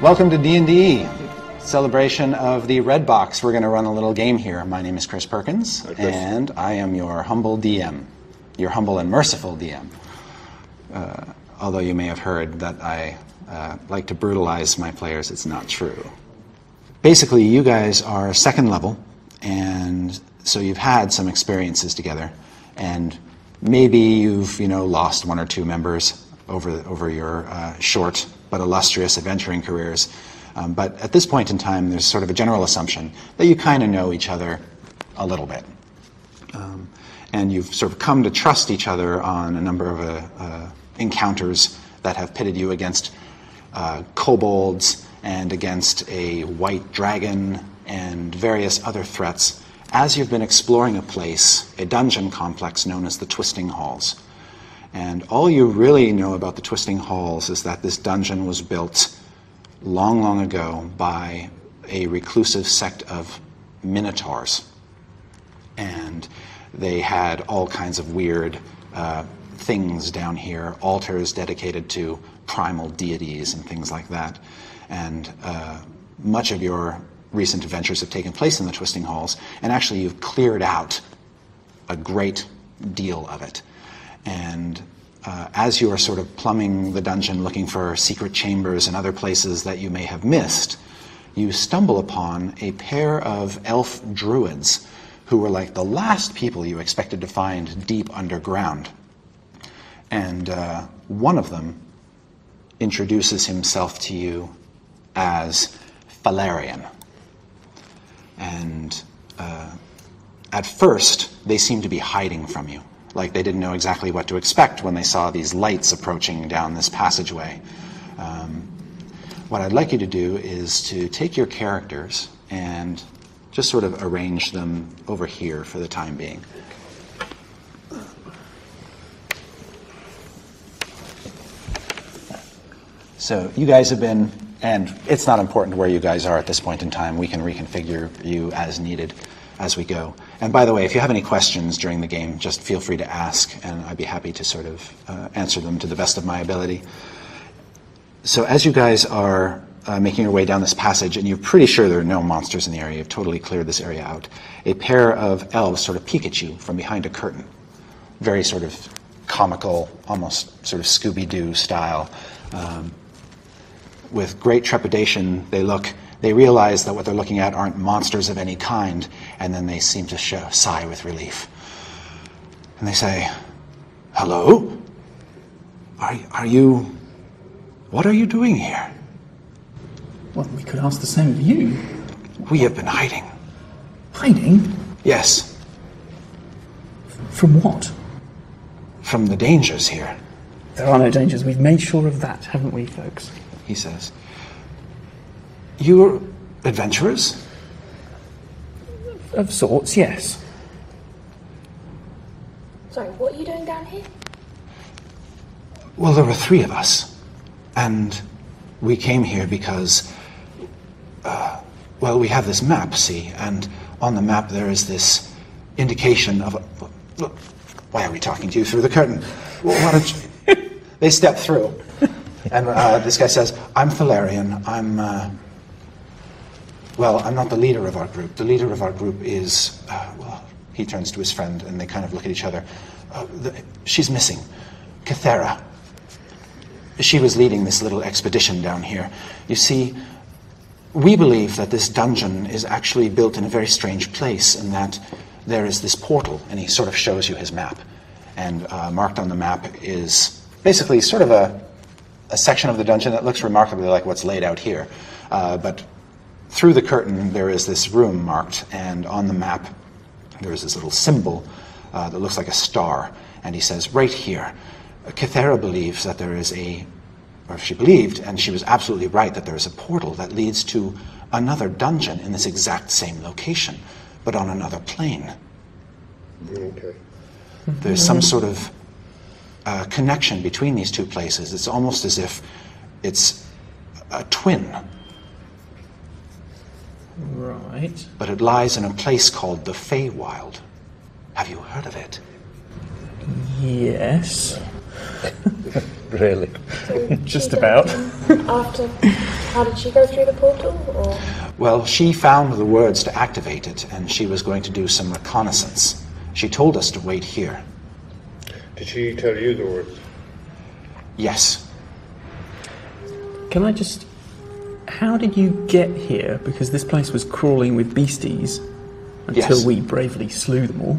Welcome to D&D, celebration of the Red Box. We're going to run a little game here. My name is Chris Perkins, Chris. and I am your humble DM, your humble and merciful DM. Uh, although you may have heard that I uh, like to brutalize my players, it's not true. Basically, you guys are second level, and so you've had some experiences together, and maybe you've you know lost one or two members over over your uh, short but illustrious adventuring careers. Um, but at this point in time, there's sort of a general assumption that you kind of know each other a little bit. Um, and you've sort of come to trust each other on a number of uh, uh, encounters that have pitted you against uh, kobolds and against a white dragon and various other threats as you've been exploring a place, a dungeon complex known as the Twisting Halls. And all you really know about the Twisting Halls is that this dungeon was built long, long ago by a reclusive sect of minotaurs. And they had all kinds of weird uh, things down here, altars dedicated to primal deities and things like that. And uh, much of your recent adventures have taken place in the Twisting Halls, and actually you've cleared out a great deal of it. And uh, as you are sort of plumbing the dungeon, looking for secret chambers and other places that you may have missed, you stumble upon a pair of elf druids who were like the last people you expected to find deep underground. And uh, one of them introduces himself to you as Valerian. And uh, at first, they seem to be hiding from you like they didn't know exactly what to expect when they saw these lights approaching down this passageway. Um, what I'd like you to do is to take your characters and just sort of arrange them over here for the time being. So you guys have been, and it's not important where you guys are at this point in time. We can reconfigure you as needed as we go. And by the way, if you have any questions during the game, just feel free to ask, and I'd be happy to sort of uh, answer them to the best of my ability. So as you guys are uh, making your way down this passage, and you're pretty sure there are no monsters in the area, you've totally cleared this area out, a pair of elves sort of peek at you from behind a curtain. Very sort of comical, almost sort of Scooby-Doo style. Um, with great trepidation, they look they realize that what they're looking at aren't monsters of any kind, and then they seem to show, sigh with relief. And they say, Hello? Are, are you. What are you doing here? Well, we could ask the same of you. We have been hiding. Hiding? Yes, From what? from the dangers here, There are no dangers. We've made sure of that, haven't we, folks? he says. You're adventurers? Of sorts, yes. Sorry, what are you doing down here? Well, there were three of us. And we came here because, uh, well, we have this map, see? And on the map there is this indication of a. Look, why are we talking to you through the curtain? Well, why don't you. they step through. And uh, this guy says, I'm Valerian. I'm. Uh, well, I'm not the leader of our group. The leader of our group is. Uh, well, he turns to his friend and they kind of look at each other. Uh, the, she's missing. Cathera. She was leading this little expedition down here. You see, we believe that this dungeon is actually built in a very strange place and that there is this portal, and he sort of shows you his map. And uh, marked on the map is basically sort of a, a section of the dungeon that looks remarkably like what's laid out here. Uh, but through the curtain, there is this room marked, and on the map, there is this little symbol uh, that looks like a star. And he says, right here, Cathera believes that there is a, or she believed, and she was absolutely right, that there is a portal that leads to another dungeon in this exact same location, but on another plane. Okay. There's some sort of uh, connection between these two places. It's almost as if it's a twin, Right. but it lies in a place called the Feywild. Have you heard of it? Yes. really. So Just about. After, how did she go through the portal? Or Well, she found the words to activate it, and she was going to do some reconnaissance. She told us to wait here. Did she tell you the words? Yes. Can I just. How did you get here? Because this place was crawling with beasties until Yes. we bravely slew them all.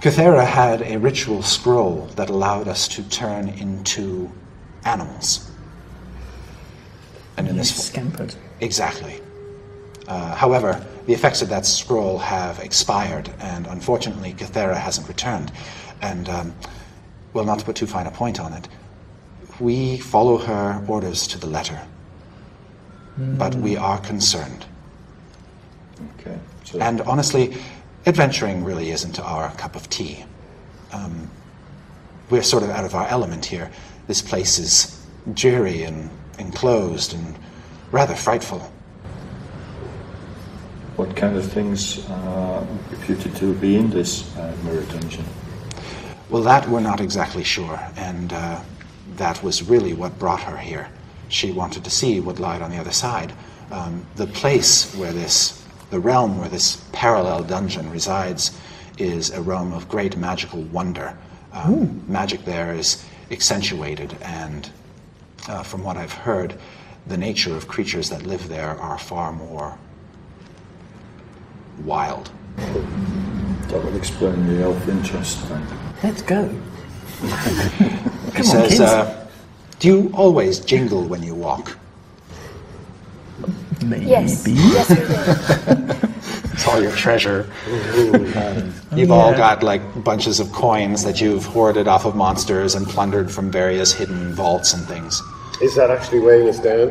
Cathera had a ritual scroll that allowed us to turn into animals. And in You this scampered. Exactly. Uh, however, the effects of that scroll have expired, and unfortunately, Cathera hasn't returned. And, um, well, not to put too fine a point on it, we follow her orders to the letter. But we are concerned. Okay. So And honestly, adventuring really isn't our cup of tea. Um, we're sort of out of our element here. This place is dreary and enclosed and rather frightful. what kind of things are reputed to be in this uh, mirror dungeon? Well, that we're not exactly sure, and uh, that was really what brought her here. She wanted to see what lied on the other side. Um, the place where this, the realm where this parallel dungeon resides, is a realm of great magical wonder. Um, magic there is accentuated, and uh, from what I've heard, the nature of creatures that live there are far more wild. That would explain the elf interest. Let's go. He Come on, says, kids. uh, Do you always jingle when you walk? Maybe. yes, yes, we did. It's all your treasure. Um, you've all got like bunches of coins that you've hoarded off of monsters and plundered from various hidden vaults and things. Is that actually weighing us down?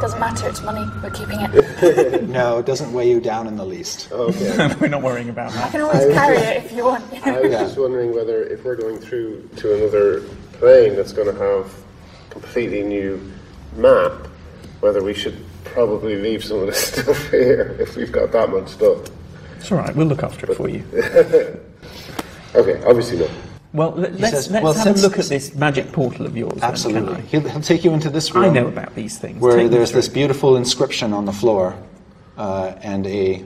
Doesn't matter. It's money. We're keeping it. No, it doesn't weigh you down in the least. Okay. We're not worrying about that. I can always carry it if you want. I was just wondering whether if we're going through to another plane that's going to have completely new map, whether we should probably leave some of this stuff here if we've got that much stuff. It's all right. We'll look after it for you. Okay, obviously not. Well, let, us says, let's well, have a look at this magic portal of yours. Absolutely. I? He'll, he'll take you into this room. I know about these things. Where Take there's this beautiful inscription on the floor uh, and a,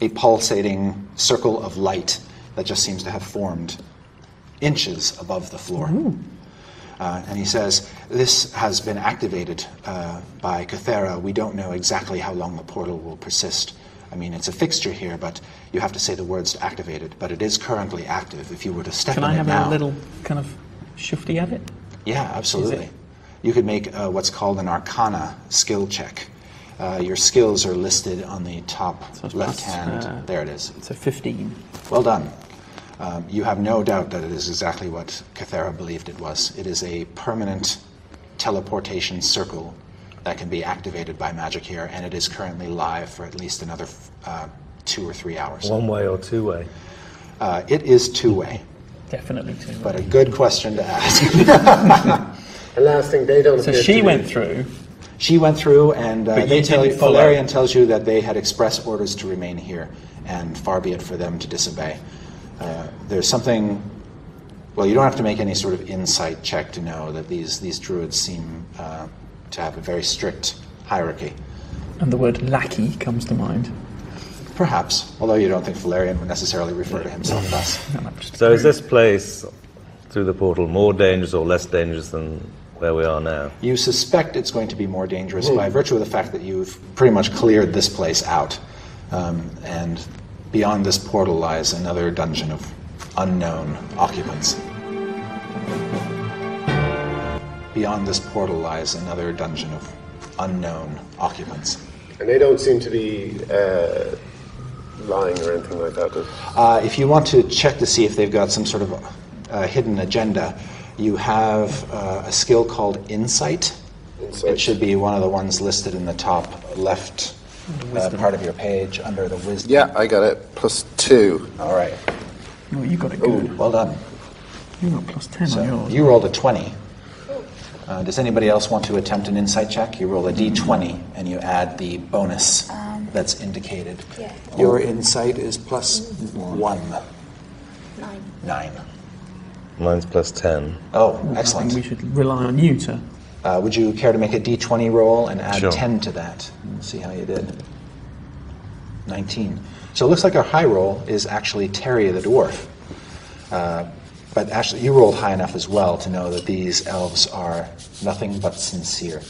a pulsating circle of light that just seems to have formed inches above the floor. Uh, and he says, This has been activated uh, by Cathera. We don't know exactly how long the portal will persist. I mean, it's a fixture here, but you have to say the words to activate it. But it is currently active. If you were to step Can in I have now, a little kind of shifty at it? yeah, absolutely. You could make uh, what's called an Arcana skill check. Uh, your skills are listed on the top So left hand. uh, there it is. It's a 15. Well done. Um, you have no doubt that it is exactly what Cathera believed it was. It is a permanent teleportation circle that can be activated by magic here, and it is currently live for at least another uh, two or three hours. One way or two way? Uh, it is two way, Definitely two. way. but a good question to ask. And last thing, they don't. so she went through. She went through, and uh, they tell you, didn't. Valerian tells you that they had express orders to remain here, and far be it for them to disobey. Uh, there's something. Well, you don't have to make any sort of insight check to know that these these druids seem uh, to have a very strict hierarchy. And the word lackey comes to mind. Perhaps, although you don't think Valerian would necessarily refer to himself thus. And I'm So is this place through the portal more dangerous or less dangerous than where we are now? You suspect it's going to be more dangerous by virtue of the fact that you've pretty much cleared this place out. Um, and beyond this portal lies another dungeon of unknown occupants. Beyond this portal lies another dungeon of unknown occupants. And they don't seem to be uh, lying or anything like that. Uh, if you want to check to see if they've got some sort of uh, hidden agenda, you have uh, a skill called Insight. Insight. It should be one of the ones listed in the top left uh, part of your page under the wisdom. Yeah, I got it. Plus two. All right. Oh, you got it good. Well done. You got plus 10 So on yours. you rolled a 20. Uh, does anybody else want to attempt an insight check? You roll a d20 and you add the bonus that's indicated. yeah. Your insight is plus one. Nine. Nine. Mine's plus 10. Oh, I think excellent. we should rely on you to. Uh, would you care to make a d20 roll and add Sure. 10 to that? And see how you did. 19. So it looks like our high roll is actually Terry the dwarf. Uh, but actually, you rolled high enough as well to know that these elves are nothing but sincere.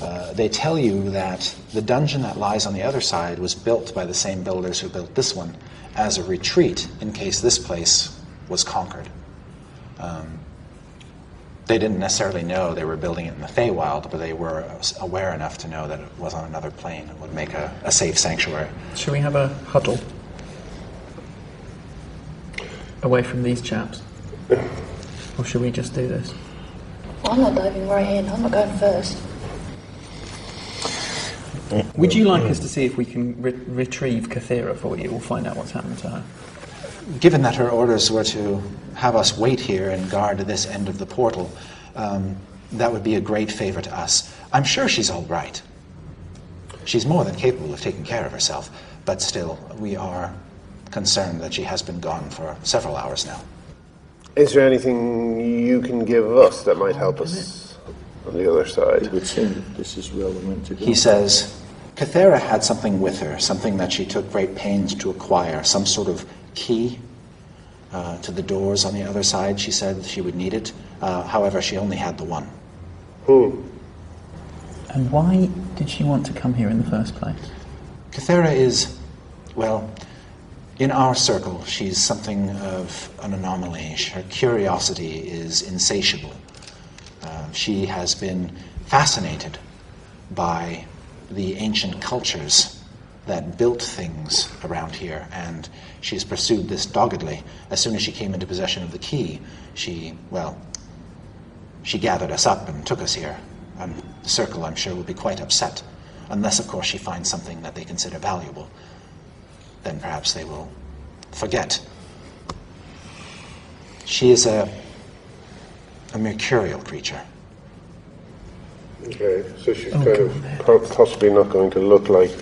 Uh, they tell you that the dungeon that lies on the other side was built by the same builders who built this one as a retreat in case this place was conquered. Um, they didn't necessarily know they were building it in the Feywild, but they were aware enough to know that it was on another plane and would make a, a safe sanctuary. Shall we have a huddle? Away from these chaps? Or should we just do this? Well, I'm not diving right in. I'm not going first. Would you like us to see if we can re- retrieve Cathera for you or find out what's happened to her? Given that her orders were to have us wait here and guard this end of the portal, um, that would be a great favor to us. I'm sure she's all right. She's more than capable of taking care of herself, but still, we are concerned that she has been gone for several hours now. Is there anything you can give us that might help us on the other side? It would seem that this is where to. He says, Cathera had something with her, something that she took great pains to acquire, some sort of key uh, to the doors on the other side. She said she would need it. Uh, however, she only had the one. Hmm. And why did she want to come here in the first place? Cathera is, well, in our circle, she's something of an anomaly. Her curiosity is insatiable. Uh, she has been fascinated by the ancient cultures that built things around here, and she's pursued this doggedly. As soon as she came into possession of the key, she, well, she gathered us up and took us here. And the circle, I'm sure, will be quite upset, unless, of course, she finds something that they consider valuable. Then perhaps they will forget. She is a, a mercurial creature. Okay, so she's kind of possibly not going to look like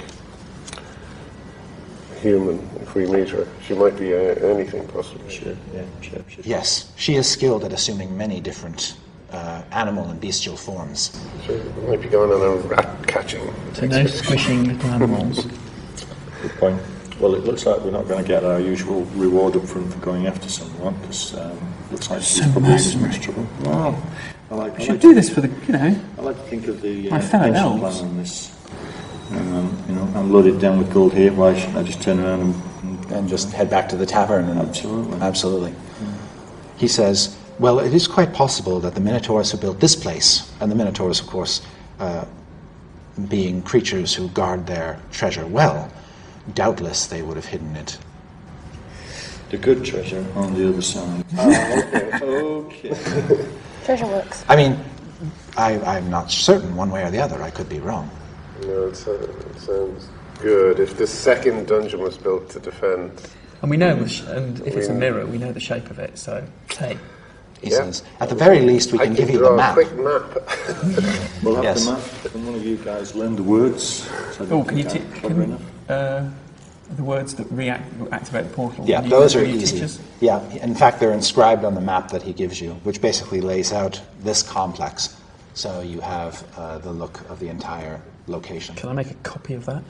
human if we meet her. She might be uh, anything, possibly. Sure, yeah, sure, sure. Yes, she is skilled at assuming many different uh, animal and bestial forms. So we might be going on a rat catching. So no squishing little animals. Good point. Well, it looks like we're not going to get our usual reward up front for going after someone, because um, looks like she's So probably in as much trouble. Well, I like, I We should like, do this for the, you know. I like to think of the uh, My fellow elves. plan on this. Um, you know, I'm loaded down with gold here. Why shouldn't I just turn around and, and And just head back to the tavern. And, Absolutely. Absolutely. He says, Well, it is quite possible that the Minotaurs who built this place, and the Minotaurs, of course, uh, being creatures who guard their treasure well, doubtless they would have hidden it. the good treasure on the other side? oh, okay, okay. Treasure works. I mean, I, I'm not certain one way or the other. I could be wrong. No, it, sounds good. If the second dungeon was built to defend, And we know, the sh- and if it's a mirror, we know the shape of it. So, hey, He Yeah. says, At the very least, we I can can give you draw the a map. quick map. We'll have Yes. the map, Can one of you guys learn the words. So oh, can you think t- I'm clever can, enough. uh, the words that react activate the portal? Yeah, you- those are can you teach easy. us? Yeah, in fact, they're inscribed on the map that he gives you, which basically lays out this complex. So you have uh, the look of the entire location. Can I make a copy of that?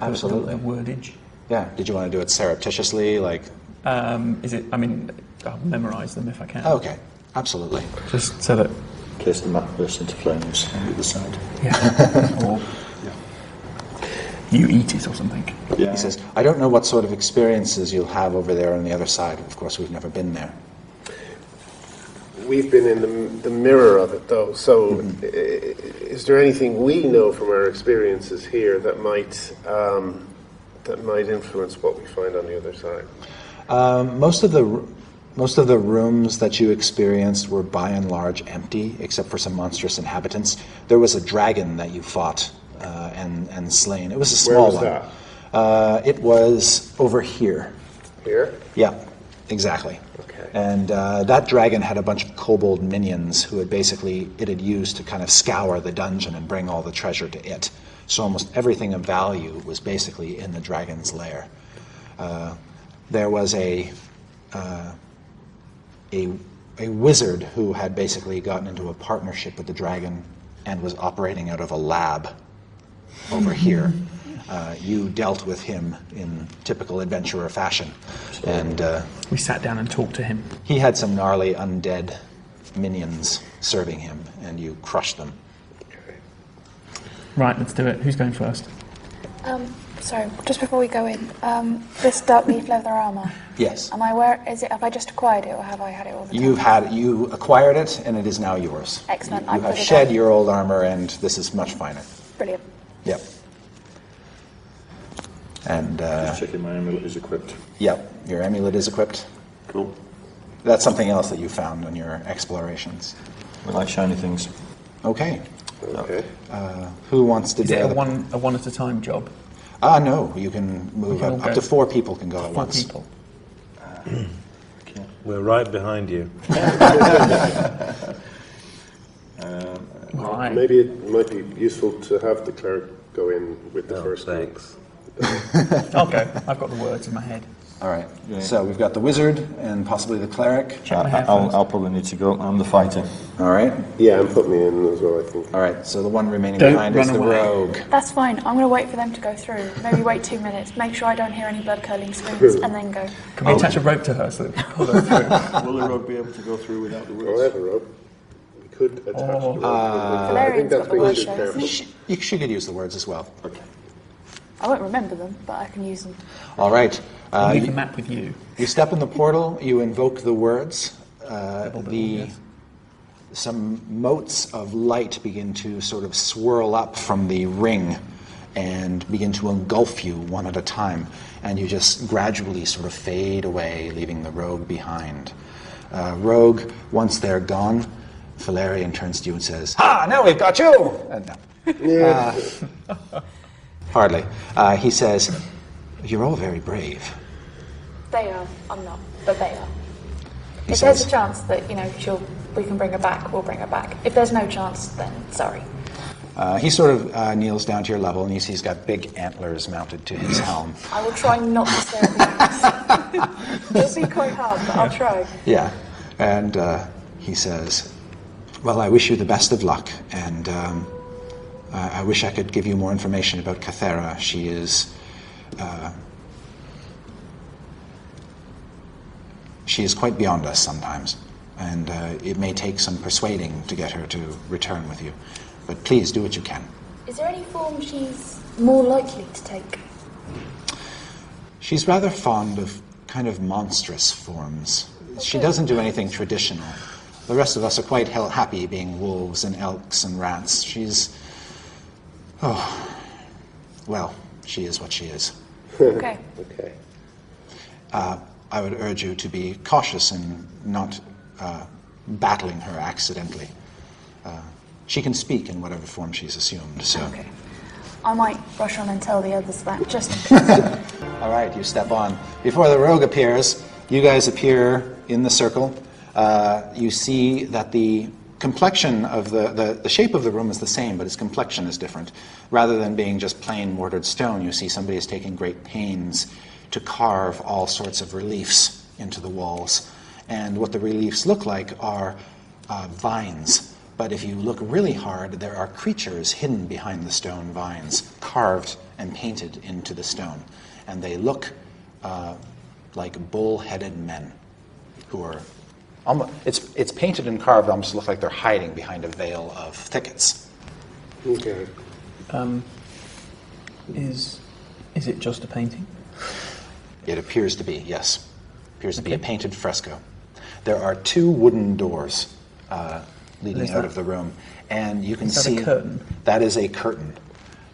Absolutely. The, the wordage. Yeah. Did you want to do it surreptitiously? Like, Um, is it? I mean, I'll memorise them if I can. okay, absolutely. Just so that. In case the map bursts into flames on the other side. Yeah. or yeah. you eat it or something. Yeah. He says, I don't know what sort of experiences you'll have over there on the other side. Of course, we've never been there. We've been in the, the mirror of it, though. So, i- is there anything we know from our experiences here that might um, that might influence what we find on the other side? Um, most of the most of the rooms that you experienced were by and large empty, except for some monstrous inhabitants. There was a dragon that you fought uh, and and slain. It was a Where small was one. that? Uh, it was over here. Here. Yeah, exactly. And uh, that dragon had a bunch of kobold minions who had basically it had used to kind of scour the dungeon and bring all the treasure to it. So almost everything of value was basically in the dragon's lair. Uh, there was a uh, a, a wizard who had basically gotten into a partnership with the dragon and was operating out of a lab over here. Uh, you dealt with him in typical adventurer fashion, and uh, We sat down and talked to him. he had some gnarly undead minions serving him, and you crushed them. Right, let's do it. Who's going first? Um, sorry, just before we go in, um, this dark leaf leather armor. Yes. Am I aware? Is it? Have I just acquired it, or have I had it all the time? You've had you acquired it, and it is now yours. Excellent, You, I you have put it shed on. your old armor, and this is much finer. Brilliant. Yep. And uh, Just checking my amulet is equipped. yep, your amulet is equipped. Cool. That's something else that you found on your explorations. We like shiny things. Okay. Okay. Uh, who wants to Is it a the- one a one at a time job? Ah, no. You can move can up, up to four people can go at Four once. people. We're right behind you. Right. Maybe it might be useful to have the cleric go in with the Oh, first one. thanks. I'll go. I've got the words in my head. All right. So we've got the wizard and possibly the cleric. Check my uh, hair I'll, first. I'll probably need to go. I'm the fighter. All right. Yeah, and put me in as well, I think. All right. So the one remaining Don't behind is the away. rogue. That's fine. I'm going to wait for them to go through. Maybe wait two minutes. Make sure I don't hear any blood curdling screams, and then go. Can we oh. attach a rope to her so that we can pull her through? Will the rogue be able to go through without the Oh, I wheels? have a rope. We could attach Oh. the rope. Uh, I think that's that's being word too shows. careful. She, you, she could use the words as well. Okay. I won't remember them, but I can use them. All right. Uh, Leave the you, map with you. you step in the portal. You invoke the words. Uh, the some motes of light begin to sort of swirl up from the ring and begin to engulf you one at a time, and you just gradually sort of fade away, leaving the rogue behind. Uh, rogue, once they're gone, Valerian turns to you and says, "Ha! Now we've got you." Uh, no. Uh, hardly. Uh, he says, "You're all very brave." They are. I'm not, but they are. He if there's a chance that you know she'll, we can bring her back, we'll bring her back. If there's no chance, then sorry. Uh, he sort of uh, kneels down to your level, and you see he's got big antlers mounted to his helm. I will try not to stare at the. It'll be quite hard, but I'll try. Yeah, and uh, he says, "Well, I wish you the best of luck, and um, I I wish I could give you more information about Cathera. She is." Uh, she is quite beyond us sometimes, and uh, it may take some persuading to get her to return with you. But please do what you can. Is there any form she's more likely to take? She's rather fond of kind of monstrous forms. She doesn't do anything traditional. The rest of us are quite happy being wolves and elks and rats. She's. Oh. Well, she is what she is. Okay. Okay. Uh, I would urge you to be cautious in not uh, battling her accidentally. Uh, she can speak in whatever form she's assumed, so. Okay. I might rush on and tell the others that just in case. All right, you step on. Before the rogue appears, you guys appear in the circle. Uh, you see that the complexion of the, the, the shape of the room is the same, but its complexion is different. Rather than being just plain mortared stone, you see somebody is taking great pains to carve all sorts of reliefs into the walls. And what the reliefs look like are uh, vines. But if you look really hard, there are creatures hidden behind the stone vines, carved and painted into the stone. And they look uh, like bull headed men who are. Almost, it's, it's painted and carved, almost look like they're hiding behind a veil of thickets. Okay. Um, is is it just a painting? It appears to be, yes. Appears to be a painted fresco. There are two wooden doors uh, leading out that? of the room, and you can Is that a see curtain? that is a curtain,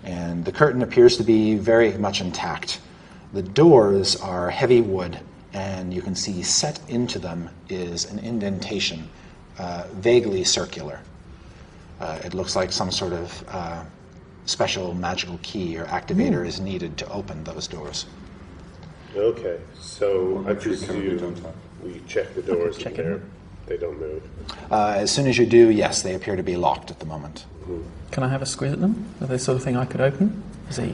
and the curtain appears to be very much intact. The doors are heavy wood, and you can see set into them is an indentation, uh, vaguely circular. Uh, it looks like some sort of uh, special magical key or activator is needed to open those doors. Okay. So I we presume we check the doors Check and it they're, they don't move. Uh, as soon as you do, yes, they appear to be locked at the moment. Can I have a squeeze at them? Are they the sort of thing I could open? As a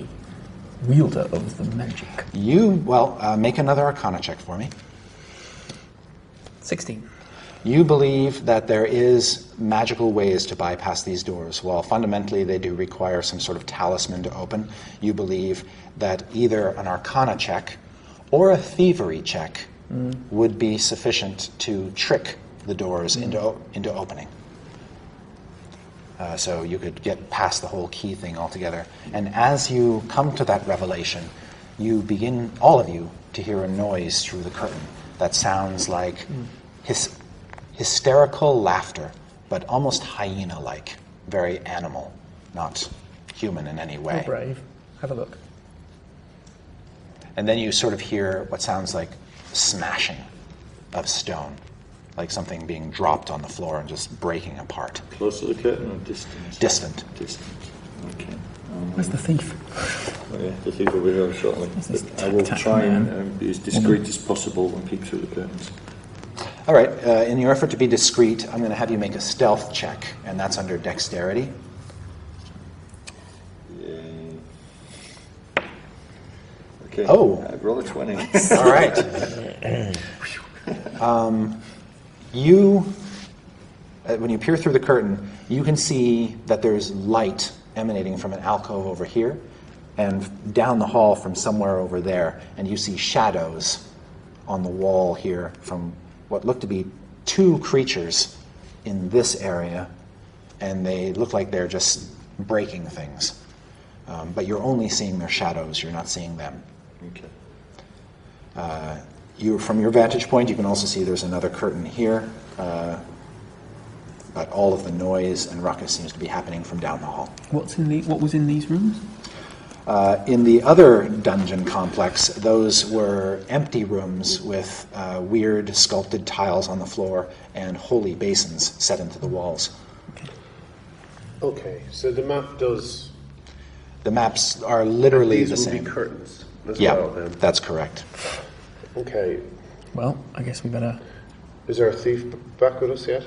wielder of the magic. You, well, uh, make another arcana check for me. 16. You believe that there is magical ways to bypass these doors. While fundamentally they do require some sort of talisman to open, you believe that either an arcana check or a thievery check would be sufficient to trick the doors into, into opening. Uh, so you could get past the whole key thing altogether. And as you come to that revelation, you begin, all of you, to hear a noise through the curtain that sounds like hys- hysterical laughter, but almost hyena like, very animal, not human in any way. Brave. Have a look. And then you sort of hear what sounds like smashing of stone, like something being dropped on the floor and just breaking apart. Close to the curtain or distant? Distant. Distant. Okay. Where's the thief? Well, yeah, the thief will be here shortly. I will tic-tac try and um, be as discreet as possible and peek through the curtains. All right, uh, in your effort to be discreet, I'm going to have you make a stealth check, and that's under dexterity. Yay. Okay. Oh. Uh, roll a 20. All right. um, you, uh, when you peer through the curtain, you can see that there's light emanating from an alcove over here and down the hall from somewhere over there, and you see shadows on the wall here from what look to be two creatures in this area, and they look like they're just breaking things. Um, but you're only seeing their shadows, you're not seeing them. okay. You, from your vantage point, you can also see there's another curtain here, uh, but all of the noise and ruckus seems to be happening from down the hall. What's in the? What was in these rooms? Uh, in the other dungeon complex, those were empty rooms with uh, weird sculpted tiles on the floor and holy basins set into the walls. Okay, so the map does. The maps are literally These the will same. be curtains as yeah, well. Then. that's correct. Okay, Well, I guess we better. is there a thief back with us yet?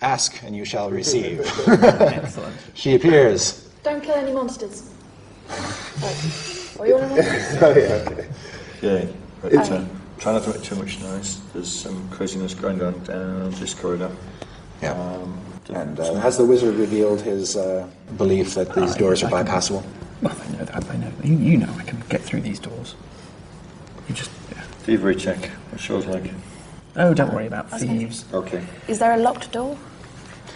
Ask and you shall receive. Excellent. she appears. Don't kill any monsters. Oh. Are you on a monster? oh yeah. Okay. Okay. But, uh, try not to make too much noise. There's some craziness going on down this corridor. Yeah. Um, And uh, has the wizard revealed his uh, belief that these I- doors are I can- bypassable? Well, they know that. I know. You, you know I can get through these doors. You just. Yeah. thievery check. What shows like. Oh, don't worry about thieves. Okay. Is there a locked door?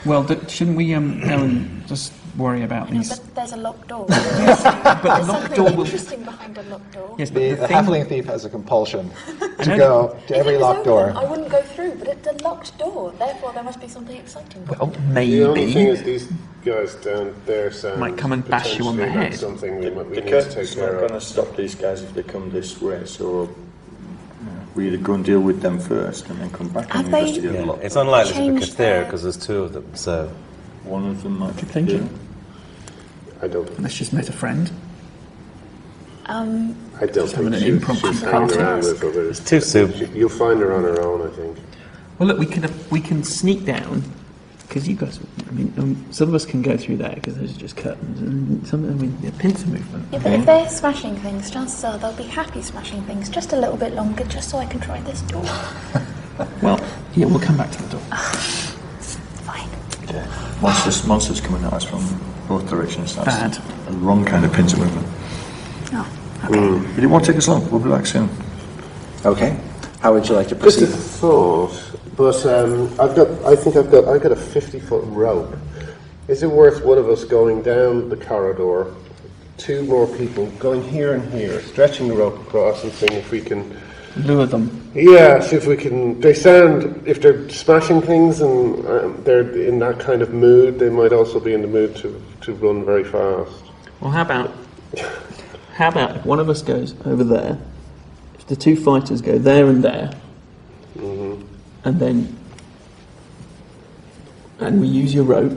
Well, d- shouldn't we um, go and just worry about No, these? but there's a locked door. But the There's locked something door will. interesting behind a locked door. Yes, but The, the the thing. halfling thief has a compulsion to go to If every it was locked open, door. I wouldn't go through, but it's a locked door. Therefore, there must be something exciting. Well, The only thing maybe. is these guys down there sound Might come and bash you on the potentially like head. Something we, might- we The need to take curtain's not going to stop these guys if they come this way, so uh, we either go and deal with them first and then come back Have and they- investigate the Yeah, lock. it's unlikely to be Changed Kathir because there's two of them. So One of them might be thinking? here. I don't. Let's just met a friend. Um, I don't having think an she, impromptu she's party. around with others. too soon. You'll find her on her own, I think. Well, look, we can we can sneak down because you guys. I mean, um, some of us can go through that because those are just curtains, and some. I mean, the pincer movement. yeah, but if they're smashing things, chances are they'll be happy smashing things just a little bit longer, just so I can try this door. Well, yeah, we'll come back to the door. Fine. Okay. Monsters, monsters coming at us from both directions. That's Bad. a wrong kind of pincer movement. Oh. But it won't take us long. We'll be back soon. Okay. How would you like to Just a proceed? thought, but um, I've got. I think I've got. I've got a fifty-foot rope. Is it worth one of us going down the corridor, two more people going here and here, stretching the rope across, and seeing if we can? Lure them. Yeah, see if we can. They sound if they're smashing things and um, they're in that kind of mood. They might also be in the mood to to run very fast. Well, how about how about if one of us goes over there, if the two fighters go there and there, and then and we use your rope,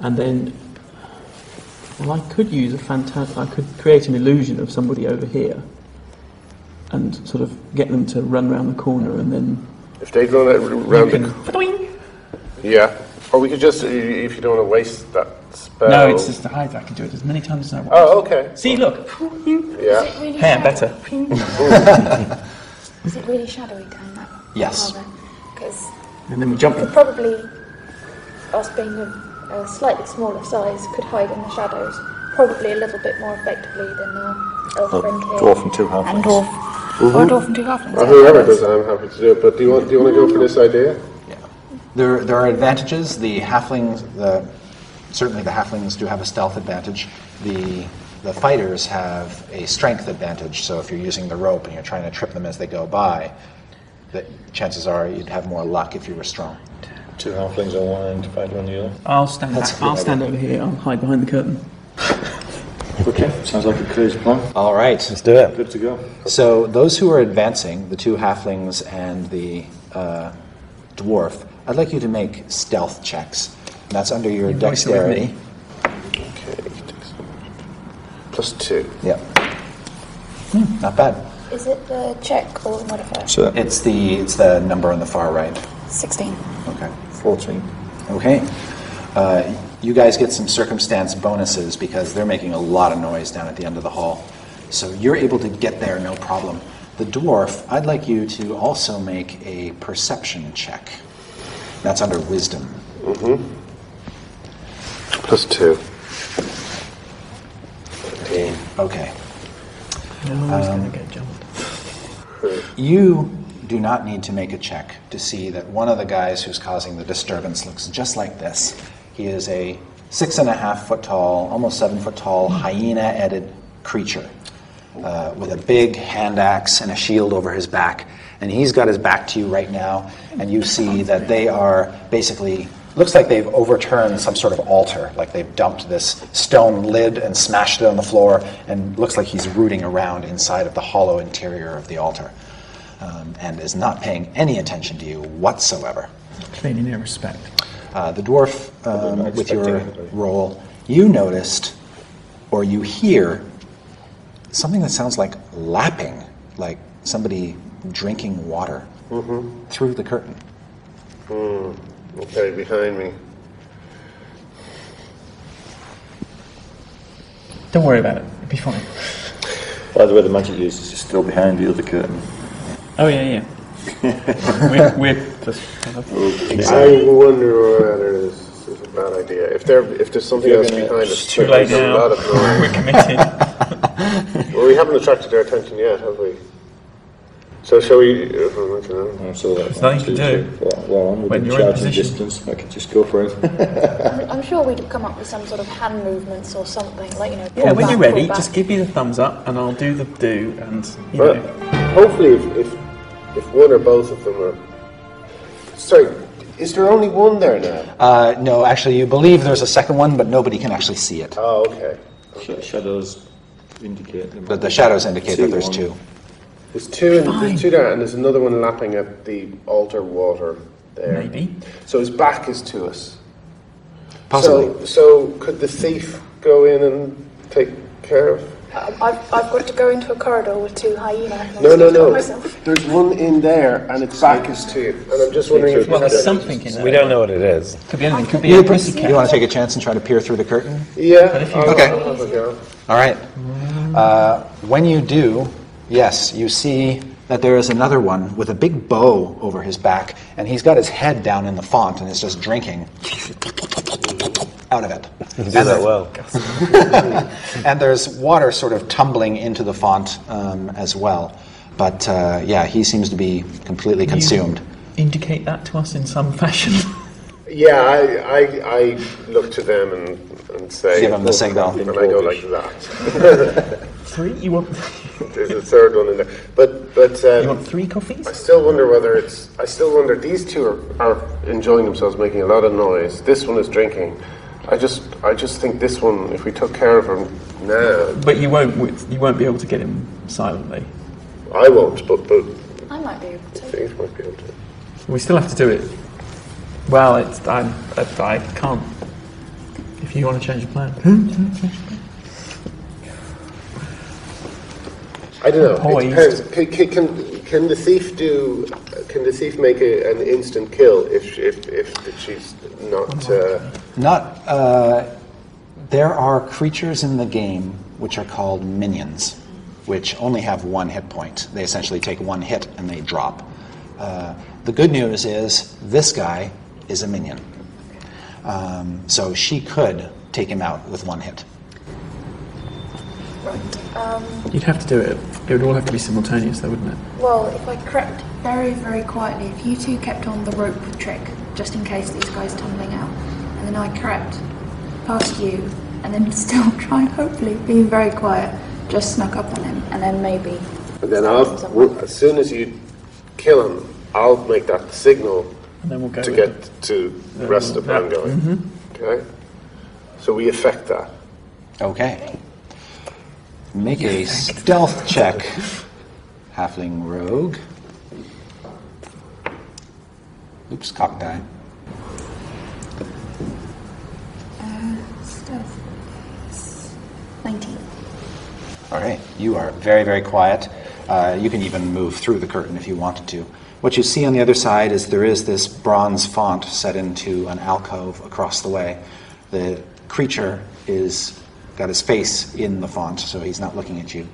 and then well, I could use a phantasm. I could create an illusion of somebody over here, and sort of get them to run around the corner, and then If they run it around the Fa-doing! yeah, or we could just if you don't want to waste that spell. no, it's just I, I can do it as many times as I want. Oh, okay. See, look, Yeah. Is really hair shadowy? better. Is it really shadowy down that Yes. Because And then we jump in. probably us being a, a slightly smaller size could hide in the shadows probably a little bit more effectively than the elf Oh, friend here. dwarf and two halflings. And dwarf. Or dwarf and two halflings. Or whoever does that, I'm happy to do it. But do you want do you want to go for this idea? There, there are advantages. The halflings, the, certainly the halflings do have a stealth advantage. The, the fighters have a strength advantage. So if you're using the rope and you're trying to trip them as they go by, the chances are you'd have more luck if you were strong. Two halflings on one end, fighter on the other. I'll stand. That's Back, I'll stand over here. I'll hide behind the curtain. Okay, sounds like a crazy plan. All right. Let's do it. Good to go. So those who are advancing, the two halflings and the uh, dwarf, I'd like you to make stealth checks. And that's under your voice it dexterity. Okay. Plus two. Yeah. Hmm, not bad. Is it the check or the modifier? So, It's the it's the number on the far right. 16. Okay. 14. Okay. Uh, you guys get some circumstance bonuses because they're making a lot of noise down at the end of the hall. So you're able to get there no problem. The dwarf, I'd like you to also make a perception check. That's under wisdom. Mm-hmm. Plus two. Fifteen. Okay. No, he's going to get jumped. You do not need to make a check to see that one of the guys who's causing the disturbance looks just like this. He is a six and a half foot tall, almost seven foot tall, hyena headed creature uh, with a big hand axe and a shield over his back. And he's got his back to you right now, and you see that they are basically. Looks like they've overturned some sort of altar, like they've dumped this stone lid and smashed it on the floor, and looks like he's rooting around inside of the hollow interior of the altar, um, and is not paying any attention to you whatsoever. Clearly no respect. Uh, the dwarf, um, with your expecting anybody. roll, you noticed or you hear something that sounds like lapping, like somebody drinking water through the curtain. Okay, behind me. Don't worry about it. It'll be fine. By the way, the magic user is still behind the other curtain. Oh yeah, yeah. we're, we're just kind of I wonder whether this is a bad idea. If there, if there's something You're else gonna- behind it's us, too there's late a now. lot of noise. we're committed. well, we haven't attracted their attention yet, have we? So shall we? Uh, I don't know. Oh, so that's nothing to do. Well, well I'm When within you're in charging position. distance. I could just go for it. I'm, I'm sure we'd come up with some sort of hand movements or something, like, you know, Yeah, pull when back, you're ready, pull back. just give me the thumbs up, and I'll do the do, and you But know. hopefully, if, if if one or both of them are. Sorry, is there only one there now? Uh, no, actually, you believe there's a second one, but nobody can actually see it. Oh, okay. Sh- Shadows indicate them. But the shadows indicate that there's one. two. There's two, in, there's two there, and there's another one lapping at the altar water there. Maybe. So his back is to us. Possibly. So, so could the thief go in and take care of? I've, I've got to go into a corridor with two hyenas. No, no, no. There's one in there, and its back is to you. And I'm just wondering if Well, there's something in there. We don't know what it is. Could be anything. Could be You, a pussycat. you want to take a chance and try to peer through the curtain? Yeah. if you- I'll, Okay. I'll have a go. All right. Uh, when you do, yes, you see that there is another one with a big bow over his back, and he's got his head down in the font and is just drinking out of it. You do that well. And there's water sort of tumbling into the font um, as well. But uh, yeah, he seems to be completely You consumed. Indicate that to us in some fashion. Yeah, I, I, I look to them and, and say. Give 'em the signal. And I go like that. three? You want? There's a third one in there. But, but um, You want three coffees? I still wonder whether it's. I still wonder. These two are, are enjoying themselves, making a lot of noise. This one is drinking. I just, I just think this one. If we took care of him now, But you won't. You won't be able to get him silently. I won't. But, but I might be able to. things might be able to. We still have to do it. Well, it's I, I, I can't. If you want to change your plan, hmm? I don't know. Poised. It depends. Can, can, can the thief do? Can the thief make a, an instant kill if if if she's not? Uh, Not. Uh, there are creatures in the game which are called minions, which only have one hit point. They essentially take one hit and they drop. Uh, the good news is this guy is a minion. Um, so she could take him out with one hit. Right. Um, You'd have to do it. It would all have to be simultaneous, though, wouldn't it? well, if I crept very, very quietly, if you two kept on the rope trick, just in case these guys tumbling out, and then I crept past you, and then still trying, hopefully, being very quiet, just snuck up on him, and then maybe. And then I'll, him somewhere. as soon as you kill him, I'll make that signal And then we'll go to with get to the rest of the plan Yeah. going. Mm-hmm. Okay? So we affect that. Okay. Make a stealth check, halfling rogue. Oops, cock die. Stealth. 19. All right, you are very, very quiet. Uh, you can even move through the curtain if you wanted to. What you see on the other side is there is this bronze font set into an alcove across the way. The creature is got his face in the font, so he's not looking at you.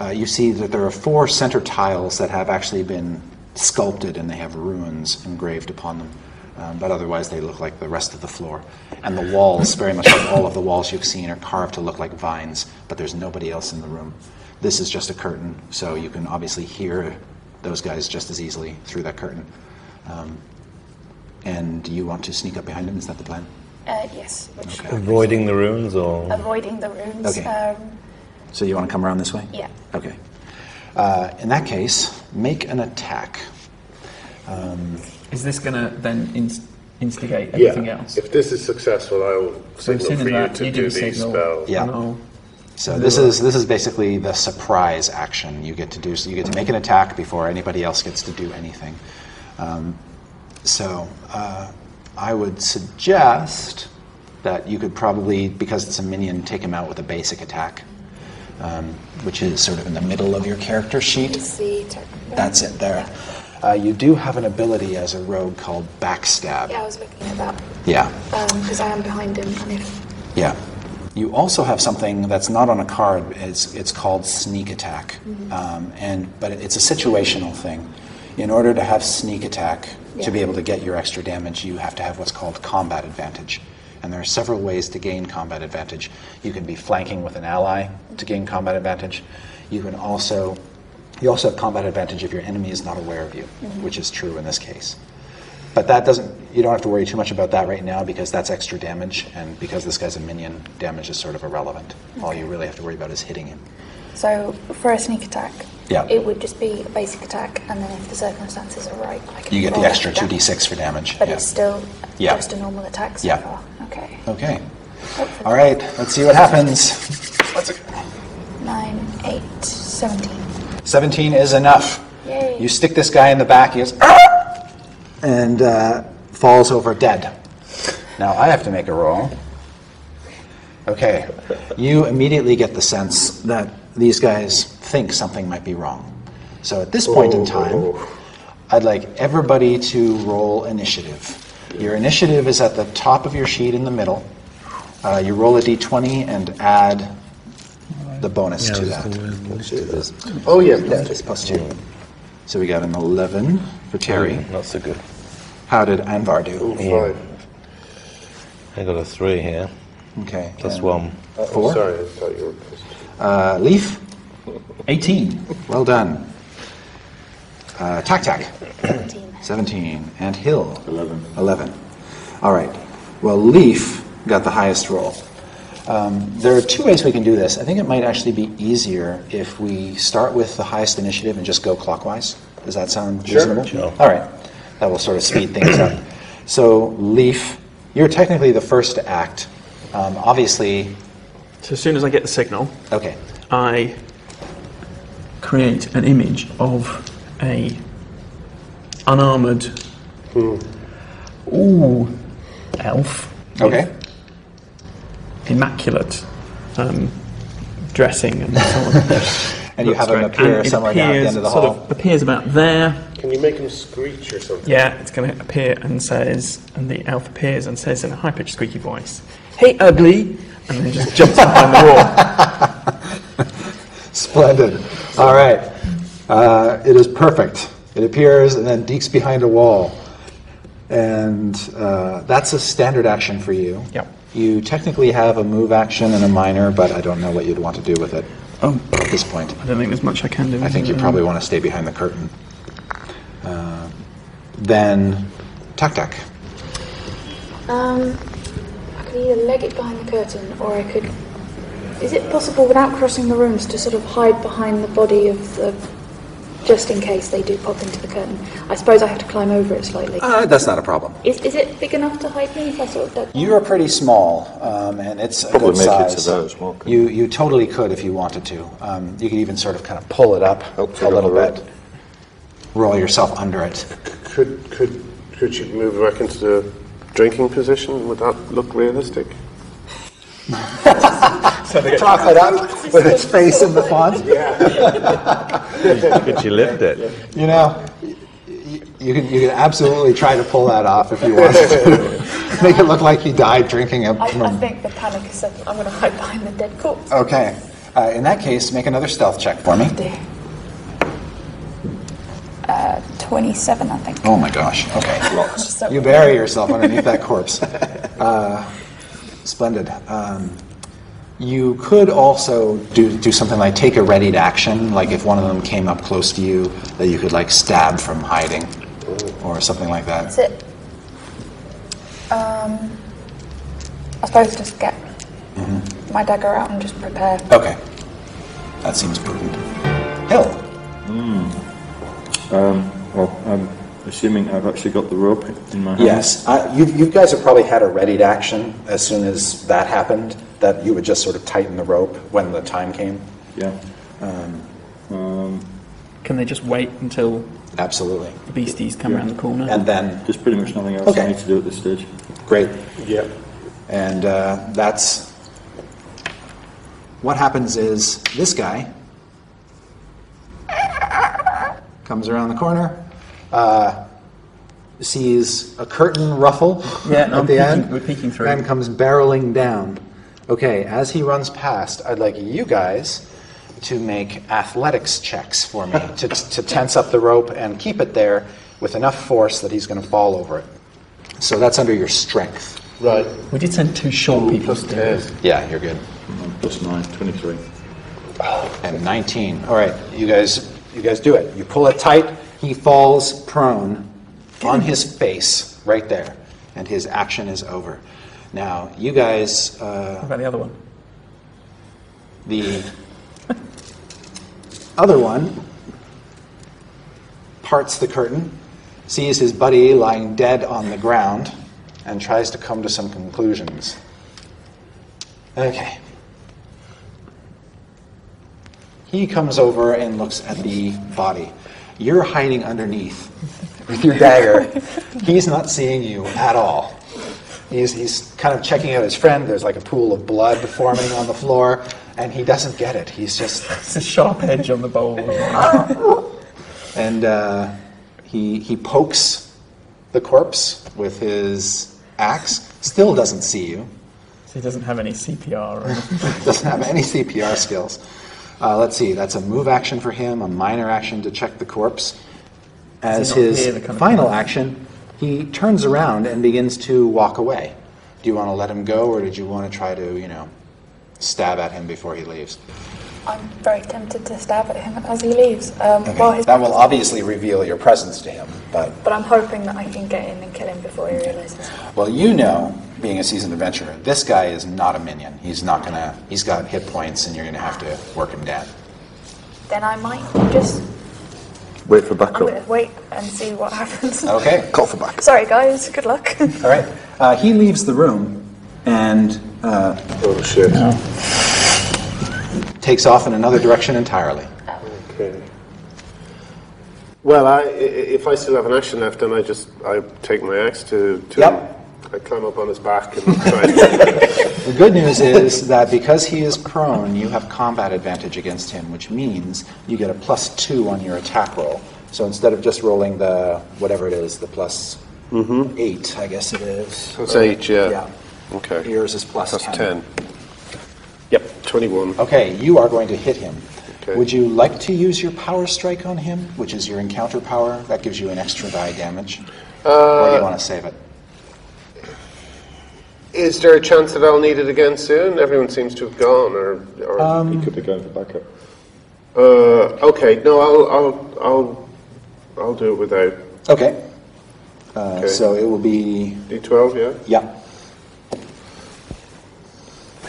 Uh, you see that there are four center tiles that have actually been sculpted and they have runes engraved upon them. Um, but otherwise, they look like the rest of the floor. And the walls, very much like all of the walls you've seen, are carved to look like vines, but there's nobody else in the room. This is just a curtain, so you can obviously hear those guys just as easily through that curtain. Um, and you want to sneak up behind them? Is that the plan? Uh, yes. Okay. Avoiding the runes or. Avoiding the runes. Okay. Um, So you want to come around this way? yeah. Okay. Uh, in that case, make an attack. Is this going to then inst- instigate everything yeah. else? If this is successful, I'll so signal soon as for you that, to you do do a these spells. Yeah. I'll- So this is this is basically the surprise action you get to do. So you get to make an attack before anybody else gets to do anything. Um, so uh, I would suggest that you could probably, because it's a minion, take him out with a basic attack, um, which is sort of in the middle of your character sheet. Is the tech- That's it there. Uh, you do have an ability as a rogue called backstab. Yeah, I was looking at that Yeah. because I am behind him, if Yeah. You also have something that's not on a card. It's, it's called sneak attack, um, and but it's a situational thing. In order to have sneak attack to be able to get your extra damage, you have to have what's called combat advantage. And there are several ways to gain combat advantage. You can be flanking with an ally to gain combat advantage. You can also you also have combat advantage if your enemy is not aware of you, mm-hmm. which is true in this case. But that doesn't, you don't have to worry too much about that right now because that's extra damage, and because this guy's a minion, damage is sort of irrelevant. All you really have to worry about is hitting him. so for a sneak attack, Yeah. it would just be a basic attack, and then if the circumstances are right, I can You get the extra 2d6 for damage. But yeah. it's still Yeah. just a normal attack so Yeah. far. Okay. Okay. Hopefully. All right, let's see what happens. What's it? Nine, eight, seventeen. 17 is enough. Yay. You stick this guy in the back, he goes, "Ah!" and uh, falls over dead. Now I have to make a roll. Okay. You immediately get the sense that these guys think something might be wrong. So at this point in time, I'd like everybody to roll initiative. Your initiative is at the top of your sheet in the middle. Uh, you roll a d20 and add the bonus to that. Oh, yeah. Yeah, it's plus two. So we got an 11 for Terry. Not so good. How did Anvar do? Oh, five. I got a three here. Okay. Plus and- one. Four? Sorry, I thought you were plus. Uh, Leaf, 18. well done. Uh, Tac Tac, Seventeen. 17. And Hill, 11. 11. All right. Well, Leaf got the highest roll. Um, there are two ways we can do this. I think it might actually be easier if we start with the highest initiative and just go clockwise. Does that sound reasonable? Sure. All right. That will sort of speed things up. So, Leaf, you're technically the first to act. Um, obviously, So as soon as I get the signal, okay. I create an image of a unarmored ooh elf Okay. immaculate um, dressing and so on. And you Looks have him great. appear And it somewhere down at the end of the sort hall. Of appears about there. Can you make him screech or something? Yeah, it's going to appear and says, and the elf appears and says in a high pitched squeaky voice, "Hey, ugly!" and then just jumps behind the wall. Splendid. All right. Uh, it is perfect. It appears and then deeks behind a wall. And uh, that's a standard action for you. Yep. You technically have a move action and a minor, but I don't know what you'd want to do with it Oh, at this point. I don't think there's much I can do. I think you Um, probably want to stay behind the curtain. Uh, then, Tak Tak. Um, I could either leg it behind the curtain, or I could. Is it possible, without crossing the rooms, to sort of hide behind the body of the. Just in case they do pop into the curtain? I suppose I have to climb over it slightly. Uh, that's not a problem. Is, is it big enough to hide me if I sort of duck You are pretty small, um, and it's a Probably good make it to size. there as well, You you totally could if you wanted to. Um, you could even sort of kind of pull it up Help a figure little the bit, roll yourself under it. Could could could you move back into the drinking position? Would that look realistic? Prop it up with its face in the font. Yeah. Could you lift it? You know, y- y- you can you can absolutely try to pull that off if you want to. Make it look like he died drinking a. I, I think the panic is set. I'm going to hide behind the dead corpse. Okay. Uh, in that case, make another stealth check for me. Uh, 27, I think. Oh my gosh. Okay. So- You bury yourself underneath that corpse. Uh, splendid. Um, you could also do, do something like take a readied action, like if one of them came up close to you, that you could like stab from hiding, or something like that. That's it. Um, I suppose just get my dagger out and just prepare. Okay. That seems prudent. Hill. Um, well, I'm assuming I've actually got the rope in my hand. Yes. Uh, you, you guys have probably had a readied action as soon as that happened, that you would just sort of tighten the rope when the time came. Yeah. Can they just wait until Absolutely. the beasties come around the corner? And then, There's pretty much nothing else Okay. I need to do at this stage. great. Yeah. And uh, that's what happens is this guy comes around the corner, uh, sees a curtain ruffle Yeah, no, at I'm the peeking- end, we're peeking through. and comes barreling down. Okay, as he runs past, I'd like you guys to make athletics checks for me to, to tense up the rope and keep it there with enough force that he's going to fall over it. So that's under your strength. Right. we did send two short people Plus to do ten. Yeah, you're good. Um, Plus 9, 23. and 19. All right, you guys, you guys do it. You pull it tight. He falls prone on his face right there, and his action is over. Now, you guys, What uh, about the other one? the other one parts the curtain, sees his buddy lying dead on the ground, and tries to come to some conclusions. Okay. He comes over and looks at the body. You're hiding underneath with your dagger. He's not seeing you at all. He's, he's kind of checking out his friend. There's like a pool of blood forming on the floor, and he doesn't get it. He's just. It's a sharp edge on the bowl. And uh, he, he pokes the corpse with his axe, still doesn't see you. so he doesn't have any CPR or doesn't have any CPR skills. Uh, let's see, that's a move action for him, a minor action to check the corpse. As Does he not his hear the kind of final action, he turns around and begins to walk away. Do you want to let him go, or did you want to try to, you know, stab at him before he leaves? I'm very tempted to stab at him as he leaves. Um, while his That will obviously reveal your presence to him, but But I'm hoping that I can get in and kill him before he realizes. Well, you know, being a seasoned adventurer, this guy is not a minion. He's not gonna. He's got hit points, and you're gonna have to work him down. Then I might just. Wait for I'm backup. going to wait and see what happens. Okay. Call for backup. Sorry, guys. Good luck. All right. Uh, he leaves the room and uh, Oh shit. takes off in another direction entirely. Okay. Well, I, i- if I still have an action left, then I just I take my axe to. to Yep. I climb up on his back and try. The good news is that because he is prone, you have combat advantage against him, which means you get a plus two on your attack roll. So instead of just rolling the whatever it is, the plus mm-hmm. eight, I guess it is. Plus eight, yeah. Yeah. Okay. Yours is plus Plus 10. ten. Yep. Twenty-one. Okay, you are going to hit him. Okay. Would you like to use your power strike on him, which is your encounter power? That gives you an extra die damage. or do you uh, want to save it? Is there a chance that I'll need it again soon? Everyone seems to have gone, or, or He could be going for backup. uh, okay. No, I'll, I'll, I'll, I'll do it without Okay. Uh, Okay. So it will be D12. Yeah. yeah.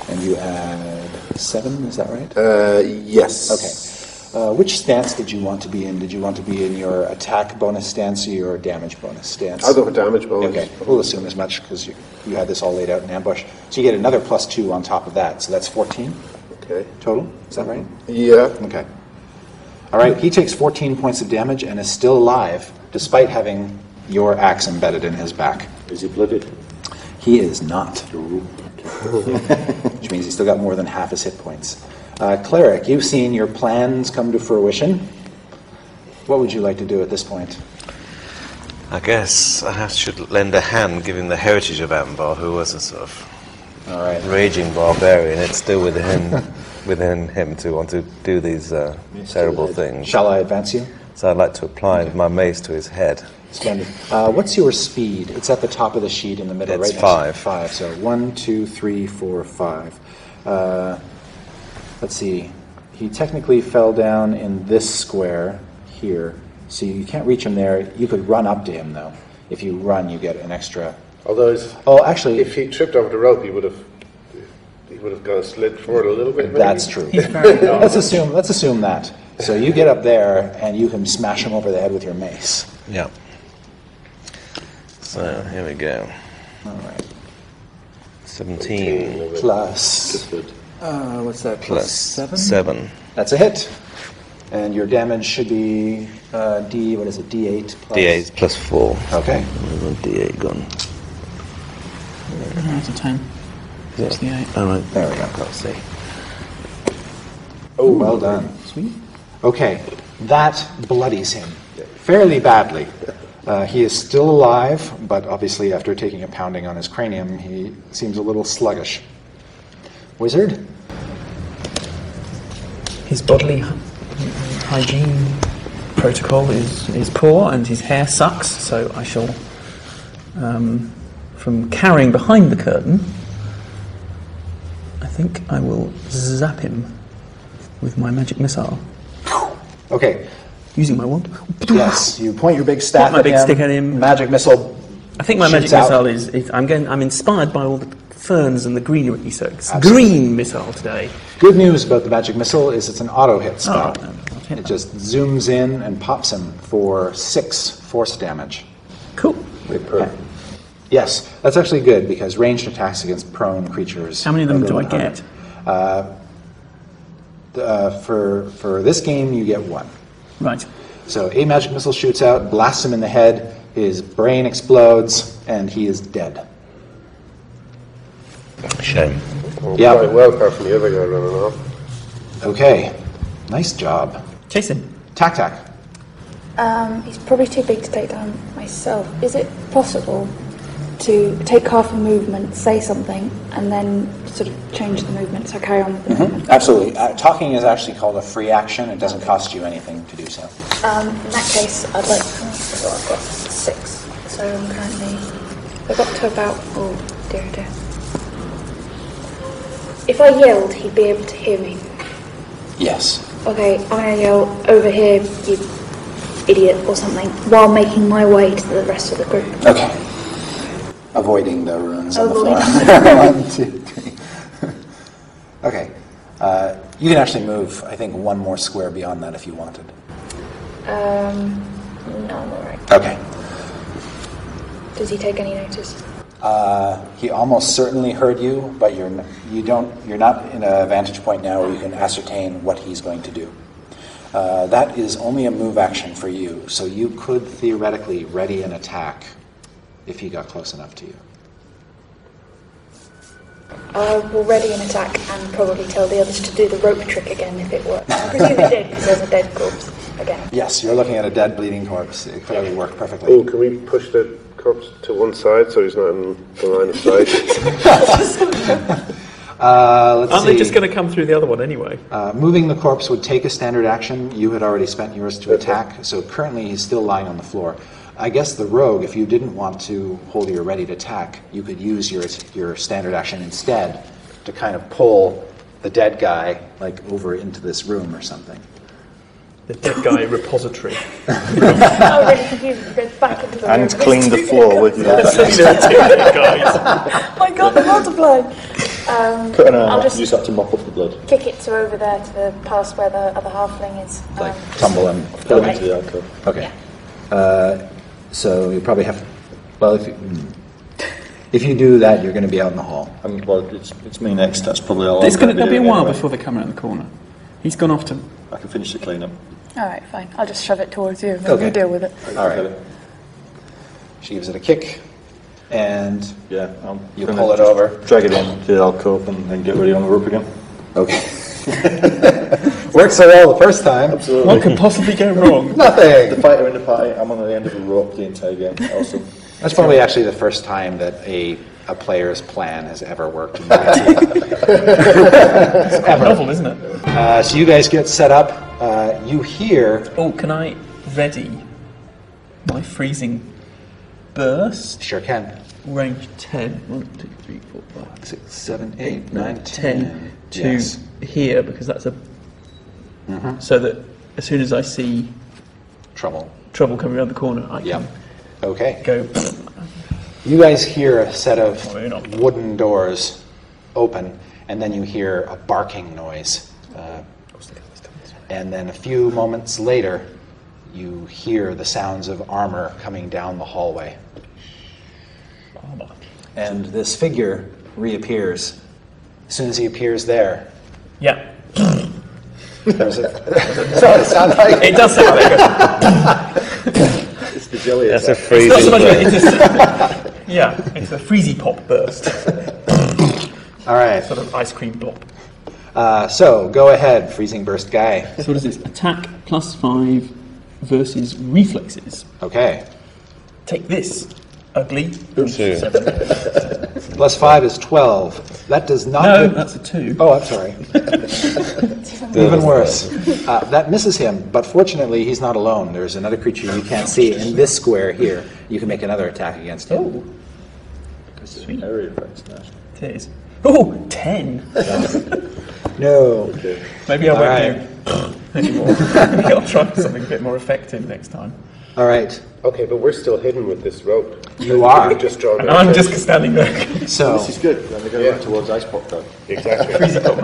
And you add seven. Is that right? Uh, yes. Okay. Uh, which stance did you want to be in? Did you want to be in your attack bonus stance or your damage bonus stance? I'll go for damage bonus. Okay, we'll assume as much because you, you had this all laid out in ambush. So you get another plus two on top of that, so that's 14 Okay. total. Is that right? Yeah. Okay. All right, he takes 14 points of damage and is still alive despite having your axe embedded in his back. Is he blooded? He is not, which means he's still got more than half his hit points. Uh, Cleric, you've seen your plans come to fruition. What would you like to do at this point? I guess I should lend a hand, given the heritage of Anvar, who was a sort of All right. raging barbarian. It's still within within him to want to do these uh, terrible things. Shall I advance you? So I'd like to apply my mace to his head. Splendid. Uh, what's your speed? It's at the top of the sheet in the middle, It's right? five. Five. So one, two, three, four, five. Uh, let's see. He technically fell down in this square here, so you can't reach him there. You could run up to him though. If you run, you get an extra. Although, if, Oh, actually, if he tripped over the rope, he would have, he would have gone slid forward a little bit. Maybe? that's true. He's let's assume. Let's assume that. So you get up there and you can smash him over the head with your mace. Yeah. So here we go. All right. 17 Plus. Uh, what's that? plus seven. 7. That's a hit. And your damage should be uh, D, what is it, D8 plus? D8 plus 4. Okay. D8 gone? out of 10. 68. All right. There we go. Let's see. Oh, well done. Sweet. Okay, that bloodies him fairly badly. Uh, he is still alive, but obviously, after taking a pounding on his cranium, he seems a little sluggish. Wizard? His bodily hygiene protocol is, is poor and his hair sucks, so I shall, um, from carrying behind the curtain, I think I will zap him with my magic missile. Okay, Using my wand. yes, you point your big staff my at big him. stick at him. Magic missile. I think my magic shoots out. missile is, is I'm going. I'm inspired by all the ferns and the greenery, so it's Absolutely. green missile today. Good news about the magic missile is it's an auto hit spell. Oh, it just zooms in and pops him for six force damage. Cool. Yes, that's actually good because ranged attacks against prone creatures. How many of them do I get? Uh, for for this game, you get one. Right. So a magic missile shoots out, blasts him in the head. His brain explodes, and he is dead. Shame. Yeah. Quite well, apart from the other guy running off. Okay, nice job. Chase him. Tac tac. Um, he's probably too big to take down myself. Is it possible to take half a movement, say something, and then sort of change the movement so I carry on with the movement? Absolutely. Uh, talking is actually called a free action. It doesn't cost you anything to do so. Um, in that case, I'd like. So I've got six. So I'm currently. I got to about. Oh dear, dear. If I yelled, he'd be able to hear me. Yes. Okay, I'm gonna yell over here, you idiot, or something, while making my way to the rest of the group. Okay. Avoiding the runes on the floor. Avoiding One, two, three. okay. Uh, you can actually move, I think, one more square beyond that if you wanted. Um, no, I'm alright. Okay. Does he take any notice? Uh, he almost certainly heard you, but you're you don't you're not in a vantage point now where you can ascertain what he's going to do. Uh, that is only a move action for you, so you could theoretically ready an attack if he got close enough to you. I will ready an attack and probably tell the others to do the rope trick again if it works. I presume it did because there's a dead corpse again. Yes, you're looking at a dead bleeding corpse. It clearly worked perfectly. Oh, can we push the corpse to one side so he's not in the line of sight? Uh, let's Aren't see. they just going to come through the other one anyway? Uh, moving the corpse would take a standard action. You had already spent yours to attack, so currently he's still lying on the floor. I guess the rogue, if you didn't want to hold your ready to attack, you could use your your standard action instead to kind of pull the dead guy like over into this room or something. The dead guy repository. Oh, really confused. It goes back into the. And There's clean the floor with your there are two dead guys. My god, the multiply! Um, Put an I'll arm, just use that to mop up the blood. kick it to over there to the past where the other halfling is. Like Um, tumble him. Put him into the alcove. Okay. Uh, so you probably have. Well, if you, hmm. if you do that, you're going to be out in the hall. Um, well, it's, it's me next. That's probably all It's I'm gonna, gonna there'll be a doing while anyway. before they come around the corner. He's gone off to. I can finish the cleanup. Alright, fine. I'll just shove it towards you and then Okay. you deal with it. All right. She gives it a kick, and Yeah, I'm You gonna pull it just over. Drag it in to the alcove and then get ready on the rope again. okay. Worked so well the first time. Absolutely. What could possibly go wrong? Nothing. The Nothing. fighter in the party, I'm on the end of a rope the entire game. Awesome. That's probably actually the first time that a a player's plan has ever worked. In D&D. Quite novel, isn't it? uh, so you guys get set up. Uh, you hear. Oh, can I ready my freezing burst? Sure can. Range 10. 1, 2, 3, 4, 5, Six, seven, eight, nine, 10 ten. to Yes. here because that's a. So that as soon as I see Trouble. trouble coming around the corner, I Yep. can Okay. go. You guys hear a set of Oh, wooden doors open, and then you hear a barking noise. Uh, and then a few moments later, you hear the sounds of armor coming down the hallway. And this figure reappears. As soon as he appears there, Yeah. there's a. so it sounds like. It does sound like a. It's the jelly That's a attack. Not so much burn. it's a, Yeah, it's a freezy pop burst. All right. Sort of ice cream blob. Uh, so go ahead, freezing burst guy. So what is this? Attack plus 5 versus reflexes. Okay. Take this, ugly. Two. Seven. Plus five is twelve. That does not. No, give- that's a 2. Oh, I'm sorry. Even worse. Uh, that misses him, but fortunately, he's not alone. There's another creature you can't see in this square here. You can make another attack against him. Oh, sweet. Area effects, nice. It is. Oh, 10. No. Maybe I All won't do anymore. Maybe I'll try something a bit more effective next time. All right. Okay, but we're still hidden with this rope. You are. Just drawn And I'm attention. just standing there. So, This is good. Then they're going Yeah. back towards Ice Pop though. Exactly. Freezy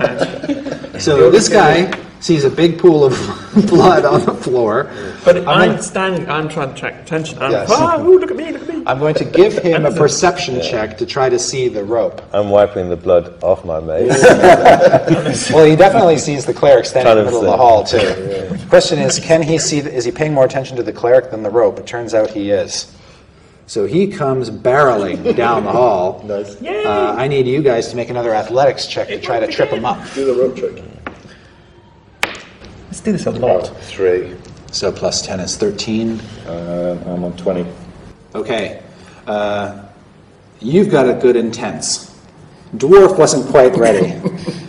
man. so this guy sees a big pool of blood on the floor. But I'm I'm, gonna- standing, I'm trying to attract attention. I'm, Yes. ah, ooh, look at me, look at me. I'm going to give him a perception check to try to see the rope. I'm wiping the blood off my mate. Well, he definitely sees the cleric standing in the middle of of the hall too. Question is, can he see? The, is he paying more attention to the cleric than the rope? It turns out he is. So he comes barreling down the hall. Nice. Uh, I need you guys to make another athletics check to try to trip him up. Do the rope trick. Let's do this a lot. Three. So plus ten is thirteen. Um, I'm on 20. Okay. Uh, you've got a good intense. Dwarf wasn't quite ready,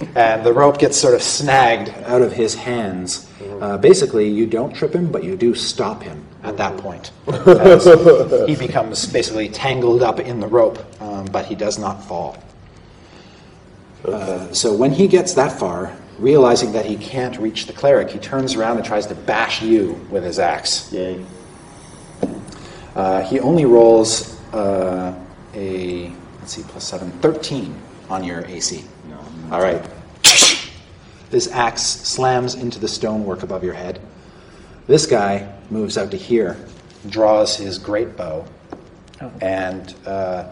and the rope gets sort of snagged out of his hands. Uh, basically, you don't trip him, but you do stop him at that point. He becomes basically tangled up in the rope, um, but he does not fall. Uh, so when he gets that far, realizing that he can't reach the cleric, he turns around and tries to bash you with his axe. Yay. Uh, he only rolls uh, a, let's see, plus 7, 13 on your AC. No, All right. This axe slams into the stonework above your head. This guy moves out to here, draws his great bow, and uh,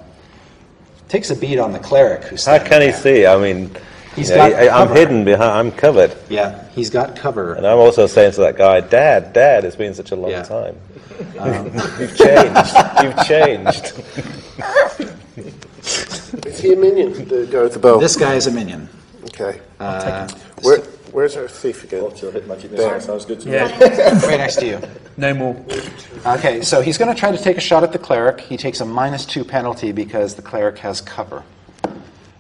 takes a bead on the cleric who's How standing can he see? I mean, He's you know, got I- I'm hidden behind. I'm covered, Yeah, he's got cover. and I'm also saying to that guy, "Dad, Dad, it's been such a long Yeah. time. You've changed. You've changed." Is he a minion? The guy bow. This guy is a minion. Okay. Uh, Where, where's our thief again? Watch your hit magic There. Sounds good to me. Yeah, right next to you. no more. Okay, so he's going to try to take a shot at the cleric. He takes a minus two penalty because the cleric has cover.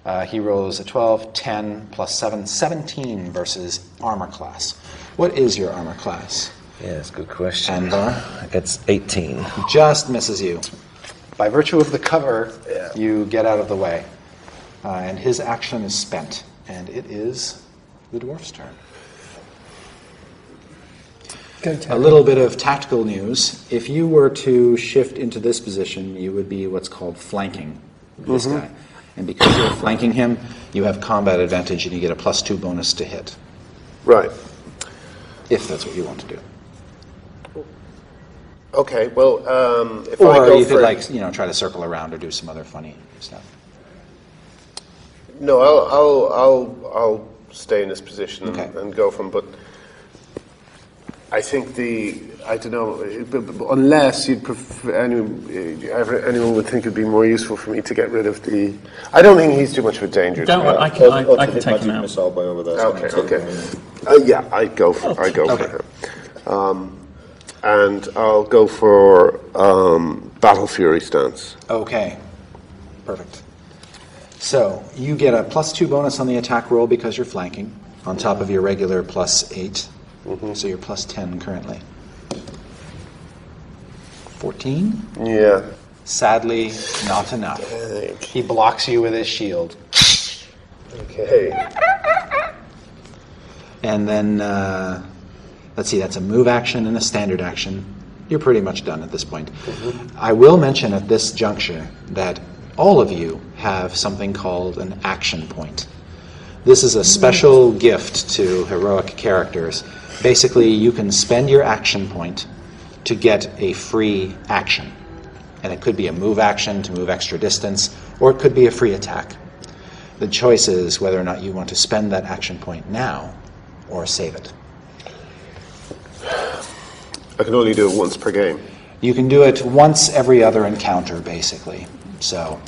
Uh, he rolls a 12, 10, plus 7, 17 versus armor class. What is your armor class? Yes, good question. Anvar? It's 18. Just misses you. By virtue of the cover, you get out of the way. Uh, and his action is spent. And it is the dwarf's turn. Go A little bit of tactical news. If you were to shift into this position, you would be what's called flanking this guy. And because you're flanking him, you have combat advantage and you get a plus two bonus to hit, Right. if that's what you want to do. Okay. Well, um, if I Or go you for could, like, you know, try to circle around or do some other funny stuff. no, I'll I'll I'll I'll stay in this position and, and go from. But I think the I don't know but- but unless you'd prefer anyone ever- anyone would think it'd be more useful for me to get rid of the. I don't think he's too much of a danger. Don't me. worry, I can, I, Or- or I can take him out. missile by over there. Okay, so okay. take him. Uh, yeah, I go for I go Okay. for him, um, and I'll go for um, battle fury stance. Okay, perfect. So you get a plus two bonus on the attack roll because you're flanking, on top of your regular plus 8 So you're plus ten currently. Fourteen. Yeah. Sadly, not enough. He blocks you with his shield, Okay. and then uh, let's see. That's a move action and a standard action. You're pretty much done at this point. Mm-hmm. I will mention at this juncture that all of you have something called an action point. This is a mm. special gift to heroic characters. Basically, you can spend your action point to get a free action. And it could be a move action to move extra distance, or it could be a free attack. The choice is whether or not you want to spend that action point now or save it. I can only do it once per game. You can do it once every other encounter, basically. So,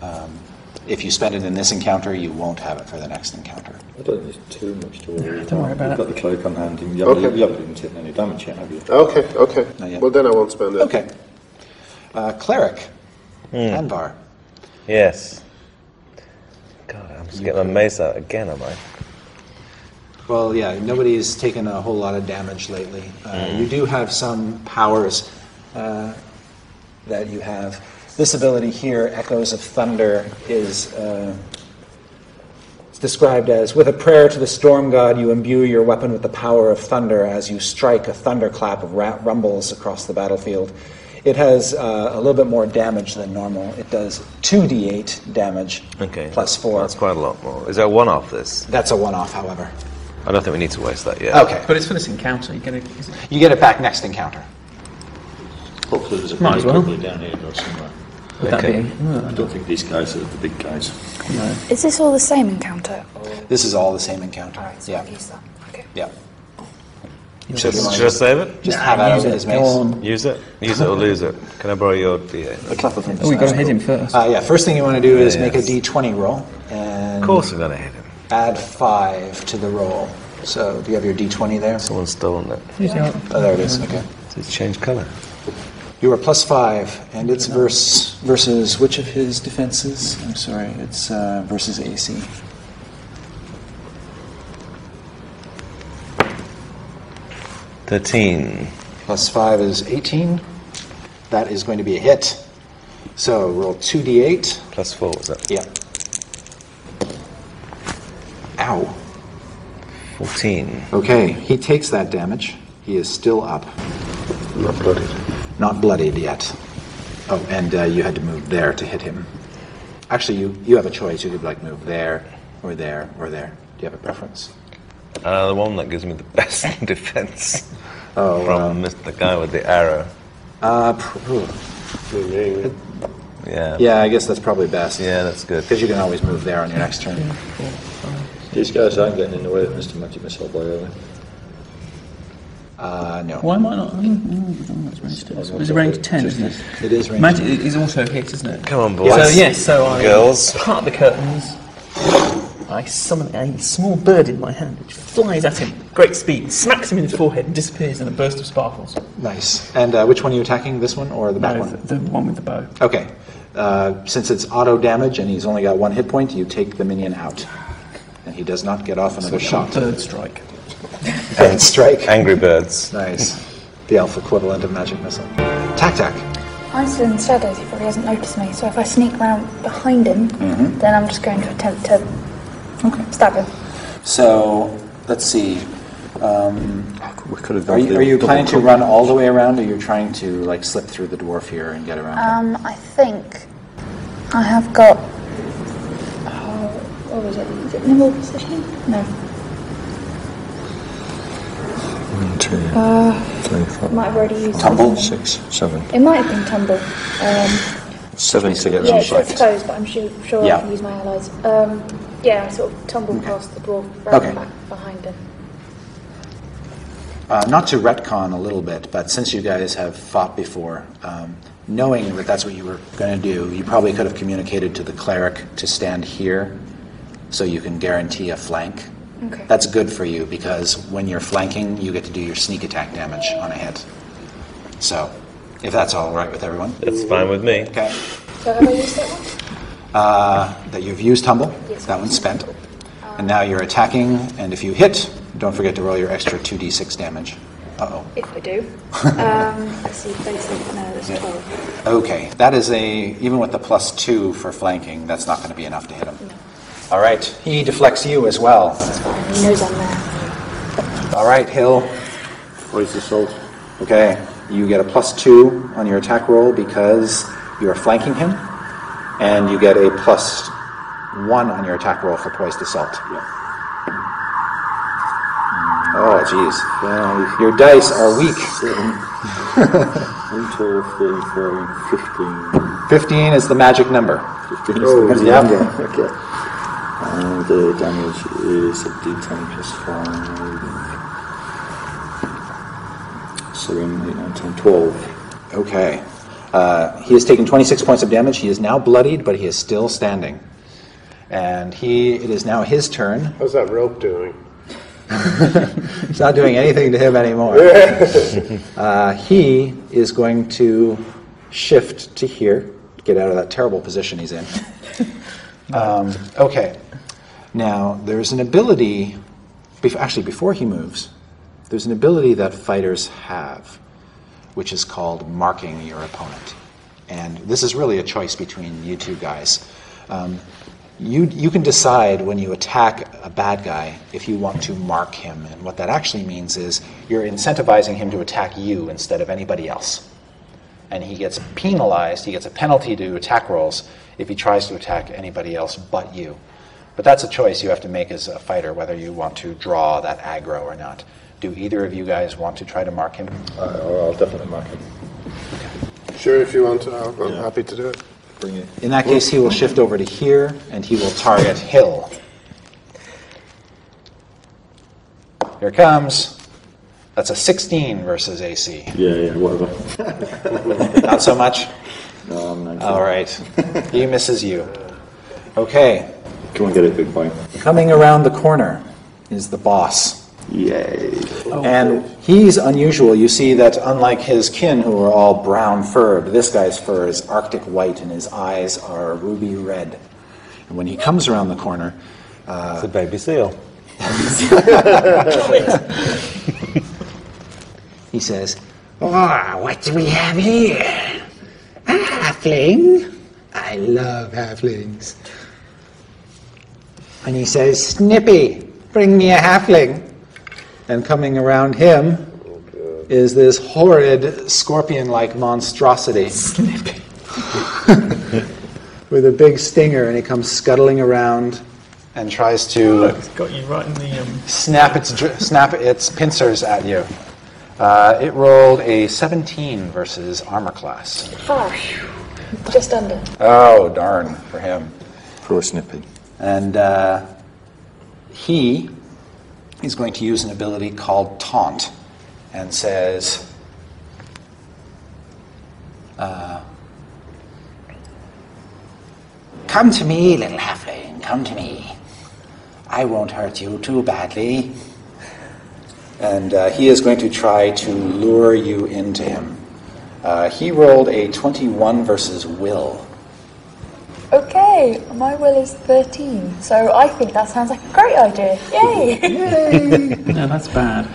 um, if you spend it in this encounter, you won't have it for the next encounter. I don't think there's too much to worry about. Don't worry about You've it. got the cloak on hand and you haven't, Okay. you haven't even taken any damage yet, have you? Okay, okay. Not yet. Well, then I won't spend it. Okay. Uh, cleric, Anvar. Yes. God, I'm just getting my mace out again, am I? Well, yeah, nobody's taken a whole lot of damage lately. Uh, You do have some powers uh, that you have. This ability here, Echoes of Thunder, is uh, it's described as with a prayer to the storm god, you imbue your weapon with the power of thunder as you strike a thunderclap of ra- rumbles across the battlefield. It has uh, a little bit more damage than normal. It does 2d8 damage Okay. plus 4. That's quite a lot more. Is that one off this? That's a one off, however. I don't think we need to waste that yet. Okay. But it's for this encounter. You get it. Is it You get it back next encounter. Hopefully there's a Might as well. down here or somewhere. Would that Okay. be? I don't think these guys are the big guys. Is this all the same encounter? This is all the same encounter. Alright, so yeah. Use that. Okay. Yeah. Should, should I save it? Just have it use it. his mace. Use it? Use it or lose it? Can I borrow your D8? A clap of thunder. Oh, we got to hit him first. Uh, yeah. First thing you want to do is Yeah, make a d20 roll and Of course we're going to hit him. add five to the roll. So do you have your d20 there? Someone's stolen it. Oh, there it is. Okay. So it's changed colour. You are plus five, and it's verse versus which of his defenses? I'm sorry, it's uh, versus AC. Thirteen. Plus five is 18. That is going to be a hit. So roll 2d8. Plus four, was that? Yeah. Ow. Fourteen. Okay, he takes that damage. He is still up. Not bloodied. Not bloodied yet. Oh, and uh, you had to move there to hit him. Actually, you, you have a choice. You could like move there, or there, or there. Do you have a preference? Uh, the one that gives me the best defense. Oh, From Mr. the guy with the arrow. Uh, pr- Yeah. yeah, I guess that's probably best. Yeah, that's good. Because you can always move there on your next turn. These guys aren't getting in the way of Mr. Magic Missile by are they? Uh, no. Why am I not? That's range two. It's range ten, isn't it? It is range Magic is also hit, isn't it? Come on, boys. So yes, so I Girls. part the curtains. I summon a small bird in my hand, which flies at him, great speed, smacks him in the forehead, and disappears in a burst of sparkles. Nice. And uh, which one are you attacking? This one or the back No, one? the, the one with the bow. Okay. Uh, since it's auto damage and he's only got one hit point, you take the minion out. And he does not get off another shot. Third strike. And strike. Angry birds. Nice. The elf equivalent of magic missile. Tac tac. I'm still in shadows, he probably hasn't noticed me, so if I sneak round behind him, Mm-hmm. then I'm just going to attempt to stab him. So let's see. We could have Are you, are you planning to run all the way around, or you're trying to like slip through the dwarf here and get around? him? Um, I think I have got. Oh, what was it? Is it nimble positioning? No. One, two, three, four, Might have already used Tumble? it. six, seven. It might have been tumble. Um, Seven to get yeah, around it says five. close, but I'm sure, sure Yeah. I can use my allies. Um, yeah, I sort of tumble past the dwarf, right Okay. back behind him. Uh, not to retcon a little bit, but since you guys have fought before, um, knowing that that's what you were going to do, you probably could have communicated to the cleric to stand here so you can guarantee a flank. Okay. That's good for you because when you're flanking, you get to do your sneak attack damage on a hit. So, if that's all right with everyone. That's fine with me. Okay. So have I used that one? Uh, that you've used Tumble. Yes. That one's spent. And now you're attacking, and if you hit, don't forget to roll your extra 2d6 damage. Uh oh. If I do. um, let's see, basic, no, it's 12. Okay, that is a, even with the plus two for flanking, that's not going to be enough to hit him. All right, he deflects you as well. He knows I'm there. All right, Hill. Poised assault. Okay, you get a plus two on your attack roll because you are flanking him, and you get a plus one on your attack roll for poised assault. Oh, jeez. Five, Your dice are weak. seven, one, two, three, four, fifteen. 15 15 is the magic number. Fifteen Oh, is the yeah. number. Okay. And the damage is a d10 plus five. Seven, eight, nine, ten, twelve. Okay. Uh, he has taken 26 points of damage. He is now bloodied, but he is still standing. And he, it is now his turn. How's that rope doing? It's not doing anything to him anymore. uh, he is going to shift to here, get out of that terrible position he's in. Um, okay. Now, there's an ability, actually, before he moves, there's an ability that fighters have, which is called marking your opponent. And this is really a choice between you two guys. Um, you, you can decide when you attack a bad guy if you want to mark him. And what that actually means is you're incentivizing him to attack you instead of anybody else. And he gets penalized, he gets a penalty to attack rolls if he tries to attack anybody else but you. But that's a choice you have to make as a fighter whether you want to draw that aggro or not. Do either of you guys want to try to mark him? Uh, I'll definitely mark it. Sure, if you want to, I'll- I'm happy to do it. Bring it. In that case, he will shift over to here and he will target Hill. Here it comes. That's a 16 versus AC. Yeah, yeah, whatever. Not so much? No, I'm 19. All right. He misses you. Okay. Come on, get it, big boy. Coming around the corner is the boss. Yay. Oh. And he's unusual. You see that unlike his kin, who are all brown furred, this guy's fur is Arctic white and his eyes are ruby red. And when he comes around the corner, uh, It's a baby seal. he says, Oh, what do we have here? A halfling. I love halflings. And he says, Snippy, bring me a halfling. And coming around him is this horrid scorpion like monstrosity. Snippy. With a big stinger, and he comes scuttling around and tries to It's got you right in the. Um, snap its snap its pincers at you. Uh, it rolled a 17 versus armor class. Harsh. Just under. Oh darn for him! Throw a snippy. And uh, he is going to use an ability called taunt, and says, uh, "Come to me, little halfling. Come to me. I won't hurt you too badly." And uh, he is going to try to lure you into him. Uh, he rolled a 21 versus will. Okay, my will is 13, so I think that sounds like a great idea. Yay! No, that's bad.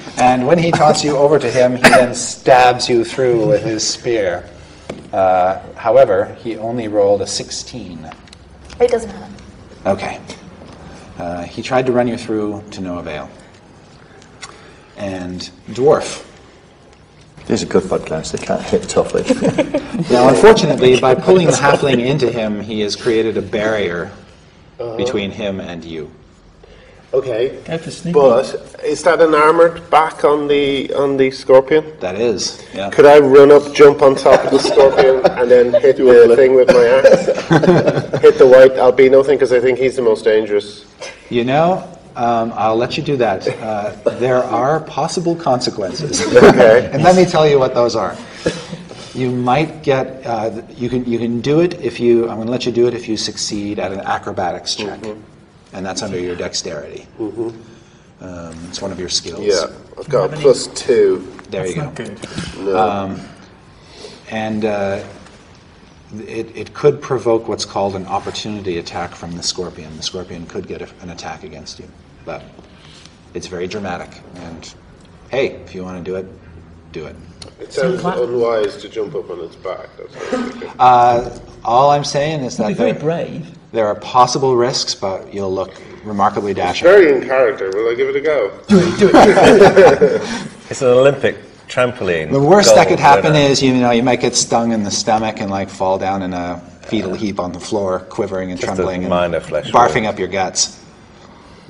And when he tosses you over to him, he then stabs you through with his spear. Uh, however, he only rolled a 16. it doesn't matter. Okay. Uh, he tried to run you through to no avail. And Dwarf. These are good podcasts, they can't hit toughly. Now, unfortunately, by pulling the halfling into him, he has created a barrier uh-huh. between him and you. Okay. Go for sneak. But is that an armored back on the on the scorpion? That is, yeah. Could I run up, jump on top of the scorpion, and then hit the thing with my axe? hit the white albino thing because I think he's the most dangerous. You know, um, I'll let you do that. Uh, there are possible consequences. Okay. and let me tell you what those are. You might get, uh, you, can, you can do it if you, I'm going to let you do it if you succeed at an acrobatics check. And that's under your dexterity. Um, it's one of your skills. Yeah, I've got a plus two. There you go. Good. No. And uh, it, it could provoke what's called an opportunity attack from the scorpion. The scorpion could get a, an attack against you, but it's very dramatic. And hey, if you want to do it, do it. it sounds what- unwise to jump up on its back. That's what I'm. Uh, all I'm saying is that very there, brave. there are possible risks, but you'll look remarkably dashing. Very in character. Will I give it a go? Do it. Do it. Do it. it's an Olympic trampoline. The worst that could happen winner. is, you know, you might get stung in the stomach and like fall down in a fetal heap on the floor, quivering and Just a trembling and flesh barfing wound. up your guts.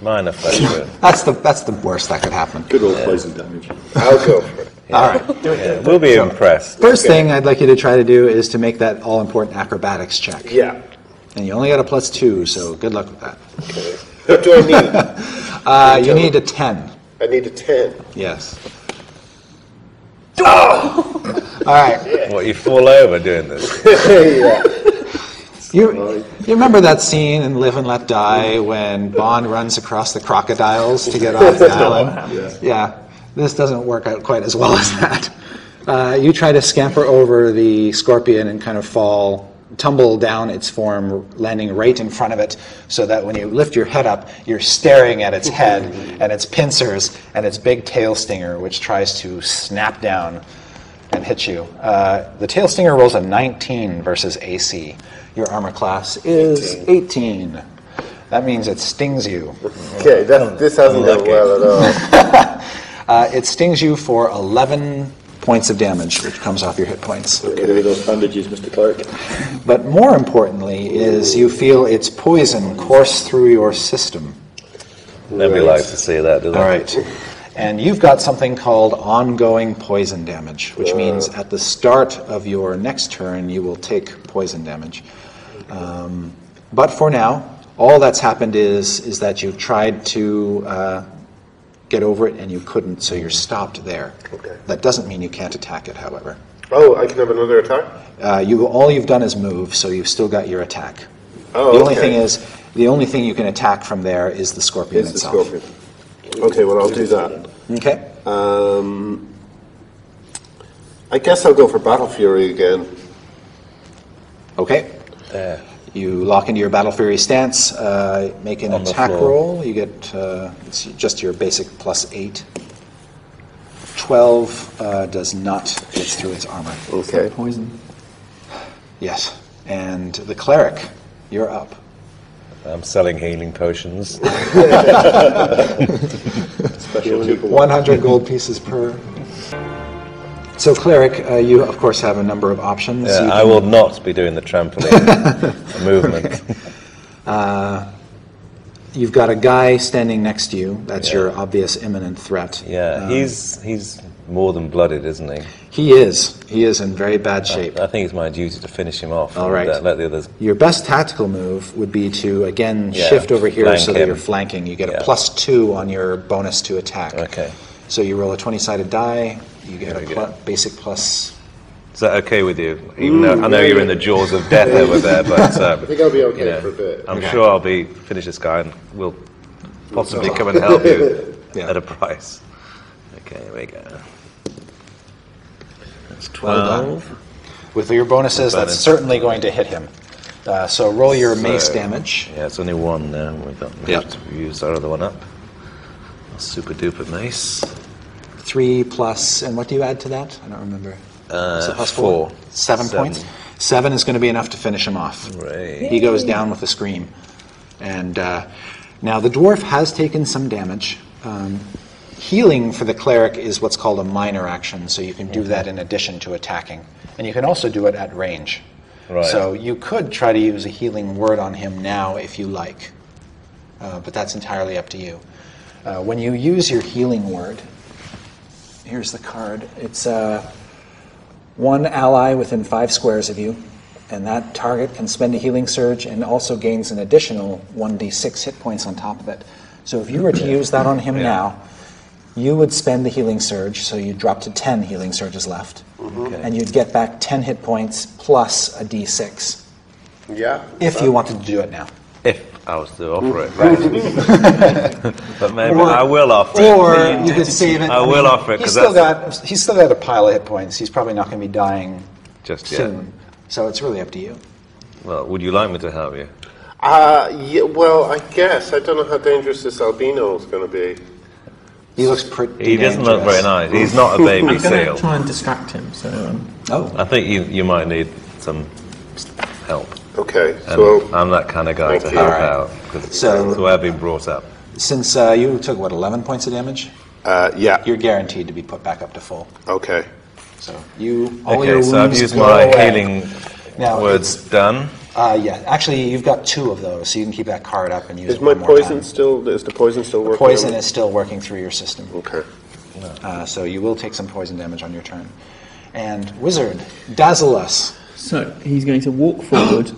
Minor flesh wound. That's the that's the worst that could happen. Good old poison damage. I'll go for it. All right. Yeah, we'll be impressed. First thing I'd like you to try to do is to make that all important acrobatics check. Yeah. And you only got a plus two, so good luck with that. What do I need? Uh, you need a 10. I need a ten. Yes. All right. What, you fall over doing this? yeah. You, you remember that scene in Live and Let Die when Bond runs across the crocodiles to get off the island? Yeah. This doesn't work out quite as well as that. Uh, you try to scamper over the scorpion and kind of fall, tumble down its form, landing right in front of it, so that when you lift your head up, you're staring at its head and its pincers and its big tail stinger, which tries to snap down and hit you. Uh, the tail stinger rolls a 19 versus AC. Your armor class is 18. That means it stings you. Okay, that, this hasn't gone well at all. Uh, it stings you for 11 points of damage, which comes off your hit points. Okay, with those bandages, Mr. Clerk. But more importantly, is you feel its poison course through your system. Nobody likes to see that, do they? All right. And you've got something called ongoing poison damage, which means at the start of your next turn, you will take poison damage. Um, but for now, all that's happened is, is that you've tried to uh, get over it and you couldn't, so you're stopped there. Okay. That doesn't mean you can't attack it, however. Oh, I can have another attack? Uh, you, all you've done is move, so you've still got your attack. Oh, the only okay. thing is, the only thing you can attack from there is the scorpion the itself. scorpion. Okay, well, I'll do that. Okay. Um, I guess I'll go for Battle Fury again. Okay. There. You lock into your Battle Fury stance, uh, make an On the attack floor. roll. You get uh, it's just your basic plus eight. Twelve uh, does not get through its armor. Okay. Poison. Yes. And the cleric, you're up. I'm selling healing potions. Specialty. 100 gold pieces per. So, cleric, uh, you of course have a number of options. Yeah, I will not be doing the trampoline movement. You've got a guy standing next to you. That's Yeah. your obvious imminent threat. Yeah, Um, he's he's more than blooded, isn't he? he is. He is in very bad shape. I think it's my duty to finish him off. All right. and, uh, let the others. Your best tactical move would be to again Yeah, shift over here so that him. you're flanking. You get a plus two on your bonus to attack. Okay. So you roll a 20 sided die, you get a Very pl- good. basic plus. Is that okay with you? Even though I know you're in the jaws of death over there, but um, I think I'll be okay you know, for a bit. I'm Okay. sure I'll be finish this guy and we'll possibly come and help you Yeah. at a price. Okay, here we go. That's done. twelve. With your bonuses, that's certainly going to hit him. Uh, so roll your mace So- damage. Yeah, it's only one now. We've got we have to use our other one up. Super duper mace. Three plus, and what do you add to that? I don't remember. Uh, plus four. Seven, Seven. points. Seven is going to be enough to finish him off. Right. He goes down with a scream. And uh, now the dwarf has taken some damage. Um, healing for the cleric is what's called a minor action, so you can do that in addition to attacking. And you can also do it at range. Right. So you could try to use a healing word on him now if you like, uh, but that's entirely up to you. Uh, when you use your healing word, here's the card. It's uh, one ally within five squares of you, and that target can spend a healing surge and also gains an additional 1d6 hit points on top of it. So if you were to use that on him now, you would spend the healing surge, so you'd drop to 10 healing surges left. And you'd get back 10 hit points plus a d6 Yeah. if you wanted to do it now. If I was to offer it, right? but maybe I will offer it. Or you could save it. I will mean, offer it, He's 'cause still got he's still got a pile of hit points. He's probably not going to be dying Just yet. soon. So it's really up to you. Well, would you like me to help you? Uh, yeah, well, I guess. I don't know how dangerous this albino is going to be. He looks pretty. He doesn't look very nice. He's not a baby I'm going seal. to try and distract him. So um, Oh, I think you, you might need some help. Okay, And so I'm that kind of guy to Thank you. help Alright. out. Because So- that's the way I've been brought up. since uh, you took what 11 points of damage, uh, yeah. you're guaranteed to be put back up to full. Okay. So you all your Okay, so I've wounds used go my away. healing Now, words done. Uh, yeah, actually, you've got two of those, so you can keep that card up and use Is it my one more poison time. still? Is the poison still working? Poison on- is still working through your system, Okay. uh, so you will take some poison damage on your turn. And wizard, dazzle us. so he's going to walk forward.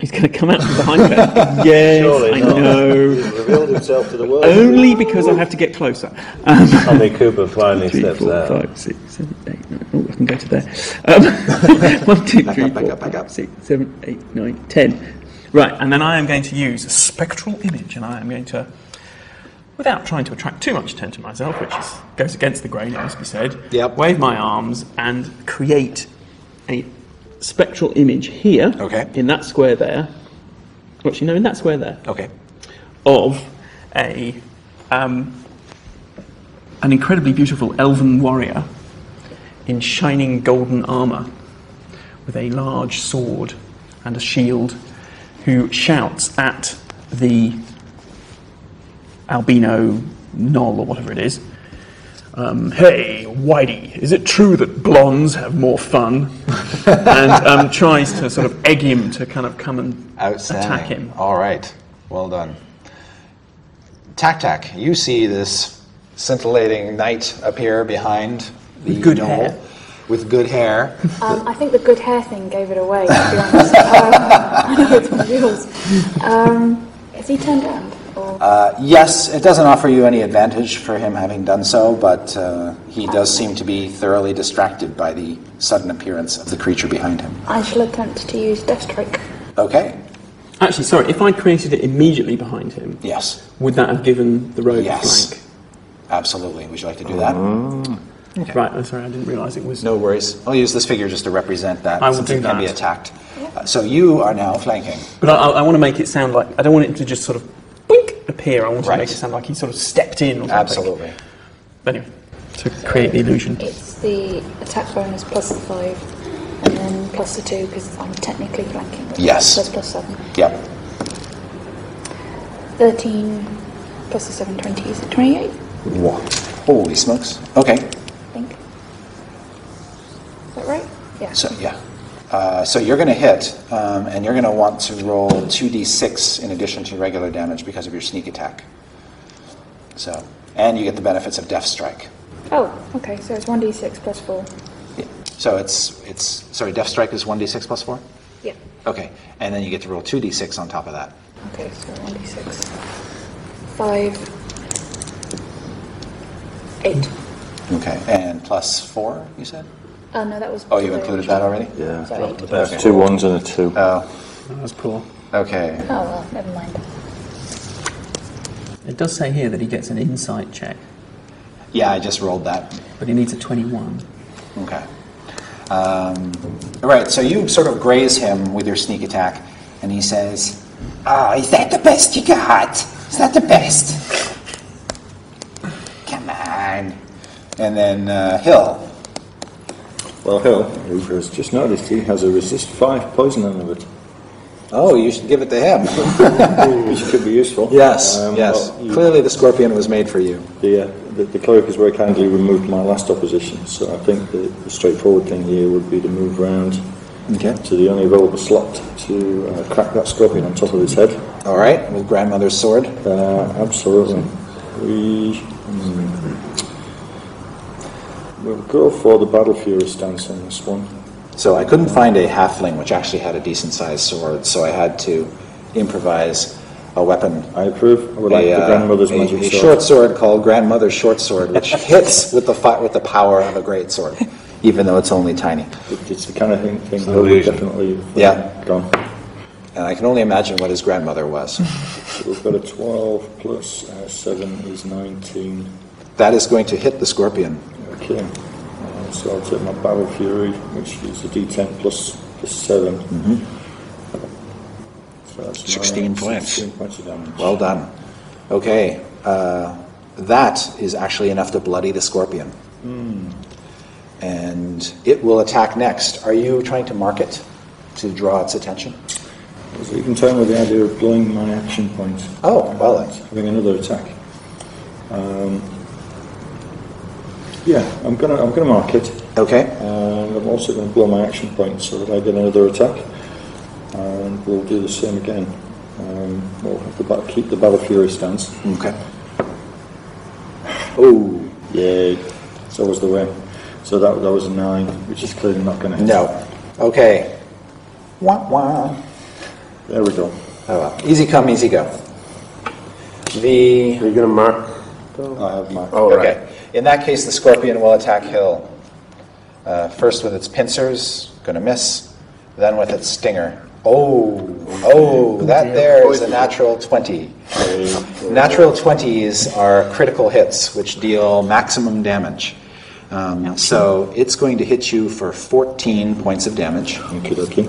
He's going to come out from behind her. Yes, Surely I not. know. He's revealed himself to the world. Only because I have to get closer. Um, Tommy Cooper finally three, steps four, out. five, six, seven, eight, nine. Oh, I can go to there. Um, one, two, Back three, up, back four, up, back five, up. six, seven, eight, nine, ten. Right, and then I am going to use a spectral image, and I am going to, without trying to attract too much attention to myself, which is, goes against the grain, it must be said, Yep. wave my arms and create a spectral image here, Okay. in that square there. Actually, no, in that square there Okay. of a um, an incredibly beautiful elven warrior in shining golden armor with a large sword and a shield who shouts at the albino gnoll or whatever it is. Um, hey, Whitey, is it true that blondes have more fun? and um, tries to sort of egg him to kind of come and attack him. All right. Well done. Tac Tac, you see this scintillating knight appear behind the With good gnoll hair. with good hair. Um, I think the good hair thing gave it away, to be honest. um, I know it's one of yours. Um, is he turned around? Or? Uh, yes, it doesn't offer you any advantage for him having done so, but uh, he does seem to be thoroughly distracted by the sudden appearance of the creature behind him. I shall attempt to use Death Strike. Okay. Actually, sorry, if I created it immediately behind him, Yes, would that have given the rogue Yes. flank? absolutely. Would you like to do that? Right, I'm sorry, I didn't realise it was. No worries. I'll use this figure just to represent that I will since do it can be that. attacked. Uh, so you are now flanking. But I, I, I want to make it sound like. I don't want it to just sort of boink appear. I want to make it sound like he sort of stepped in or something. Absolutely. Anyway, to create the illusion. It's the attack bonus plus the 5, and then plus the 2 because I'm technically flanking. Yes. Plus plus 7. Yep. 13 plus the seven twenty is it 28? Whoa. Holy smokes. Okay. I think. Is that right? Yeah. So yeah. Uh, so you're going to hit, um, and you're going to want to roll 2d6 in addition to regular damage because of your sneak attack. So, and you get the benefits of Death Strike. Oh, okay, so it's 1d6 plus 4. Yeah. So it's it's sorry, Death Strike is 1d6 plus four. Yeah. Okay, and then you get to roll 2d6 on top of that. Okay, so 1d6. 5. 8. Okay, and plus four, you said? Oh, no, that was. Oh, you included that already? Yeah. So 8. Okay. Two ones and a two. Oh, That was poor. okay. Oh, well, never mind. It does say here that he gets an insight check, Yeah, I just rolled that. but he needs a 21. Okay. Um, right, so you sort of graze him with your sneak attack, and he says, "Oh, is that the best you got? Is that the best? Come on." And then uh, Hill. Well, Hill, who has just noticed he has a resist 5 poison it, Oh, you should give it to him. which could be useful. yes, Um, yes. well, Clearly, the scorpion was made for you. The, uh, the, the cleric has very kindly removed my last opposition, so I think the, the straightforward thing here would be to move round Okay. to the only available slot to uh, crack that scorpion on top of his head. All right, with grandmother's sword. Uh, absolutely. We hmm. We'll go for the battle fury stance on this one. So I couldn't find a halfling which actually had a decent sized sword, so I had to improvise a weapon. I approve. I would like a, the uh, grandmother's a- magic a sword. short sword called grandmother's short sword, which hits with the fi- with the power of a great sword, even though it's only tiny. It's the kind of thing, thing an Hill would definitely Yeah. gone. And I can only imagine what his grandmother was. So we've got a 12 plus uh, 7 is 19. that is going to hit the scorpion. Okay. Uh, so I'll take my Battle Fury, which is a D10 plus, plus 7. So that's 16 nine- points. 16 points. Well done. Okay, uh, that is actually enough to bloody the scorpion. And it will attack next. Are you trying to mark it to draw its attention? So you can tell me the idea of blowing my action point. Oh, well. Having another attack. Um, yeah, I'm gonna I'm gonna mark it, Okay. and I'm also going to blow my action point so that I get another attack, and we'll do the same again. Um, we'll have to ba- keep the battle fury stance. Okay. Oh, Yay! So was the way. So that that was a nine, which is clearly not going to hit. no. Okay. Wah, wah. There we go. Oh well. Easy come, easy go. The Are you going to mark? I have marked. Oh, right. Okay. In that case, the scorpion will attack Hill. Uh, first with its pincers, going to miss. Then with its stinger. Oh, oh, that there is a natural 20. Natural 20s are critical hits, which deal maximum damage. Um, so it's going to hit you for 14 points of damage. Okay, okay.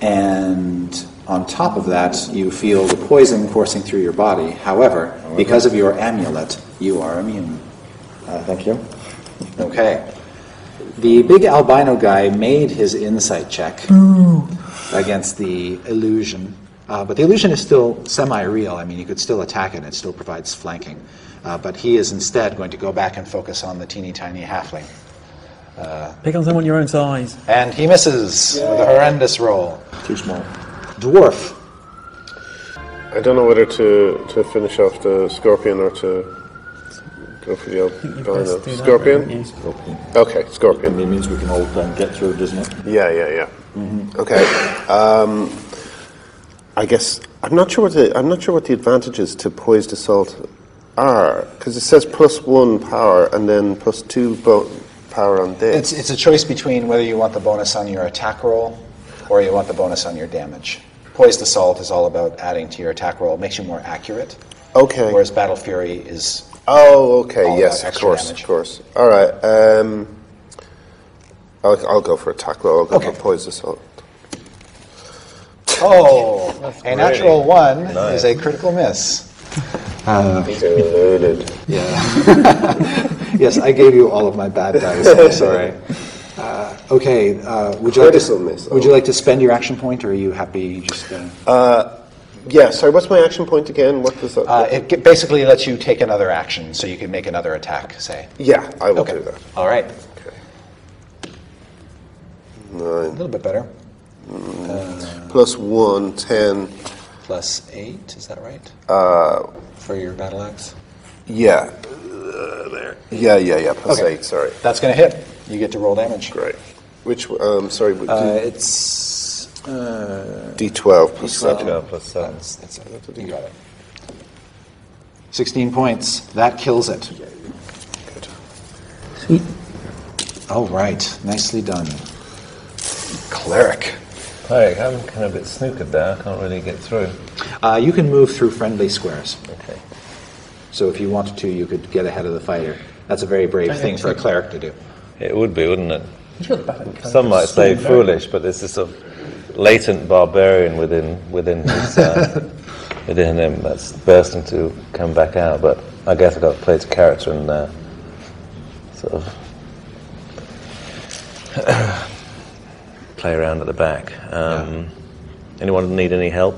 And on top of that, you feel the poison coursing through your body. However, because of your amulet, you are immune. Uh, thank you. Okay. The big albino guy made his insight check against the illusion, uh, but the illusion is still semi-real. I mean, you could still attack it; it still provides flanking. Uh, but he is instead going to go back and focus on the teeny tiny halfling, Pick on someone your own size. and he misses with a horrendous roll. Too small. Dwarf. I don't know whether to, to finish off the scorpion or to go for the albino. Scorpion? Scorpion. Okay, scorpion. it means we can all then get through, doesn't it? Yeah, yeah, yeah. Okay. Um, I guess I'm not sure what the I'm not sure what the advantages to poised assault are because it says plus one power and then plus two bo- power on It's, this. it's a choice between whether you want the bonus on your attack roll or you want the bonus on your damage. Poised Assault is all about adding to your attack roll. It makes you more accurate, okay. whereas Battle Fury is. Oh, okay. All yes, of course, damage. of course. All right. Um, I'll, I'll go for attack roll. I'll go Okay. for poised assault. Oh, a natural one Nice. is a critical miss. Deluded. Yeah. yes, I gave you all of my bad dice. I'm sorry. Uh, okay. Uh, would you like to, Would you like to spend your action point, or are you happy just? Uh, Yeah. Sorry. What's my action point again? What does that? uh, it basically lets you take another action, so you can make another attack. Say. yeah, I will Okay. do that. All right. Okay. A little bit better. plus one, ten. Plus eight, is that right? Uh, For your battle axe? Yeah. Uh, there. Yeah, yeah, yeah. Plus Okay. eight. Sorry. That's going to hit. You get to roll damage. Great. Which? Um, sorry. w- Uh, D- it's. Uh, D12 plus seven. 12 plus 7. that's, that's it. You got it. 16 points. That kills it. Sweet. Oh, right. Nicely done. Cleric. Cleric, I'm kind of a bit snookered there. I can't really get through. Uh, you can move through friendly squares. Okay. So if you wanted to, you could get ahead of the fighter. That's a very brave thing for a cleric to do. It would be, wouldn't it? You've got the back. Some might say foolish, but there's this sort of latent barbarian within within his, uh, within him that's bursting to come back out. But I guess I got to play to character and uh, sort of play around at the back. Um, Anyone need any help?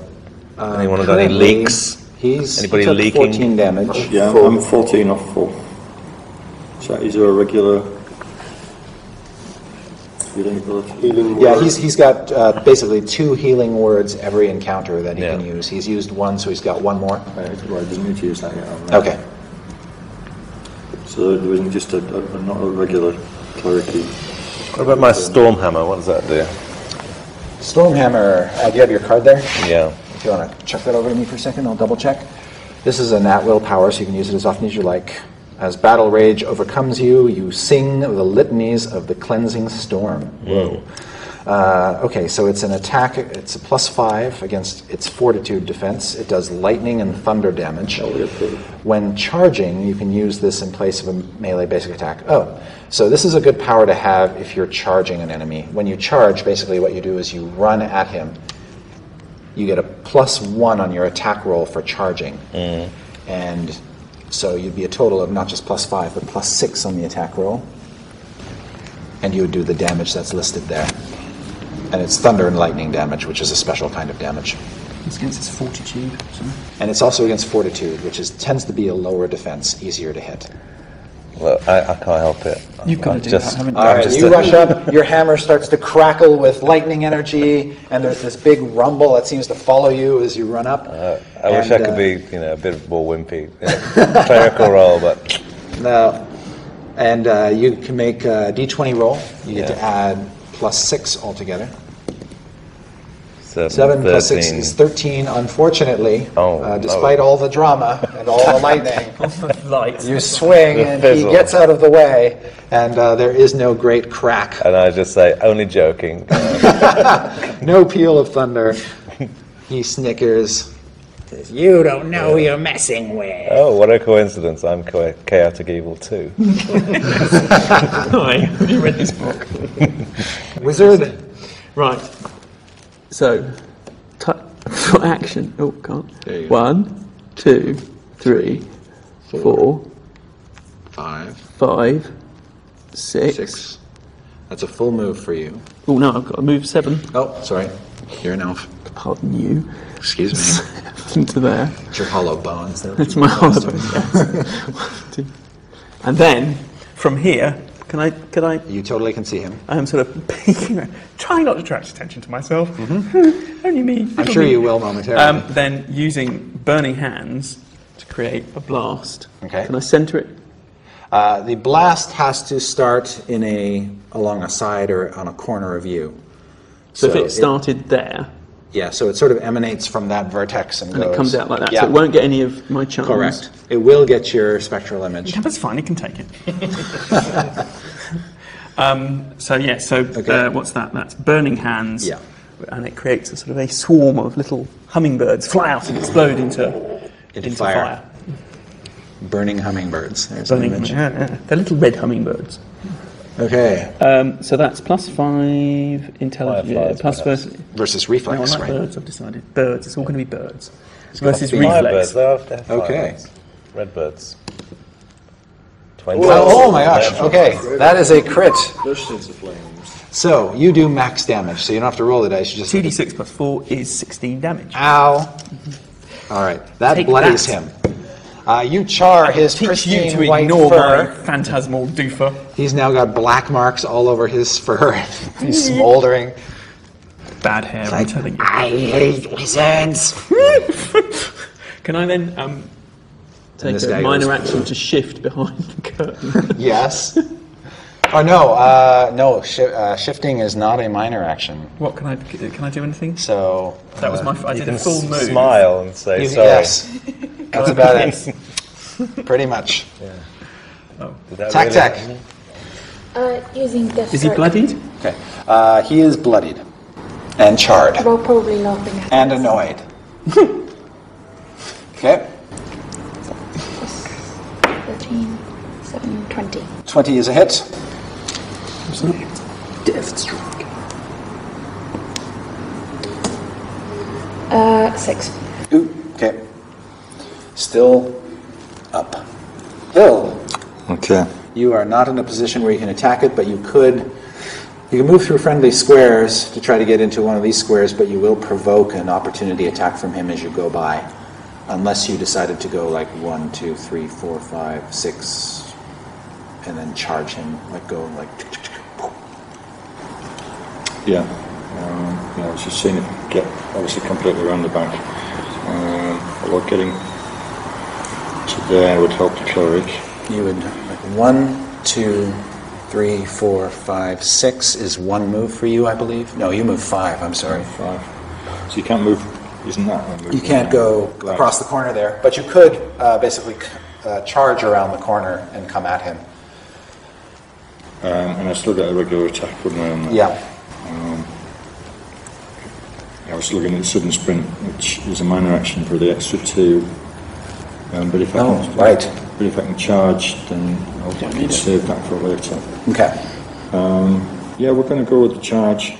Anyone got any leaks? He's Anybody he took leaking? 14 damage. Yeah, I'm 14 off full. So is there a regular healing ability? Healing Yeah, word. he's, he's got uh, basically two healing words every encounter that he Yeah. can use. He's used one, so he's got one more. Right, well, I didn't need to use that yet. have Okay. So there isn't just a, a, not a regular clericy. What about my storm hammer? What does that do? Stormhammer, uh, do you have your card there? Yeah. If you want to check that over to me for a second, I'll double check. This is a nat will power, so you can use it as often as you like. As battle rage overcomes you, you sing the litanies of the cleansing storm. Whoa. Uh, okay, so it's an attack. It's a plus five against its fortitude defense. It does lightning and thunder damage. When charging, you can use this in place of a melee basic attack. Oh, so this is a good power to have if you're charging an enemy. When you charge, basically what you do is you run at him you get a plus one on your attack roll for charging. And so you'd be a total of not just plus five, but plus six on the attack roll. And you would do the damage that's listed there. And it's thunder and lightning damage, which is a special kind of damage. It's against its fortitude. So. And it's also against fortitude, which is tends to be a lower defense, easier to hit. Well, I, I can't help it. You've got I to do just, that, haven't you? All I'm right, just you a- rush up, your hammer starts to crackle with lightning energy, and there's this big rumble that seems to follow you as you run up. Uh, I wish I And, could uh, be, you know, a bit more wimpy. You know, clerical role, but No. And uh, you can make a d20 roll. You get to add plus six altogether. Seven, Seven plus six 13. is 13. Unfortunately, Oh, uh, no. despite all the drama and all the lightning, Light. you swing The and he gets out of the way, and uh, there is no great crack, And I just say, only joking. no peal of thunder. He snickers. Says, You don't know who you're messing with. oh, what a coincidence. I'm cha- chaotic evil too. Hi, have you read this book? Wizard. Right. So, t- for action. Oh, can't. There you go. One, two, three, four, Five, five, six. six. That's a full move for you. Oh no, I've got to move seven. Oh, sorry. You're an elf. Pardon you. Excuse me. Into there. It's your hollow bones. It's my hollow bone, yes. And then from here, can I? Can I? You totally can see him. I am sort of peeking, around, trying not to attract attention to myself. Only me. I'm sure me. you will momentarily. Um, then using burning hands to create a blast. Okay. Can I centre it? Uh, the blast has to start in a along a side or on a corner of you. So, if it started there yeah, so it sort of emanates from that vertex and, and goes. it comes out like that, Yeah, so it won't get any of my charms. correct. It will get your spectral image. Yeah, that's fine. It can take it. um, so yeah. So Okay. uh, what's that? That's burning hands. Yeah. And it creates a sort of a swarm of little hummingbirds fly out and explode into Into fire. Burning hummingbirds. There's an Burning, image. yeah, yeah. They're little red hummingbirds. Okay, Um, so that's plus five intelligence. Yeah, plus perhaps. versus. versus No, I like right? birds. I've decided birds. It's all going to be birds. Versus be reflex. Firebirds, they're, they're Okay. firebirds. Redbirds. 20. Oh, oh my gosh! Okay, that is a crit. Burstings of flames. So you do max damage, so you don't have to roll the dice. You just Two d six plus four is sixteen damage. Ow. All right, that Take bloodies that. him. Uh, you char his Teach pristine you to white ignore fur. my phantasmal doofer. He's now got black marks all over his fur. He's smoldering. Bad hair, I'm telling you. I hate wizards. Can I then um, take this a guy minor action to shift behind the curtain? Yes. Oh no, uh, no. Shi uh, shifting is not a minor action. what can I? Can I do anything? So That was my. I You did can a full s- move. smile and say you- sorry. yes, that's about it. Pretty much. Did that Tac really- tac. Uh, using death Is he bloodied? Okay. Uh, he is bloodied and charred Well, probably laughing at and us. annoyed. okay. 13, 7, 20. Twenty is a hit. Death stroke. Uh, six. Ooh, okay. Still up. Hill, Okay. you are not in a position where you can attack it, but you could. You can move through friendly squares to try to get into one of these squares, but you will provoke an opportunity attack from him as you go by. Unless you decided to go like one, two, three, four, five, six, and then charge him, like go like. Yeah. Um, yeah, I was just saying if we get obviously completely around the back. Um, although getting to there would help the cleric. You would like one, two, three, four, five, six is one move for you, I believe. No, you move five. I'm sorry. Five. So you can't move, isn't that one move? You can't go Right. across the corner there, but you could uh, basically uh, charge around the corner and come at him. Um, and I still get a regular attack, wouldn't I? On that? Yeah. I was looking at the sudden sprint, which is a minor action for the extra two. Um, but if I Oh, can, right. But if I can charge, then I'll need it. save that for later. Okay. Yeah, we're going to go with the charge.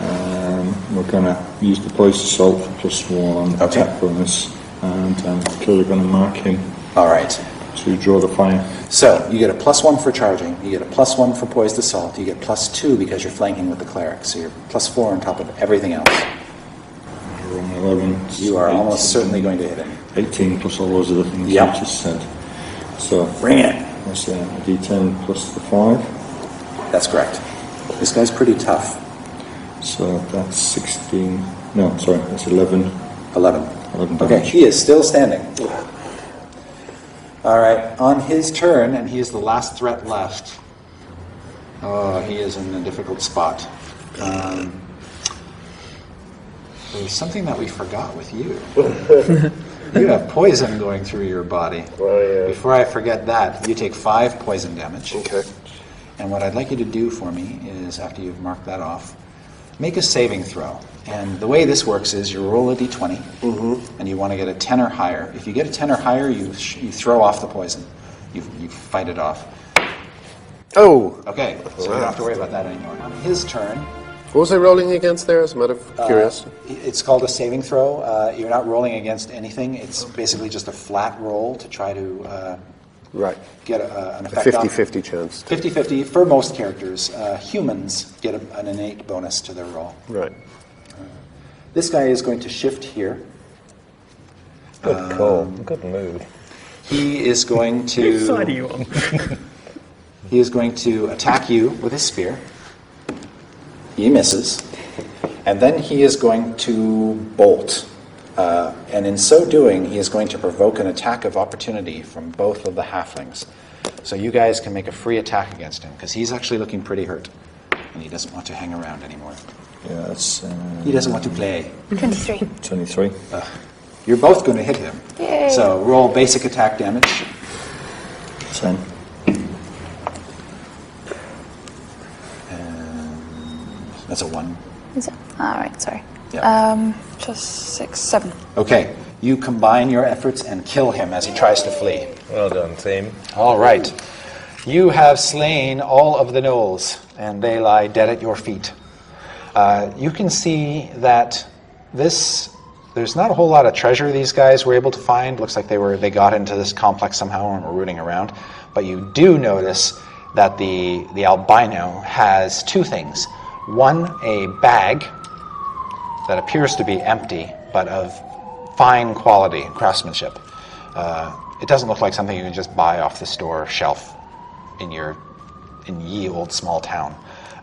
Um, we're going to use the poised assault for plus one Okay. attack bonus, and um, clearly going to mark him All right. to draw the fire. So you get a plus one for charging. You get a plus one for poised assault. You get plus two because you're flanking with the cleric. So you're plus four on top of everything else. Roll an eleven. You are almost certainly going to hit him. 18 plus all those other things Yep. you just said. So Bring it. that's a d10 plus the five. That's correct. This guy's pretty tough. So that's 16. No, sorry, that's 11. Eleven. 11 Okay, damage. he is still standing. All right, on his turn, and he is the last threat left. Oh, he is in a difficult spot. Um, there's something that we forgot with you. you have poison going through your body. Well, yeah. Before I forget that, you take five poison damage. Okay. And what I'd like you to do for me is, after you've marked that off, make a saving throw. And the way this works is you roll a d20, mm-hmm. and you want to get a 10 or higher. If you get a 10 or higher, you, sh- you throw off the poison. You, you fight it off. Oh! Okay, so you don't have to worry about that anymore. On his turn, What was I rolling against there as a matter of curiosity? it's called a saving throw. Uh, you're not rolling against anything. It's basically just a flat roll to try to uh, right. get a, an A effect 50 off. 50 chance. 50 50 for most characters. Uh, humans get a, an innate bonus to their roll. Right. This guy is going to shift here. Good call. Good move. He is going to. side are you on? He is going to attack you with his spear. He misses. And then he is going to bolt. Uh, and in so doing, he is going to provoke an attack of opportunity from both of the halflings. So you guys can make a free attack against him, because he's actually looking pretty hurt. And he doesn't want to hang around anymore. Yeah, that's uh, He doesn't want to play. 23. 23. You're both going to hit him. Yay. So roll basic attack damage. 10. That's a one. Is it? Alright, sorry. Yeah. Um, just six, seven. Okay. You combine your efforts and kill him as he tries to flee. Well done, team. All right. You have slain all of the gnolls, and they lie dead at your feet. Uh, you can see that this. There's not a whole lot of treasure these guys were able to find. Looks like they were they got into this complex somehow and were rooting around. But you do notice that the the albino has two things. One, a bag that appears to be empty, but of fine quality craftsmanship. Uh, it doesn't look like something you can just buy off the store shelf in your in ye old small town.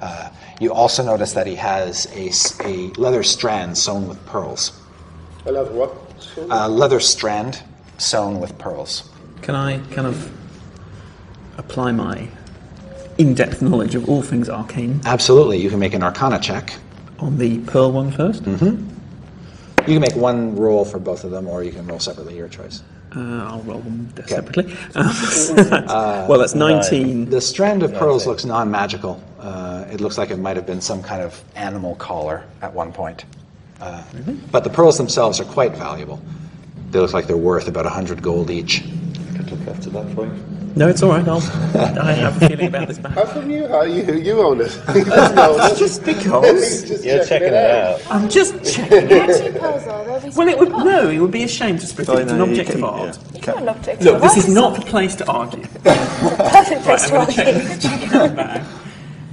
Uh, you also notice that he has a, a leather strand sewn with pearls. I love what? A leather strand sewn with pearls. Can I kind of apply my in-depth knowledge of all things arcane Absolutely, you can make an Arcana check. on the pearl one first? You can make one roll for both of them, or you can roll separately. Your choice. Uh, I'll roll them separately. Um, well, that's 19. The strand of pearls looks non-magical. Uh, it looks like it might have been some kind of animal collar at one point. Uh, But the pearls themselves are quite valuable. They look like they're worth about 100 gold each. I could look after that for you. No, it's all right. I'll, I have a feeling about this bag. How come you? How you? You own it. He doesn't it. Just because. He's just You're checking it out. I'm just checking. How two pearls are? They'll be Well, it would no. It would be a shame to split it. It's an object of art. apart. You can't look this is not the place to argue. perfect place Right, to I'm going to argue. check, check out the bag,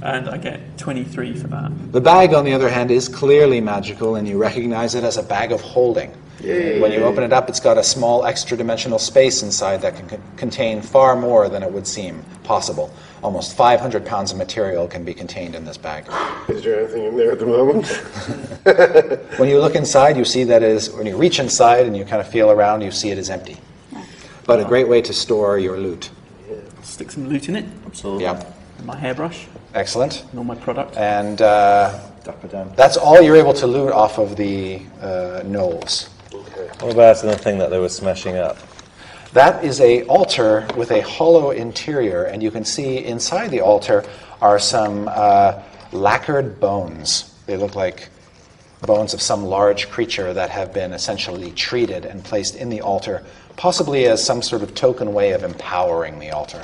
and I get 23 for that. The bag, on the other hand, is clearly magical, and you recognize it as a bag of holding. When you open it up, it's got a small extra dimensional space inside that can con- contain far more than it would seem possible. Almost 500 pounds of material can be contained in this bag. Is there anything in there at the moment? When you look inside, you see that is, when you reach inside and you kind of feel around, you see it is empty. But a great way to store your loot. Stick some loot in it. Absolutely. Yeah, My hairbrush excellent. and all my product. And uh, that's all you're able to loot off of the uh, gnolls. What about the thing that they were smashing up? That is a altar with a hollow interior, and you can see inside the altar are some uh, lacquered bones. They look like bones of some large creature that have been essentially treated and placed in the altar, possibly as some sort of token way of empowering the altar.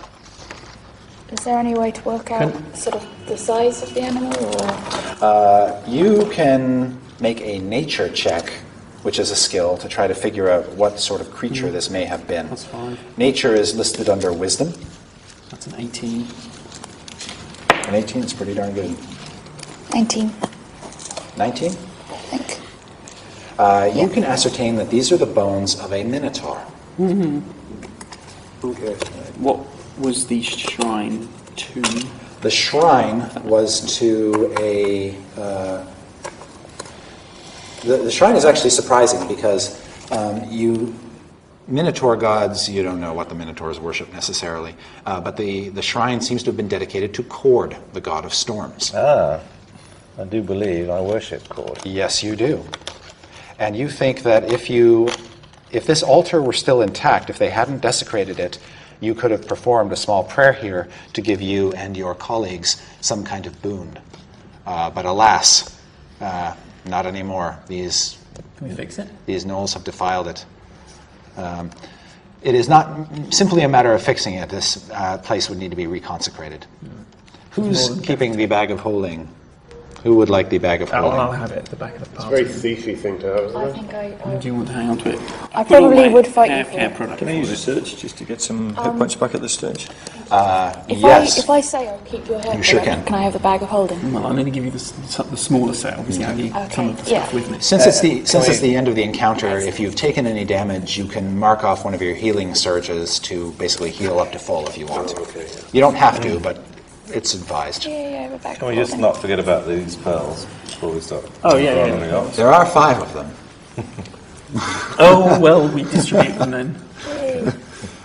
Is there any way to work out sort of the size of the animal, or You can make a nature check, which is a skill, to try to figure out what sort of creature this may have been. That's fine. Nature is listed under wisdom. That's an 18. An 18 is pretty darn good. 19? 19? I think. Uh, you can ascertain that these are the bones of a minotaur. Mm-hmm. Okay. What was the shrine to? The shrine was to a. Uh, the, the shrine is actually surprising because um, you. Minotaur gods, you don't know what the Minotaurs worship necessarily, uh, but the, the shrine seems to have been dedicated to Kord, the god of storms. Ah, I do believe I worship Kord. Yes, you do. And you think that if you, if this altar were still intact, if they hadn't desecrated it, you could have performed a small prayer here to give you and your colleagues some kind of boon. Uh, but alas, uh, not anymore. These Can we fix it? these gnolls have defiled it. Um, it is not simply a matter of fixing it. This uh, place would need to be reconsecrated. Who's keeping the bag of holding? Who would like the bag of I'll, holding? I'll have it at the back of the It's a very party. thiefy thing to have, isn't I it? think I. Or I do you want to hang on to it? I Put probably my would fight you hair for care it. product. Can I use a search just to get some hit um, points back at this stage? Uh, if yes. I if I say I'll keep your hair, You sure can. Can I have the bag of holding? Well, I'm going to give you the, s- the smaller set. Obviously, I need some Okay, of the stuff yeah. with me. Since it's the uh, since it's the end of the encounter, if you've taken any damage, you can mark off one of your healing surges to basically heal up to full if you want to. Okay. You don't have to, mm-hmm. but it's advised. Yeah, yeah, I have a bag Can we just holding. not forget about these pearls before we start? Oh, yeah, yeah, rounding yeah. up? There are five of them. Oh well, we distribute them then.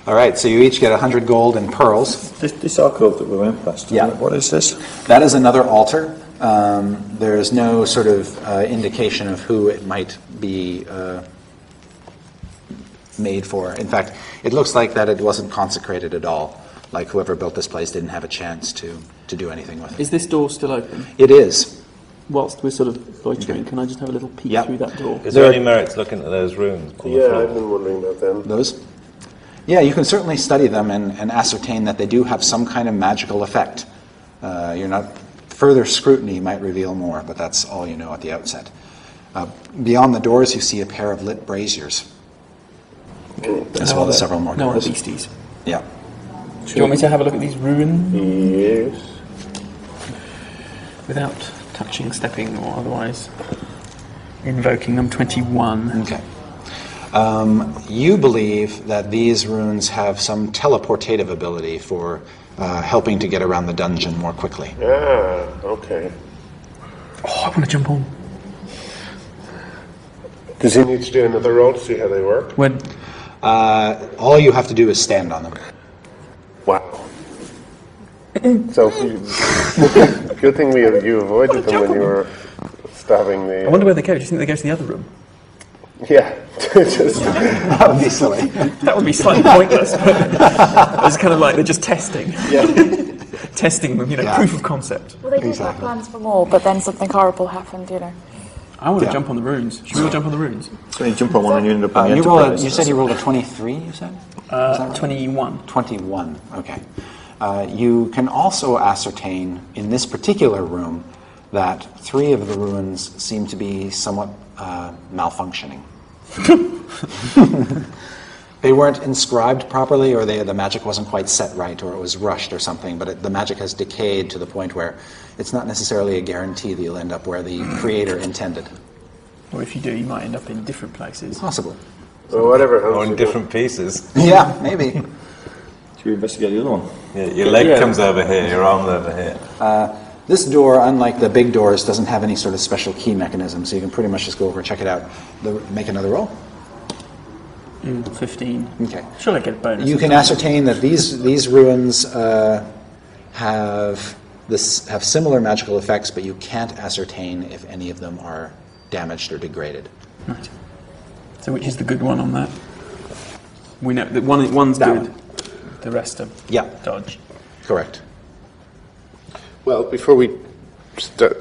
All right, so you each get 100 gold in pearls. This, this alcove that we went past, Yeah. what is this? That is another altar. Um, there's no sort of uh, indication of who it might be uh, made for. In fact, it looks like that it wasn't consecrated at all. Like whoever built this place didn't have a chance to, to do anything with it. Is this door still open? It is. Whilst we're sort of loitering, can I just have a little peek Yep. through that door? Is there There- any merit to looking at those rooms? Yeah. I've been wondering about them. Those? Yeah, you can certainly study them and, and ascertain that they do have some kind of magical effect. Uh, you're not further scrutiny might reveal more, but that's all you know at the outset. Uh, beyond the doors, you see a pair of lit braziers, as well as several more No other doors. beasties. Yeah. Do you want me to have a look at these ruins Yes. without touching, stepping, or otherwise invoking them? Twenty-one. Okay. Um, you believe that these runes have some teleportative ability for uh, helping to get around the dungeon more quickly. Ah, okay. Oh, I want to jump on. Does he need to do another roll to see how they work? When Uh, all you have to do is stand on them. Wow. so, good thing we you avoided them when you were stabbing the. I wonder where they go. Do you think they go to the other room? Yeah. Just- That would be. That would be slightly pointless. But it's kind of like they're just testing, Yeah. testing them. You know, Yeah. proof of concept. Well, they did Exactly. have plans for more, but then something horrible happened. You know. I want to Yeah. jump on the runes. Should we all jump on the runes? So you jump on one and you end up Uh, on the you, rolled a, you said you rolled a 23, you said? Uh, 21. 21, okay. Uh, you can also ascertain in this particular room that three of the ruins seem to be somewhat uh, malfunctioning. they weren't inscribed properly, or they, the magic wasn't quite set right, or it was rushed or something, but it, the magic has decayed to the point where it's not necessarily a guarantee that you'll end up where the creator intended. Or if you do, you might end up in different places. Possible. Well, whatever Or in different pieces. Yeah, maybe. Should we investigate the other one? Yeah, your leg Yeah. comes over here, your arm's over here. This door, unlike the big doors, doesn't have any sort of special key mechanism, so you can pretty much just go over and check it out. The, make another roll. Mm, 15. Okay. Surely I get a bonus. You can ascertain that these these ruins uh, have this have similar magical effects, but you can't ascertain if any of them are damaged or degraded. Right. So which is the good one on that? We know that one one's That good. one. The rest of Yeah. dodge. Correct. Well, before we start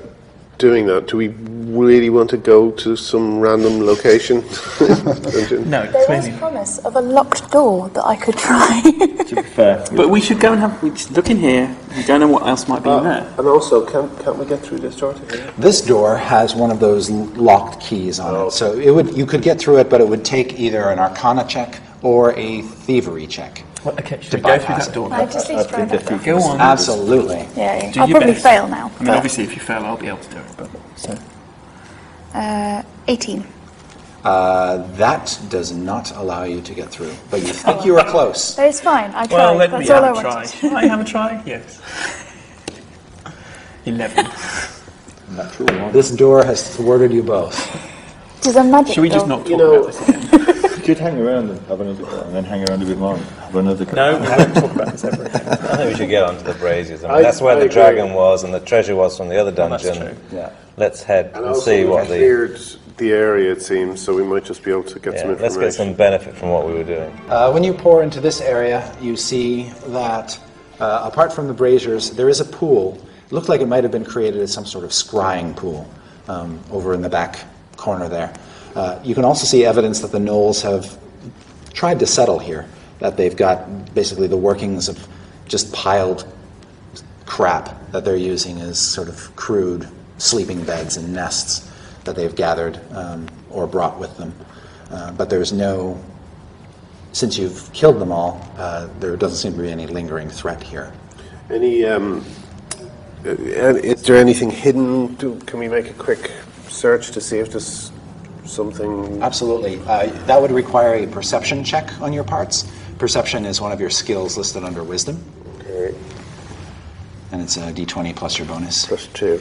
doing that, do we really want to go to some random location? Dungeon? No, There was clearly. promise of a locked door that I could try. To be fair, But we should go and have. We should look in here. We don't know what else might be in uh, there. And also, can't, can't we get through this door to here? This door has one of those locked keys on it, oh. so it would you could get through it, but it would take either an Arcana check or a thievery check. Well, okay, should To we go through that door? I just need to try that if you door. Go on. Absolutely. Yeah, Do I'll your probably best. fail now. I mean, obviously, if you fail, I'll be able to do it. But so Uh, 18. Uh, that does not allow you to get through, but you think you are close. But it's fine. I tried. well, let That's me all have a wanted. try. Shall I have a try? Yes. Eleven. natural one. This door has thwarted you both. It is a magic Should we just door. not talk You know- about this again? You could hang around and have another go, and then hang around a bit more and have another go. No, we won't talk about this ever again. I think we should get onto the braziers. I mean, I- that's where I the agree. dragon was and the treasure was from the other Well, that's dungeon. true. Yeah. Let's head And and, also, see what the. cleared the area, it seems, so we might just be able to get Yeah, some let's get some benefit from what we were doing. Uh, when you pour into this area, you see that uh, apart from the braziers, there is a pool. It looked like it might have been created as some sort of scrying pool um, over in the back corner there. Uh, you can also see evidence that the gnolls have tried to settle here, that they've got basically the workings of just piled crap that they're using as sort of crude sleeping beds and nests that they've gathered um, or brought with them. Uh, but there's no, since you've killed them all, uh, there doesn't seem to be any lingering threat here. Any, um, uh, is there anything hidden? Do, can we make a quick search to see if there's something? Absolutely. Uh, that would require a perception check on your parts. Perception is one of your skills listed under wisdom, Okay, and it's a d20 plus your bonus. plus two.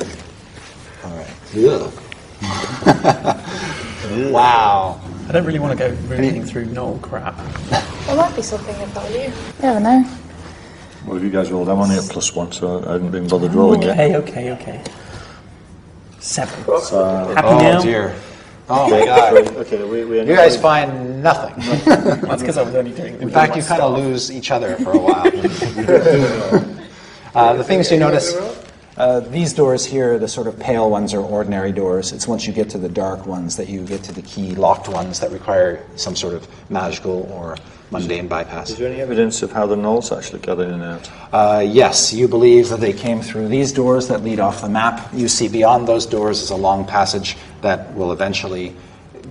All right. Yeah. wow. I don't really want to go rooting through gnoll crap. There might be something of value. You never know. Well, if you guys rolled, I'm only at plus one, so I haven't been bothered rolling yet. Okay, okay, okay. Seven. So, Happy Oh now? dear. Oh my God. okay, we, we You guys find nothing. That's because I was only doing. In fact, you kind of lose each other for a while. uh, the things you notice, uh, these doors here, the sort of pale ones are ordinary doors. It's once you get to the dark ones that you get to the key locked ones that require some sort of magical or mundane bypass. Is there any evidence of how the gnolls actually got in and out? Uh, yes, you believe that they came through these doors that lead off the map. You see beyond those doors is a long passage that will eventually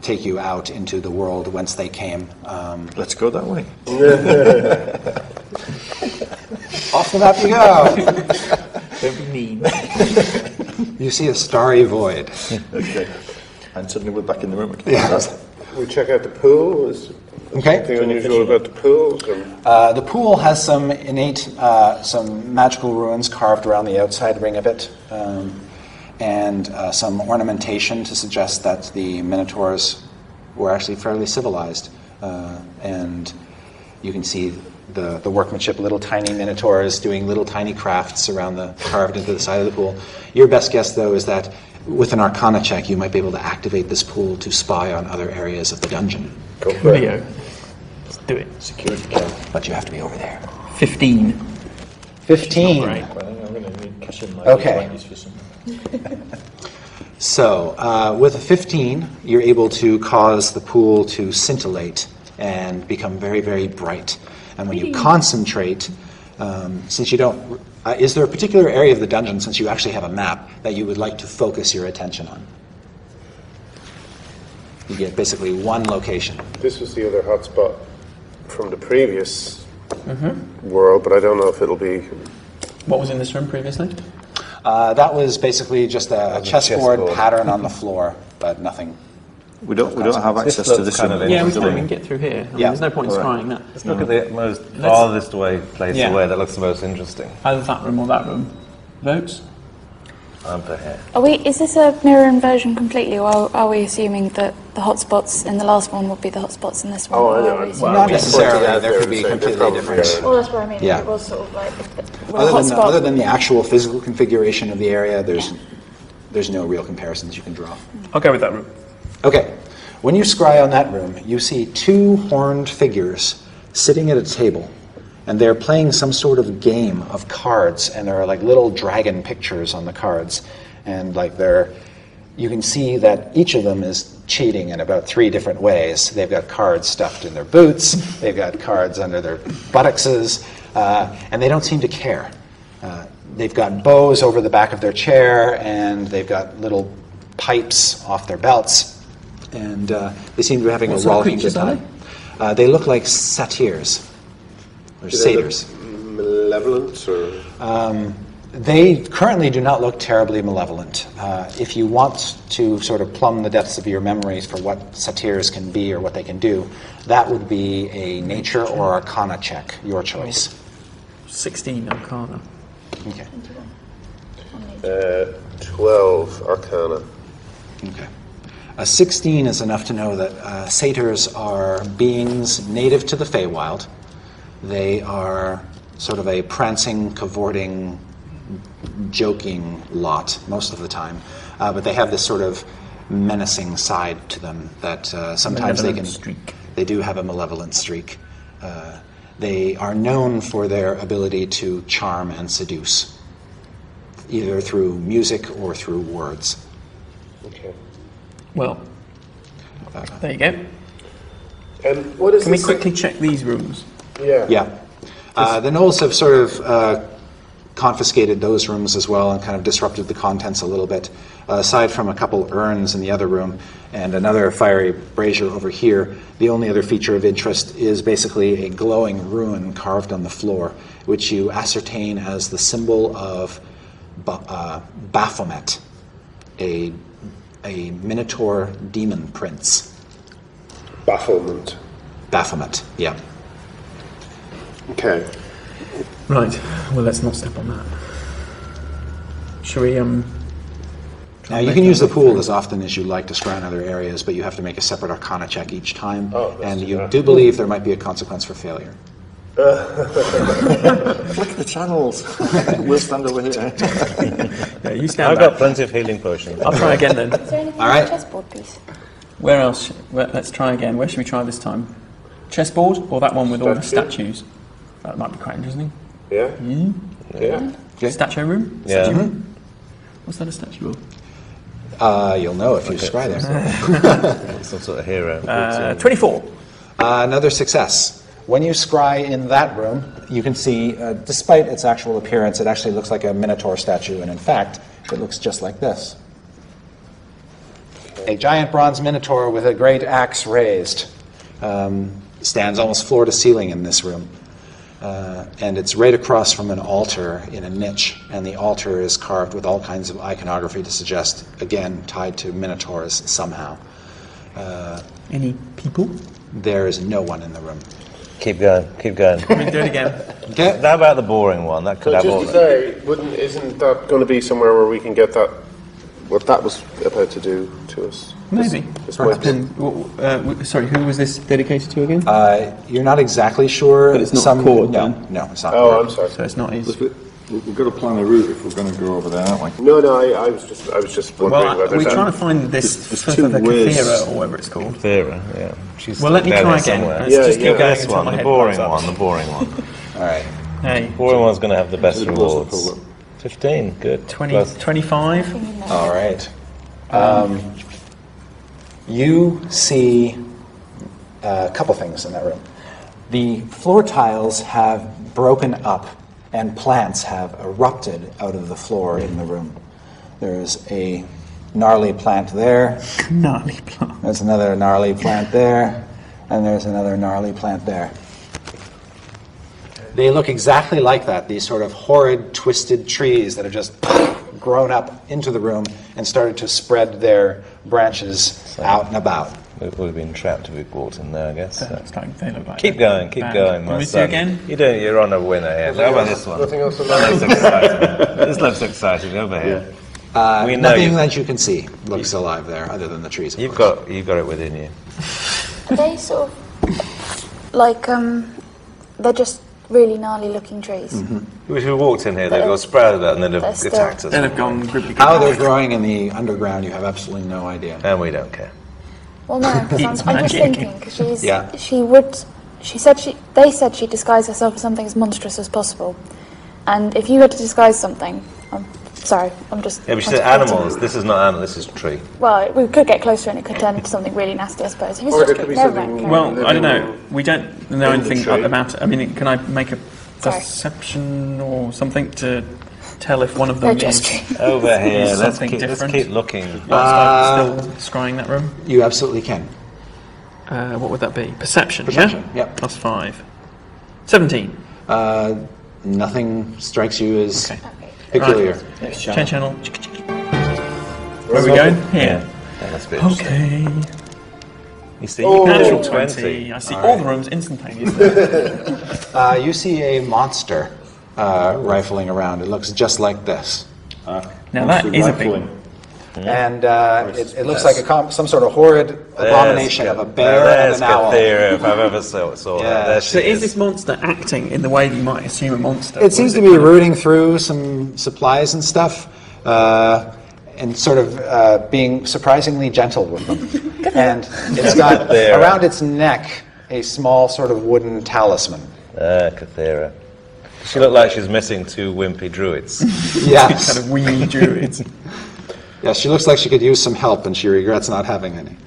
take you out into the world whence they came. Um, Let's go that way. off the map you go. Don't be mean. You see a starry void. Okay. And suddenly we're back in the room again. We check out the pool. Is Okay. anything unusual about the pool? Uh, the pool has some innate, uh, some magical runes carved around the outside ring of it, um, and uh, some ornamentation to suggest that the Minotaurs were actually fairly civilized. Uh, and you can see the, the workmanship, little tiny Minotaurs doing little tiny crafts around the carved into the side of the pool. Your best guess, though, is that with an Arcana check, you might be able to activate this pool to spy on other areas of the dungeon. Go for it. Let's do it. Security kill. But you have to be over there. Fifteen. 15. Right. Well, I'm going to need cash in my Okay. 20s for some. So, uh, with a 15, you're able to cause the pool to scintillate and become very, very bright. And when you concentrate, um, since you don't, uh, is there a particular area of the dungeon, since you actually have a map, that you would like to focus your attention on? You get basically one location. This was the other hotspot from the previous world, but I don't know if it'll be. What was in this room previously? Uh, that was basically just a, a chessboard, chessboard. pattern on the floor, but nothing. We don't, we don't have access to this kind room. of Yeah, we can, we can get through here. I mean, Yeah. There's no point in trying that. Let's look at the most farthest away place Yeah. away that looks the most interesting. Either that room or that room. Votes? I'm here. Are we? Is this a mirror inversion completely, or are, are we assuming that the hotspots in the last one would be the hotspots in this one? Oh, I or know. are we I'm- assuming- Not necessarily. pointed There there could be completely different. Well, that's what I mean. Yeah. It was sort of like the, with Other than, the, other than the actual physical configuration of the area, there's there's no real comparisons you can draw. I'll go with that room. Okay, when you scry on that room, you see two horned figures sitting at a table, and they're playing some sort of game of cards, and there are like little dragon pictures on the cards, and like they're. You can see that each of them is cheating in about three different ways. They've got cards stuffed in their boots, they've got cards under their buttocks, uh, and they don't seem to care. Uh, they've got bows over the back of their chair, and they've got little pipes off their belts, and uh, they seem to be having What a rollicking good time. Uh, they look like satyrs or Do they look. Malevolent or. They currently do not look terribly malevolent. Uh, if you want to sort of plumb the depths of your memories for what satyrs can be or what they can do, that would be a nature or arcana check, your choice. 16 Arcana. Okay. Uh, 12 Arcana. Okay. A 16 is enough to know that uh, satyrs are beings native to the Feywild. They are sort of a prancing, cavorting, joking lot most of the time, uh, but they have this sort of menacing side to them that uh, sometimes they can. Streak. They do have a malevolent streak. Uh, they are known for their ability to charm and seduce, either through music or through words. Okay. Well, there you go. And what is Can we this- quickly check these rooms? Yeah. Yeah. Uh, the gnolls have sort of uh, confiscated those rooms as well and kind of disrupted the contents a little bit. Uh, aside from a couple urns in the other room and another fiery brazier over here, the only other feature of interest is basically a glowing rune carved on the floor, which you ascertain as the symbol of ba- uh, Baphomet, a, a Minotaur demon prince. Bafflement. Baphomet, yeah. Okay. Right. Well, let's not step on that. Shall we, um... Now, you can use the pool as often as you like to scry in other areas, but you have to make a separate arcana check each time. Oh, and you that. do believe there might be a consequence for failure. Flick the channels. we'll stand over here. Yeah, you stand I've back. got plenty of healing potions. I'll try again then. Is there anything All on right. the chessboard piece? Where else? Where, let's try again. Where should we try this time? Chessboard or that one with all the statues? That might be quite interesting. Yeah? Yeah. Okay. Statue room? Yeah. Statue room? What's that a statue of? Uh, you'll know if you scry there. Some sort of hero. Uh, 24. Uh, another success. When you scry in that room, you can see, uh, despite its actual appearance, it actually looks like a Minotaur statue, and in fact, it looks just like this. A giant bronze Minotaur with a great axe raised um, stands almost floor to ceiling in this room. Uh, and it's right across from an altar in a niche, and the altar is carved with all kinds of iconography to suggest, again, tied to Minotaurs somehow. Any people? There is no one in the room. Keep going, keep going. Let me do it again. Okay. How about the boring one? That could So have all just to say, wouldn't, isn't that going to be somewhere where we can get that, what that was about to do to us? Maybe. This might be- uh, sorry, who was this dedicated to again? Uh, you're not exactly sure. But it's not Some, Kord, No, then? no, it's not. Oh, Kord. I'm sorry. so it's not his. We- We've got to plan a route if we're going to go over there, aren't we? No, no, I, I was just, I was just wondering Well, whether we're trying to find this There's- there's two of a ways. Cathera or whatever it's called. Vera, yeah. She's Well, let me try again. somewhere. Let's Yeah, just keep going This one, the boring blows up. one, the boring one. All right. Hey, boring one's going to have the best It rewards. 15, good. 20, Plus 25. All right. You see uh, a couple things in that room. The floor tiles have broken up and plants have erupted out of the floor in the room. There's a gnarly plant there, Gnarly plant. there's another gnarly plant there, and there's another gnarly plant there. They look exactly like that, these sort of horrid, twisted trees that have just grown up into the room and started to spread their branches out and about. We would have been trapped if we'd walked in there, I guess. so. It's like they look Keep a going, keep band. going, Want my me to son. again? You do, you're on a winner here. How about this one? Nothing else This looks exciting. this looks exciting over here. Uh, We know nothing you- that you can see looks alive there, other than the trees. Of You've course. got, you've got it within you. Are they sort of like um? They're just really gnarly looking trees. Mm-hmm. If we walked in here, they'd got sprouted out and they'd have still- attacked us. They'd have gone gribbly How they're growing in the underground, you have absolutely no idea. And we don't care. Well, no, because I'm, I'm just thinking because she's Yeah. she would she said she they said she'd disguise herself as something as monstrous as possible, and if you had to disguise something, I'm sorry, I'm just. Yeah, but she said animals. This is not animal, this is tree. Well, we could get closer and it could turn into something really nasty, I suppose. If it's Or just it could be never something- mind, carry Well. I don't know. We don't know anything tree. about it. I mean, can I make a Sorry. perception or something to tell if one of They're them is. Over here, Is let's something keep, let's different? keep looking. whilst I'm still scrying that room? You absolutely can. Uh, what would that be? Perception, Perception, yeah? yep. Plus five. 17. Uh, nothing strikes you as Okay. Peculiar. Change channel. Where are we going? Here. That must be interesting. Okay. You see, Oh. Natural natural 20. 20. I see all the rooms instantaneously. Uh, you see a monster uh, rifling around. It looks just like this. now that is a big And uh, it, it looks like a com- some sort of horrid abomination of a bear and There's an owl. Cathera, if I've ever saw, saw Yeah. that. There So is is. this monster acting in the way you might assume a monster? It seems to be rooting through some supplies and stuff, uh, and sort of uh, being surprisingly gentle with them. and it's got There. around its neck a small sort of wooden talisman. Ah, Cathera. She looked like she's missing two wimpy druids. Yes. kind of wee druids. Yeah, she looks like she could use some help, and she regrets not having any.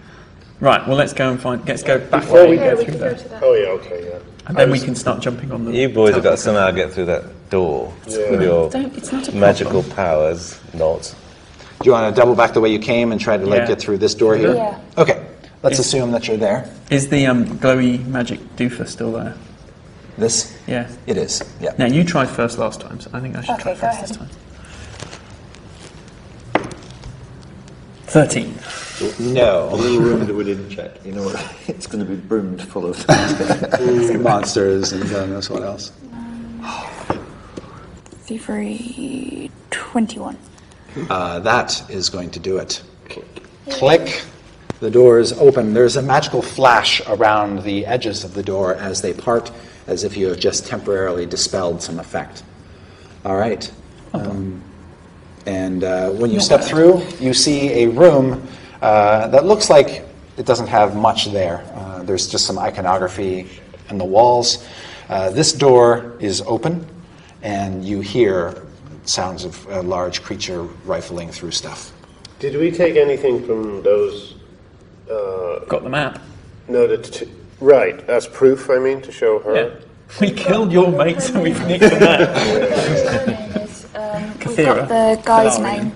Right, well, let's go and find. Let's go back Before way we- and Yeah, go we through could go to that. Oh yeah, okay, yeah. And then we can start jumping on the. You boys have got to somehow get through that door with your Don't, it's not a magical problem. powers. Not. Do you want to double back the way you came and try to like Yeah. get through this door here? Yeah. Okay. Let's assume that you're there. Is the um, glowy magic doofer still there? This Yeah. it is. Yeah. Now you tried first last time, so I think I should try Okay, go first ahead. this time. Thirteen. No. A little room that we didn't check. You know what? It's going to be brimmed full of. monsters and God knows what else. Thievery 21. Uh, that is going to do it. Click. The door is open. There's a magical flash around the edges of the door as they part, as if you have just temporarily dispelled some effect. All right. Um, and uh, when you step through, you see a room uh, that looks like it doesn't have much there. Uh, there's just some iconography in the walls. Uh, this door is open, and you hear sounds of a large creature rifling through stuff. Did we take anything from those? Uh, Got the map. no, the t- right. As proof, I mean, to show her. Yeah. We killed your mates and we've nicked the map. Her name is, we've Cathera. got the guy's name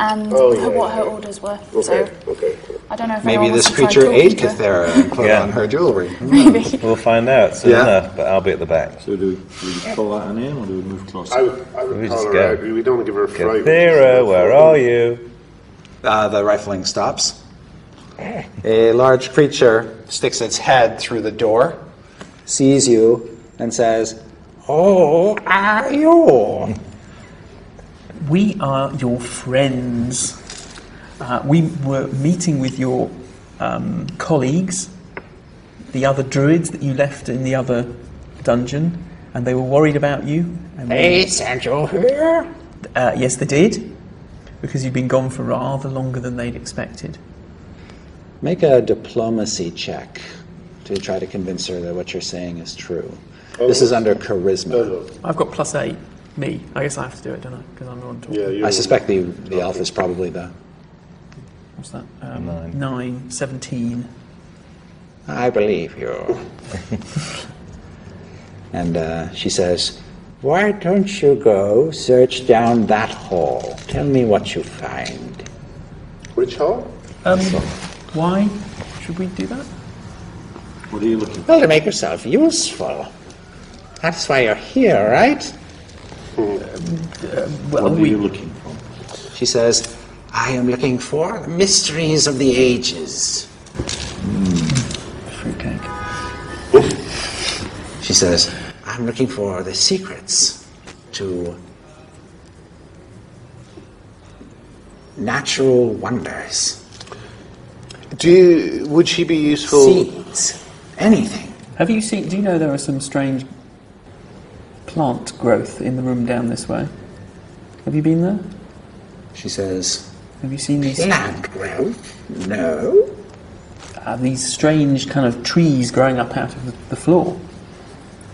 and Oh, her, what her yeah. orders were. Okay. So Okay. I don't know if Maybe anyone this to try creature talking ate to her. Cathera and put Yeah. on her jewelry. Maybe. We'll find out soon Yeah. enough, but I'll be at the back. So do we, do we just call out her name or do we move closer? I would, I would We call just her go. out. We don't want to give her a fright. Cathera, where are you? Uh, the rifling stops. A large creature sticks its head through the door, sees you, and says, "Oh, are you?" We are your friends. Uh, we were meeting with your um, colleagues, the other druids that you left in the other dungeon, and they were worried about you. And They sent you here. uh, yes, they did, because you've been gone for rather longer than they'd expected. Make a diplomacy check to try to convince her that what you're saying is true. Oh. This is under charisma. No, no. I've got plus eight. Me. I guess I have to do it, don't I? Because I'm the one talking. Yeah, you I suspect the, the elf is probably the what's that? Um, Nine. nine, 17. I believe you. and uh, she says, Why don't you go search down that hall? Tell me what you find. Which hall? Um, why should we do that? What are you looking for? Well, to make yourself useful. That's why you're here, right? Mm-hmm. Well, What are we, you looking for? She says, I am looking for the mysteries of the ages. Mm. fruitcake. She says, I'm looking for the secrets to natural wonders. Do you, would she be useful? Seeds. Anything. Have you seen? Do you know there are some strange plant growth in the room down this way? Have you been there? She says, Have you seen these Plant growth? No. uh, these strange kind of trees growing up out of the, the floor?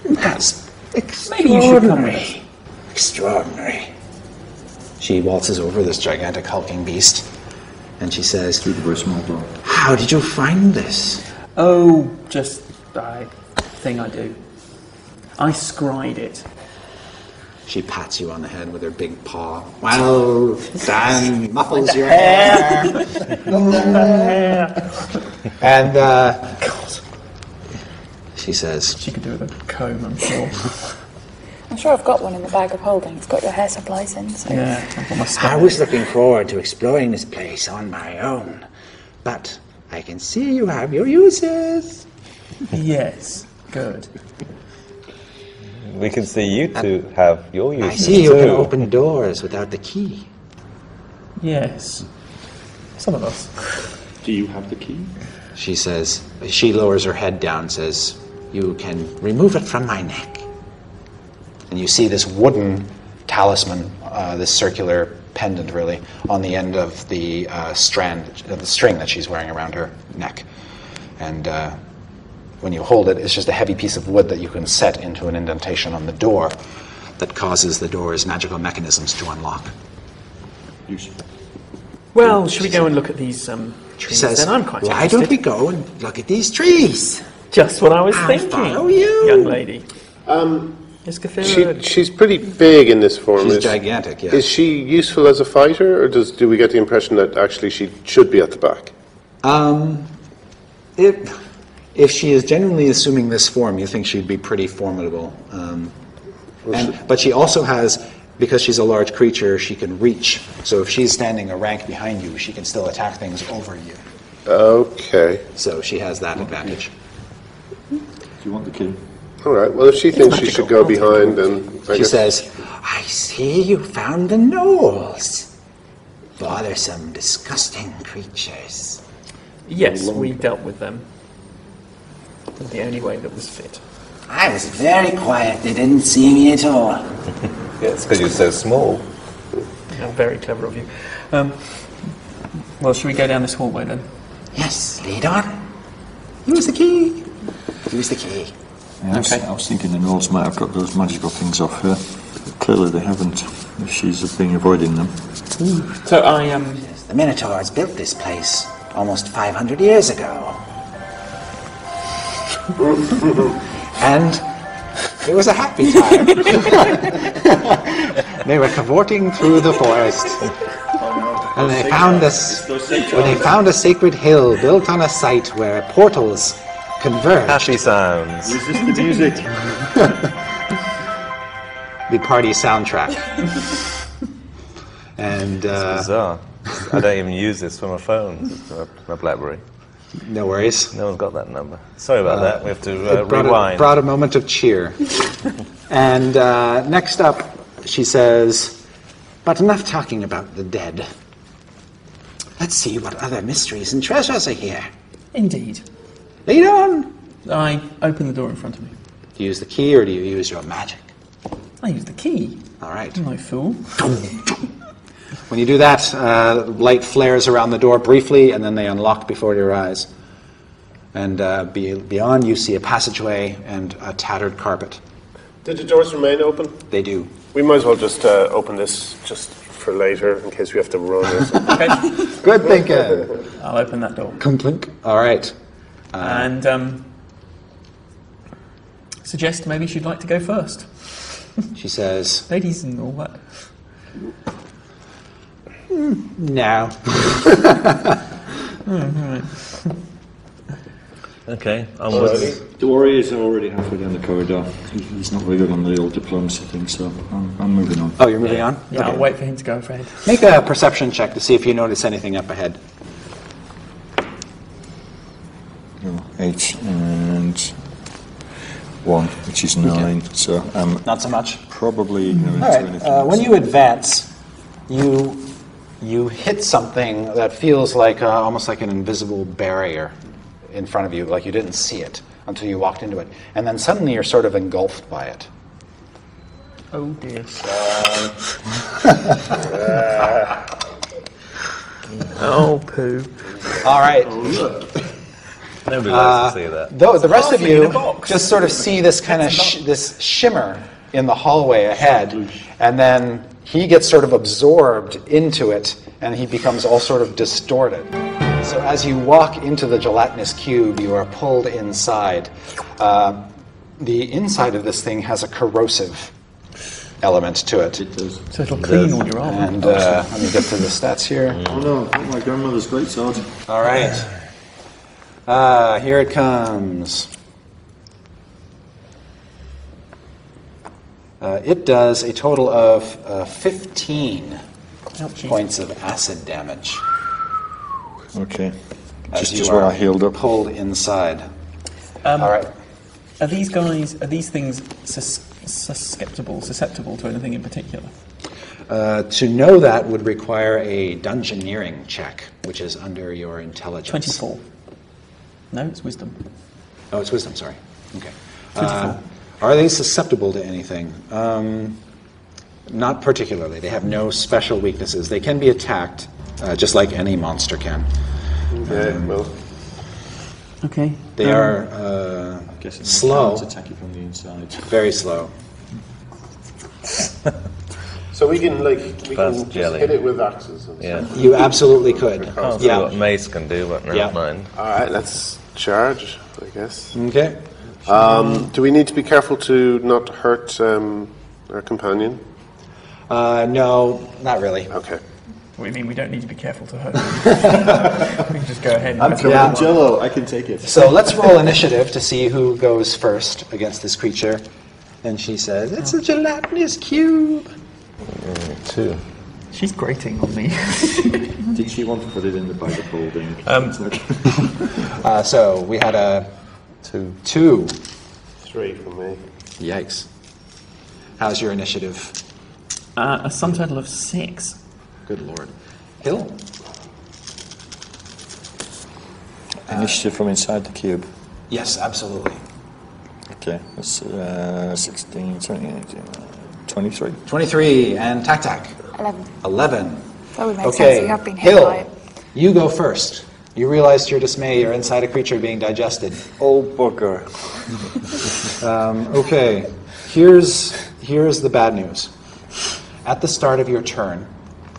That's Maybe you should come with us. extraordinary. Extraordinary. She waltzes over this gigantic hulking beast and she says, Through the very small door. How did you find this? Oh, just I thing I do. I scried it. She pats you on the head with her big paw. Well done, muffles your hair. and uh, she says, She could do with a comb, I'm sure. I'm sure I've got one in the bag of holding. It's got your hair supplies in. So. yeah, I've got my I style. was looking forward to exploring this place on my own, but I can see you have your uses. Yes, good. We can see you two have your uses I see you too. can open doors without the key. Yes, some of us. Do you have the key? She says, she lowers her head down, says, You can remove it from my neck. And you see this wooden talisman, uh, this circular pendant, really, on the end of the uh, strand, uh, the string that she's wearing around her neck. And uh, when you hold it, it's just a heavy piece of wood that you can set into an indentation on the door that causes the door's magical mechanisms to unlock. Well, should we go and look at these um, trees says, then? I'm quite Why interested. don't we go and look at these trees? Just what I was I'll thinking, follow you. young lady. Um, Yes, she, she's pretty big in this form. She's is, gigantic, yeah. Is she useful as a fighter, or does do we get the impression that actually she should be at the back? Um, if, if she is genuinely assuming this form, you think she'd be pretty formidable. Um, and, but she also has, because she's a large creature, she can reach. So if she's standing a rank behind you, she can still attack things over you. Okay. So she has that advantage. Do you want the key? All right. Well, if she thinks she should go behind, then She guess says, I see you found the gnolls. Bothersome, disgusting creatures. Yes, we dealt with them. The only way that was fit. I was very quiet. They didn't see me at all. yes, because you're so small. How very clever of you. Um, well, should we go down this hallway then? Yes, lead on. Use the key. Use the key. Yeah, I, was, I was thinking the gnolls might have got those magical things off her. But clearly they haven't, if she's been avoiding them. So I um, The Minotaurs built this place almost 500 years ago. and it was a happy time. they were cavorting through the forest. And they found this when they found a sacred hill built on a site where portals converged. Happy sounds. Resist the music. The party soundtrack. and uh, Bizarre. I don't even use this for my phone, my, my BlackBerry. No worries. No one's got that number. Sorry about that. We have to uh, It brought, rewind. A, brought a moment of cheer. and uh, next up, she says, But enough talking about the dead. Let's see what other mysteries and treasures are here. indeed. Lead on! I open the door in front of me. Do you use the key or do you use your magic? I use the key. All right. No fool. When you do that, uh, light flares around the door briefly and then they unlock before your eyes. And uh, be, beyond, you see a passageway and a tattered carpet. Did the doors remain open? They do. We might as well just uh, open this just for later in case we have to run or. Okay, Good thinking. I'll open that door. clink, clink. All right. and um, suggest maybe she'd like to go first. She says, Ladies and all that. "No." Okay, onwards. The warrior is already halfway down the corridor. He- He's not very good on the old diplomacy thing, so I'm, I'm moving on. Oh, you're moving on. Yeah, Okay. I'll wait for him to go ahead. Make a perception check to see if you notice anything up ahead. Oh, Eight and one, which is nine. So I'm Not so much. probably ignorant All to right. anything. Uh, when you advance, you you hit something that feels like uh, almost like an invisible barrier in front of you, like you didn't see it until you walked into it, and then suddenly you're sort of engulfed by it. Oh dear. oh poo. All right. Nobody likes to see that. Though the rest of you just sort of see this kind of sh- this shimmer in the hallway ahead, and then he gets sort of absorbed into it, and he becomes all sort of distorted. So as you walk into the gelatinous cube, you are pulled inside. Uh, the inside of this thing has a corrosive element to it. it So it'll clean all your armor. And uh, let me get to the stats here. Oh no, not my grandmother's great sword. All right. Uh, here it comes. Uh, it does a total of uh, 15 Ouchie. points of acid damage. Okay. as Just you as where are I healed up. Pulled inside. Um, All right. Are these guys? Are these things sus- susceptible, susceptible to anything in particular? Uh, to know that would require a dungeoneering check, which is under your intelligence. Twenty-four. No, it's wisdom. Oh, it's wisdom, sorry. Okay. Uh, are they susceptible to anything? Um, not particularly. They have no special weaknesses. They can be attacked, uh, just like any monster can. Okay, well, Okay. They are uh, Guessing they slow, can't attack you from the inside. very slow. so we can like we Fast can just jelly. hit it with axes. And stuff. Yeah. stuff. You absolutely could. Can't see Yeah. what Mace can do, but never Yeah. mind. All right, let's charge. I guess. Okay. Um, do we need to be careful to not hurt um, our companion? Uh, no, not really. Okay. What do you mean we don't need to be careful to hurt? we can just go ahead. And Yeah. Jello, I can take it. So let's roll initiative to see who goes first against this creature. And she says, "It's a gelatinous cube." Two. She's grating on me. Did she want to put it in the bag of holding? Um, Uh, so we had a Two. two. Three for me. Yikes. How's your initiative? uh, a sum total of six. Good lord. Hill? Initiative from inside the cube. Yes, absolutely. Okay, that's uh, 16, 17, 18, uh, 23. 23, and Tac Tac? 11. 11. That would make okay, sense. You have been hit Hill, by it. you go first. You realize to your dismay you're inside a creature being digested. Oh, bugger. Um, okay, here's, here's the bad news. At the start of your turn,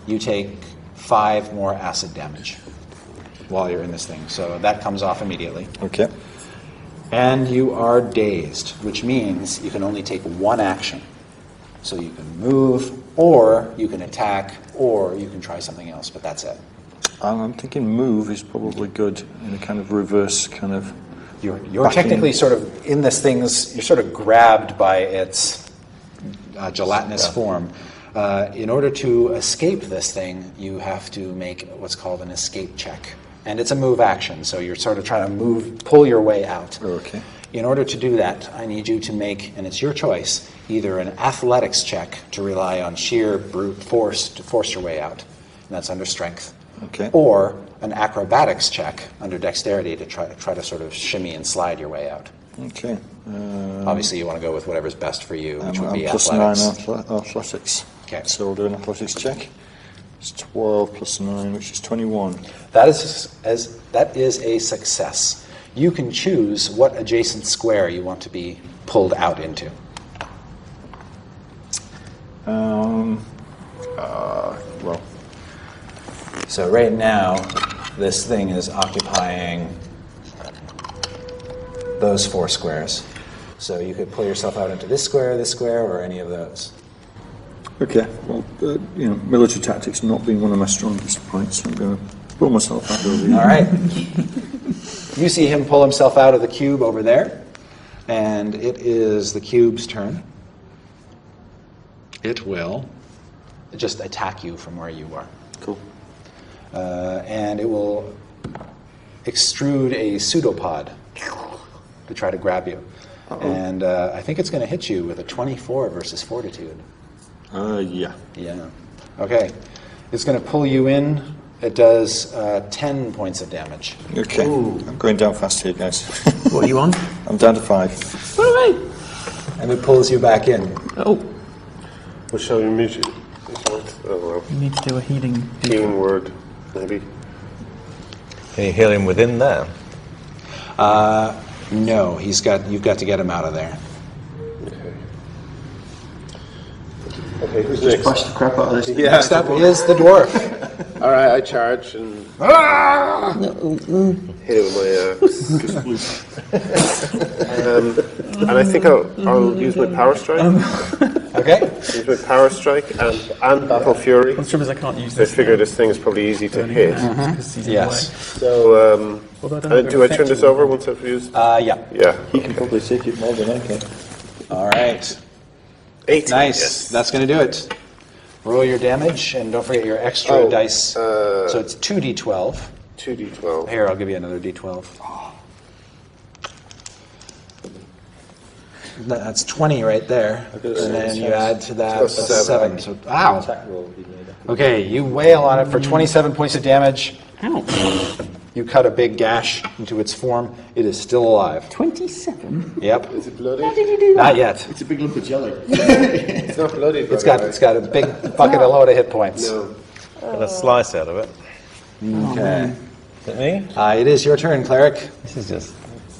you take five more acid damage while you're in this thing. So that comes off immediately. Okay. And you are dazed, which means you can only take one action. So you can move, or you can attack, or you can try something else, but that's it. I'm I'm thinking move is probably good in a kind of reverse kind of. You're, you're technically sort of in this thing's, you're sort of grabbed by its uh, gelatinous form. Uh, in order to escape this thing, you have to make what's called an escape check. And it's a move action, so you're sort of trying to move, pull your way out. Okay. In order to do that, I need you to make, and it's your choice, either an athletics check to rely on sheer brute force to force your way out, and that's under strength, Okay. or an acrobatics check under dexterity to try, try to sort of shimmy and slide your way out. Okay. Uh, Obviously, you want to go with whatever's best for you, which I'm, would I'm be plus athletics. nine athletics. Okay. So we'll do an athletics check. It's 12 plus 9, which is 21. That is as that is a success. You can choose what adjacent square you want to be pulled out into. Um, Uh, well, So right now, this thing is occupying those four squares. So you could pull yourself out into this square, this square, or any of those. okay. Well, uh, you know, military tactics not being one of my strongest points, I'm going to pull myself out over here. All right. you see him pull himself out of the cube over there, and it is the cube's turn. It will just attack you from where you are. Cool. Uh, and it will extrude a pseudopod to try to grab you. And uh, I think it's going to hit you with a 24 versus fortitude. Uh, yeah. Yeah. Okay. It's going to pull you in. It does uh, 10 points of damage. Okay. I'm going down fast here, guys. What are you on? I'm down to five. And it pulls you back in. Oh, Well, shall we mute it? Oh well. you need to do a healing. Healing word, maybe. Can you heal him within there? Uh, no, he's got. You've got to get him out of there. Okay. Okay, who's Just next? bash the crap out of this. Next up is the dwarf. All right, I charge and hit it with my axe. um, and I think I'll, I'll use my power strike. Okay. use my power strike and, and battle fury. The trouble is I can't use I this. figure this thing is probably easy to hit. because he's Yes. So, um, Although I don't uh, do I turn this effective- over once I've used? Uh, yeah. Yeah. He can probably take it more than I can. All right. Eight. Nice. Yes. That's going to do it. Roll your damage, and don't forget your extra Oh, dice. uh, so it's two d12. Two d12. Here, I'll give you another d12. That's 20 right there. And then you add to that a seven. So, ow. Okay, you wail on it for 27 points of damage. Ow. You cut a big gash into its form. It is still alive. 27? Yep. Is it bloody? Not yet. It's a big lump of jelly. It's not bloody. It's got it's got a big bucket of load of hit points. No. Got a slice out of it. Okay. Is it me? Uh, it is your turn, cleric. This is just.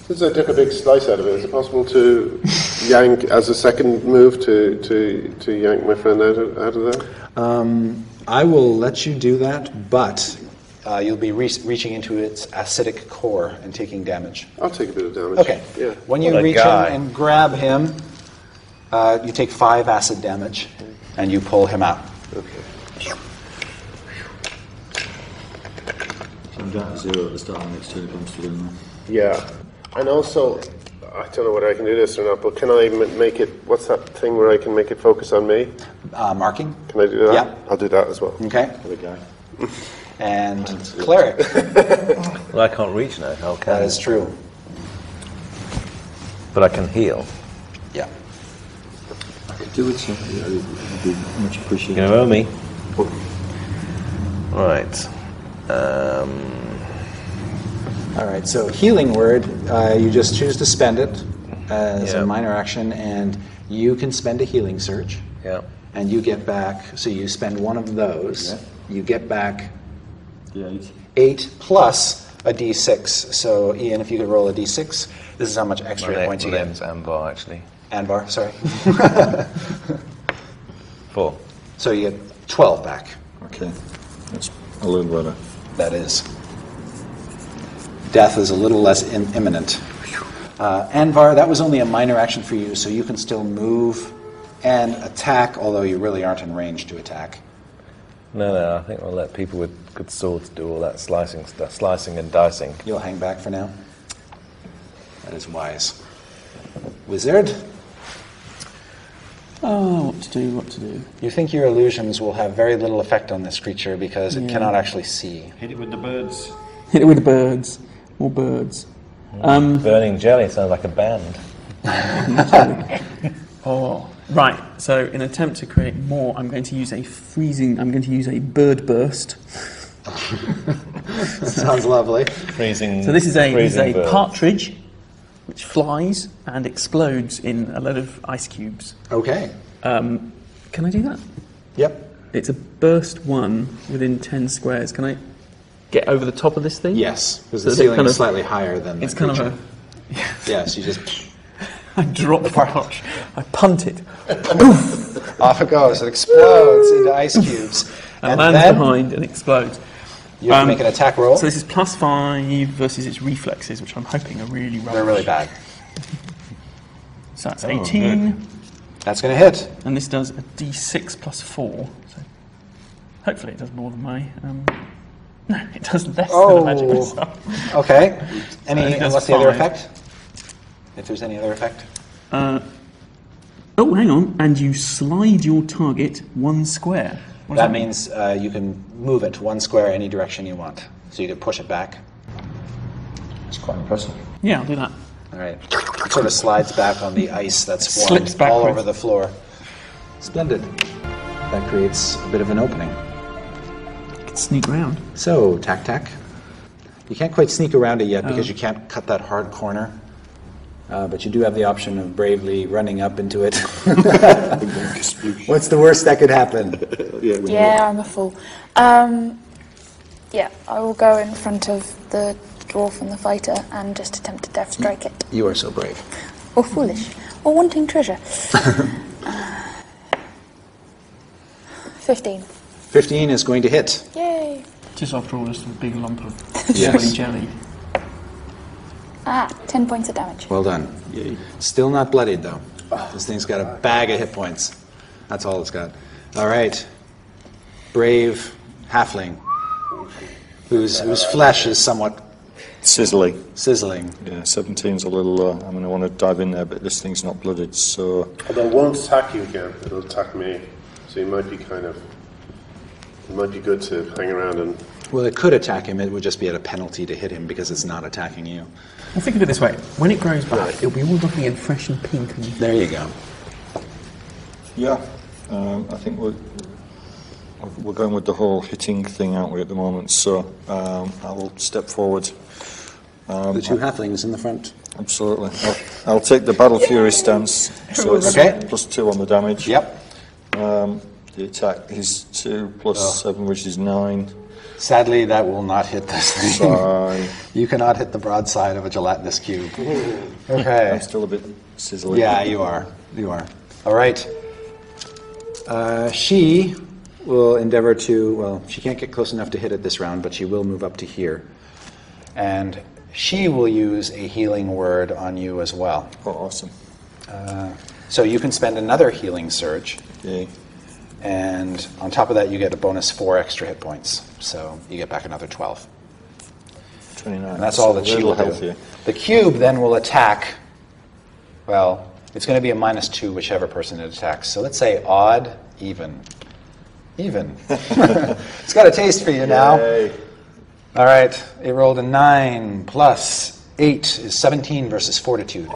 Since I took a big slice out of it, is it possible to yank as a second move to, to, to yank my friend out of, out of there? Um, I will let you do that, but uh, you'll be re- reaching into its acidic core and taking damage. I'll take a bit of damage. Okay. Yeah. When you What a reach guy. in and grab him, uh, you take five acid damage, and you pull him out. Okay. I'm down to zero at the start of the next turn. It comes to them. Yeah. And also, I don't know whether I can do this or not, but can I m- make it, what's that thing where I can make it focus on me? Uh, marking, Can I do that? Yeah. I'll do that as well. okay, The guy. and cleric. Well, I can't reach now. How can That is true. But I can heal. Yeah. I could do it, sir. Yeah, it would be much appreciated. You appreciated. know me. Right. Um, All right. So healing word, uh, you just choose to spend it as Yeah. a minor action, and you can spend a healing surge. yeah. and you get back, so you spend one of those, you get back Yeah, eight. eight plus a d6. So, Ian, if you could roll a d6, this is how much extra My hit name, points you my get. name's Anvar, actually. Anvar, sorry. Four. so you get 12 back. Okay. That's a little better. That is. Death is a little less in, imminent. Uh, Anvar, that was only a minor action for you, so you can still move and attack, although you really aren't in range to attack. No, no, I think we'll let people with good swords do all that slicing stuff, slicing and dicing. You'll hang back for now. That is wise. Wizard, Oh, what to do, what to do. you think your illusions will have very little effect on this creature because it cannot actually see. Hit it with the birds. Hit it with the birds. More birds. Um, Burning jelly sounds like a band. oh, right. So, in an attempt to create more, I'm going to use a freezing. I'm going to use a bird burst. Sounds lovely. Freezing. So this is a this is a birds. partridge, which flies and explodes in a load of ice cubes. Okay. Um, can I do that? Yep. It's a burst one within ten squares. Can I get over the top of this thing? Yes, because So the ceiling kind is slightly higher than It's the kind creature. of a. Yes, you just. I drop the pouch. I punt it. Off it goes. It explodes into ice cubes. And, And lands then behind and explodes. you have Um, to make an attack roll. So this is plus five versus its reflexes, which I'm hoping are really rubbish. They're really bad. So that's 18, That's going to hit. and this does a d6 plus four. So hopefully it does more than my. Um, no, it does less than a magic Oh. missile. Okay. Any? think And what's the other effect? If there's any other effect. Uh, oh, hang on, and you slide your target one square. What does That means uh, you can move it one square any direction you want. So you can push it back. It's quite impressive. Yeah, I'll do that. All right. It sort of slides back on the ice that's formed all over the floor. Splendid. That creates a bit of an opening. Sneak around. So, tac tac. You can't quite sneak around it yet Oh. because you can't cut that hard corner. Uh, but you do have the option of bravely running up into it. What's the worst that could happen? Yeah, I'm a fool. Um, yeah, I will go in front of the dwarf and the fighter and just attempt to deft strike it. You are so brave. Or foolish. Or wanting treasure. Uh, 15. 15 is going to hit. Yay! Just after all, just a big lump of Yes. jelly. Ah, 10 points of damage. Well done. Still not bloodied, though. This thing's got a bag of hit points. That's all it's got. All right. Brave halfling, whose, whose flesh is somewhat Sizzling. sizzling. Yeah, 17's a little low. I mean, I want to dive in there, but this thing's not blooded, so Although it won't attack you again, it'll attack me. So you might be kind of. It might be good to hang around and. Well, it could attack him. It would just be at a penalty to hit him because it's not attacking you. Well, think of it this way: when it grows back, it'll be all lovely and fresh and pink. And There you go. yeah. Um, I think we're we're going with the whole hitting thing, aren't we, at the moment? So um, I will step forward. Um, The two halflings in the front. Absolutely. I'll, I'll take the battle fury stance. So it's Okay. plus two on the damage. Yep. The attack is two plus seven, which is nine. Sadly, that will not hit this thing. Sorry. You cannot hit the broadside of a gelatinous cube. I'm Okay. still a bit sizzling. Yeah, you are. You are. All right. Uh, she will endeavor to, well, she can't get close enough to hit it this round, but she will move up to here. And she will use a healing word on you as well. Oh, awesome. So you can spend another healing surge, Yay. And on top of that, you get a bonus four extra hit points. So you get back another 12. 29. And that's all the little will do. The cube then will attack. Well, it's going to be a minus two, whichever person it attacks. So let's say odd, even. Even. it's got a taste for you now. All right, it rolled a nine plus eight is 17 versus fortitude.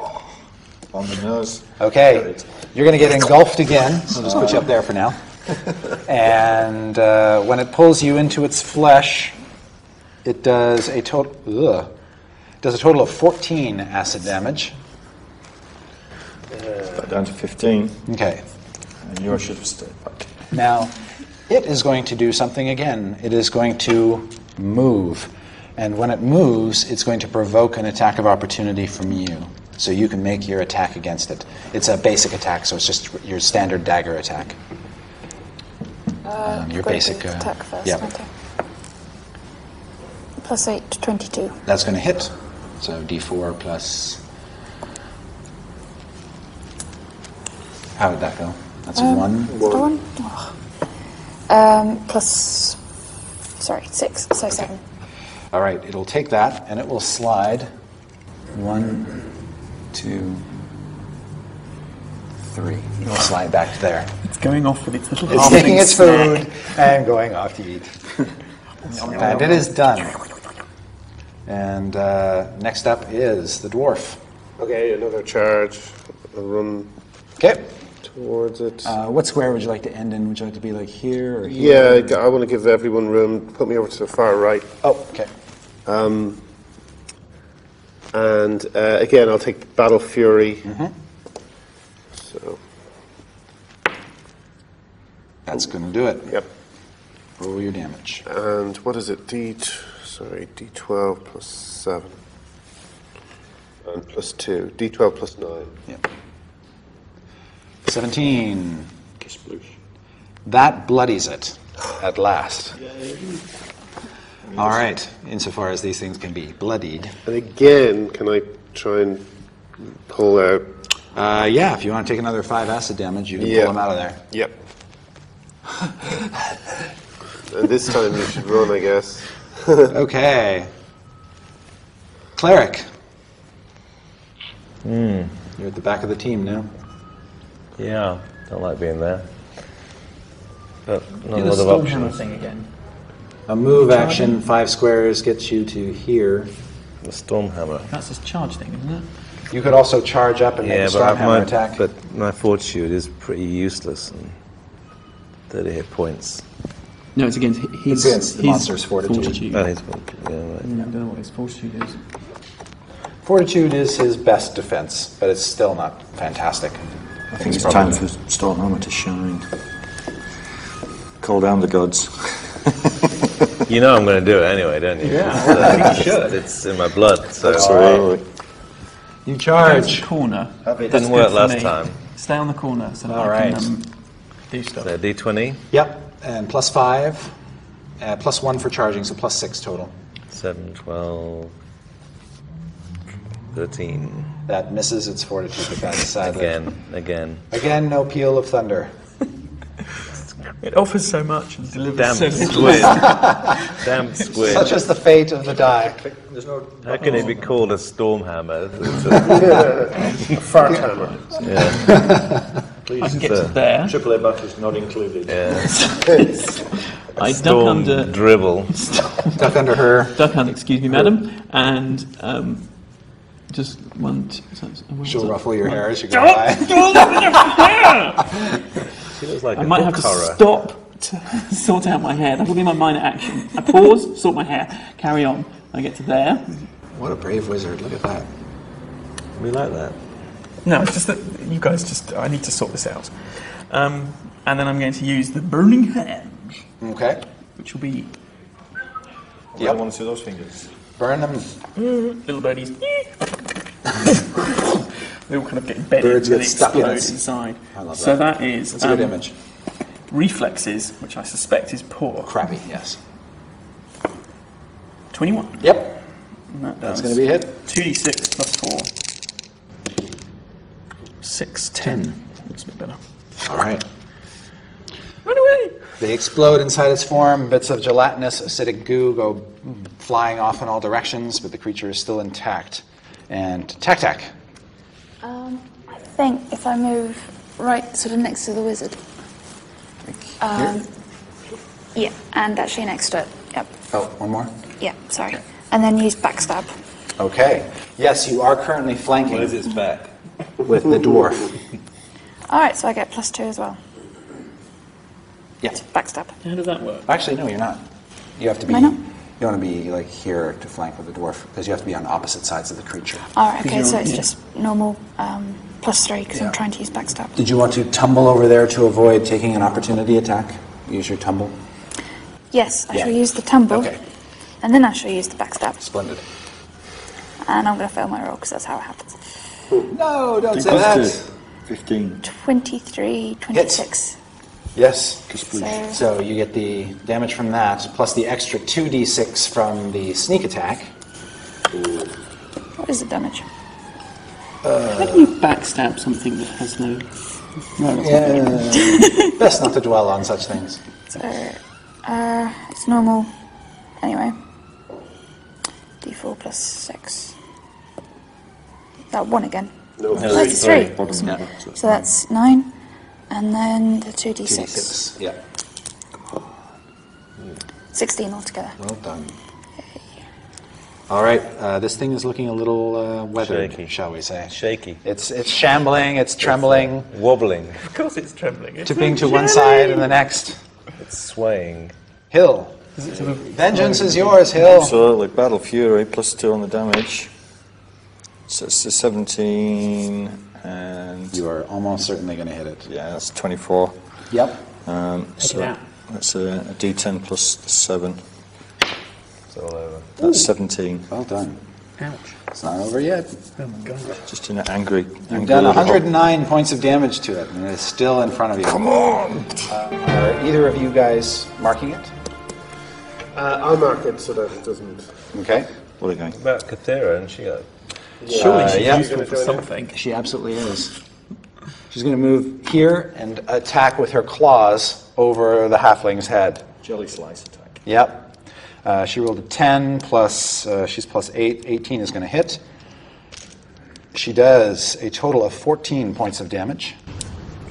On the nose. Okay, you're going to get engulfed again. So I'll just put you up there for now. And uh, when it pulls you into its flesh, it does a total ugh, does a total of 14 acid damage. Back down to 15. Okay, And you should have stayed back. now it is going to do something again. It is going to move, and when it moves, it's going to provoke an attack of opportunity from you. So you can make your attack against it. It's a basic attack, so it's just your standard dagger attack. Um, your basic do uh, attack first, yep. don't Plus 8, 22. That's going to hit. So d4 plus. How did that go? That's a one. Is that one? Oh. Um, plus. Sorry, 6, so 7. All right, it'll take that and it will slide. One, two, three. It'll slide back to there. it's going off with its little. It's taking its snack. food and going off to eat. and it is done. And uh, next up is the dwarf. Okay, another charge. I'll run Okay. towards it. Uh, what square would you like to end in? Would you like to be like here or here? yeah, I want to give everyone room. Put me over to the far right. Oh, okay. And uh, again, I'll take Battle Fury. So, That's going to do it. yep. Roll your damage. And what is it? D. t- Sorry, D12 plus 7. And plus 2. D12 plus 9. Yep. 17. Kiss blues. That bloodies it at last. All right, insofar as these things can be bloodied. And again, can I try and pull out? Uh, yeah, if you want to take another five acid damage, you can Yeah. pull them out of there. Yep. and this time you should run, I guess. Okay. Cleric. Hmm. You're at the back of the team now. Yeah, don't like being there. But not Do a the lot of Stormhammer options. thing again. A move action, five squares, gets you to here. The Stormhammer. That's this charge thing, isn't it? You could also charge up and Yeah, make a but I- Stormhammer my, attack. but my Fortitude is pretty useless and 30 hit points. No, it's against h- his. It's against the his monster's fortitude. Oh, he's Fortitude, yeah, right. Mm, I don't know what his fortitude is. Fortitude is his best defense, but it's still not fantastic. I think it's time for Stormhammer to shine. Call down the gods. You know I'm going to do it anyway, don't you? Yeah, It's, uh, I think you should. It's in my blood, so Absolutely. You charge. a corner. It That's didn't work last me. time. Stay on the corner so that All I can um, do stuff. So D20, Yep, and plus five, uh, plus one for charging, so plus six total. 7, 12, 13. That misses its fortitude defense, sadly. Again, again. Again, no peal of thunder. It offers so much and delivers Damn so little. squid. Damn squid. Such is the fate of the die. There's no How can it be called a storm hammer? It's a- Fart hammer. yeah. I can get to there. AAA not included. yeah. I duck under, dribble. Duck under her. duck under, excuse me, madam, and um, just one. T- so, so, where She'll ruffle your One- hair as you go by. She looks like I a might book have to horror. stop to sort out my hair. That'll be my minor action. I pause, sort my hair, carry on. I get to there. What a brave wizard, look at that. We like that. No, it's just that you guys just. I need to sort this out. Um, and then I'm going to use the burning hand, Okay. which will be I want to see those fingers. Burn them. little birdies. they all kind of get embedded Birds and get stuck in explode inside. I love so that. that is That's a good um, image. reflexes, which I suspect is poor. Crappy, yes. 21. Yep, And that that's going to be a hit. 2d6 plus 4. 6, 10. Looks a bit better. All right. Run away! They explode inside its form. Bits of gelatinous acidic goo go flying off in all directions, but the creature is still intact. And tac tac. Um, I think if I move right sort of next to the wizard. Um, yeah, and actually next to it. Yep. Oh, one more. Yeah, sorry. And then use backstab. Okay. Yes, you are currently flanking Where's its back? with the dwarf. Alright, so I get plus two as well. Yeah. Backstab. How does that work? Actually, no, you're not. You have to be. Why not? You want to be like here to flank with the dwarf because you have to be on opposite sides of the creature. Alright, okay, so it's yeah. just normal um, plus three because Yeah. I'm trying to use backstab. Did you want to tumble over there to avoid taking an opportunity attack? Use your tumble. Yes, I Yeah. shall use the tumble. Okay. And then I shall use the backstab. Splendid. And I'm going to fail my roll because that's how it happens. No, don't say that. 15. 23, 26. Yes. So, So you get the damage from that, plus the extra 2d6 from the sneak attack. what is the damage? How do you backstab something that has no. No, that's not Yeah. Best not to dwell on such things. So, uh, it's normal. Anyway. D4 plus 6. That one again. No, Oh, it's three. Bottom Yeah. so- So that's 9. And then the 2d6. 2d6. Yeah. 16 altogether. Well done. All right. Uh, this thing is looking a little uh, weathered, Shaky. shall we say? Shaky. It's it's shambling. It's trembling, Wobbling. Of course it's trembling. It's tipping to one side and the next. It's swaying. Hill. Is it sort of Vengeance is yours, Hill. Absolutely. Battle Fury, plus two on the damage. So it's a 17, and You are almost certainly going to hit it. yeah, that's 24. Yep. Um, so out. that's a, a d10 plus 7. It's all over. That's 17. Well done. Ouch. It's not over yet. Oh my god. Just in an angry. You've angry done little- 109 points of damage to it, and it's still in front of you. Come on! are either of you guys marking it? Uh, I'll mark it so that it doesn't. Okay. What are you going? About Cathera, and she got. Surely Uh, she's yeah. useful for something. She absolutely is. She's going to move here and attack with her claws over the halfling's head. Jelly slice attack. Yep. Uh, she rolled a 10 plus, uh, she's plus 8. 18 is going to hit. She does a total of 14 points of damage,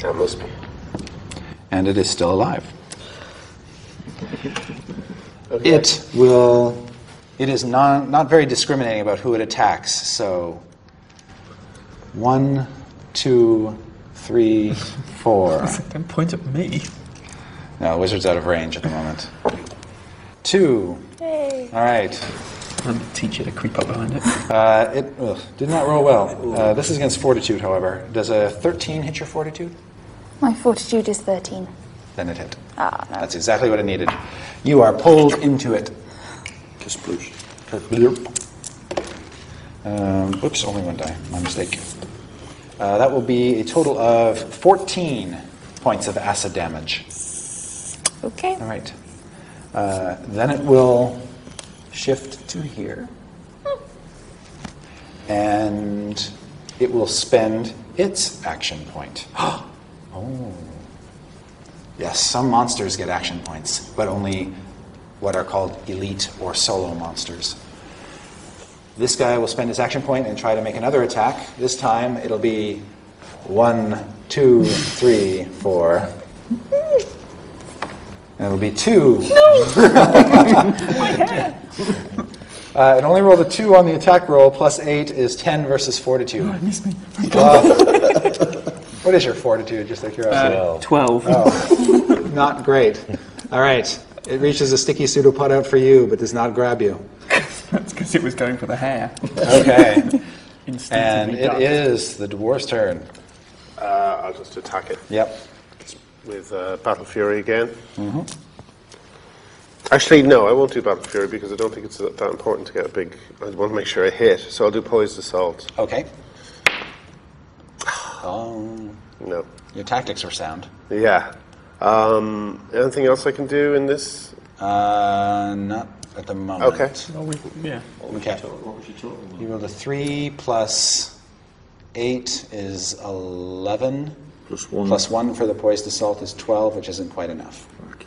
That must be. and it is still alive. It will. It is not, not very discriminating about who it attacks, so. One, two, three, four. Don't point at me. No, wizard's out of range at the moment. Two. All right. I'm the teacher to creep up behind it. Uh, it ugh, did not roll well. Uh, this is against fortitude, however. Does a 13 hit your fortitude? My fortitude is 13. Then it hit. Ah, no. That's exactly what it needed. You are pulled into it. Kasploosh. Um, whoops, only one die. My mistake. Uh, that will be a total of 14 points of acid damage. Okay. All right. Uh, then it will shift to here. And it will spend its action point. oh. Yes, some monsters get action points, but only what are called elite or solo monsters. This guy will spend his action point and try to make another attack. This time it'll be one, two, three, four. And it'll be two. Uh, it only rolled a two on the attack roll, plus eight is ten versus fortitude. I missed me. Wow. what is your fortitude, just out of curiosity? Well, 12. Oh. not great. All right. It reaches a sticky pseudopod out for you, but does not grab you. That's because it was going for the hair. Okay. and Instinctively it ducked. is the dwarf's turn. Uh, I'll just attack it Yep. with uh, Battle Fury again. Actually, no, I won't do Battle Fury because I don't think it's that that important to get a big. I want to make sure I hit, so I'll do Poised Assault. Okay. Oh. No. your tactics are sound. Yeah. Um, anything else I can do in this? Uh, not at the moment. Okay. Oh, we, yeah. Okay. You rolled a three plus eight is eleven. Plus one. Plus one for the poised assault is twelve, which isn't quite enough. Okay.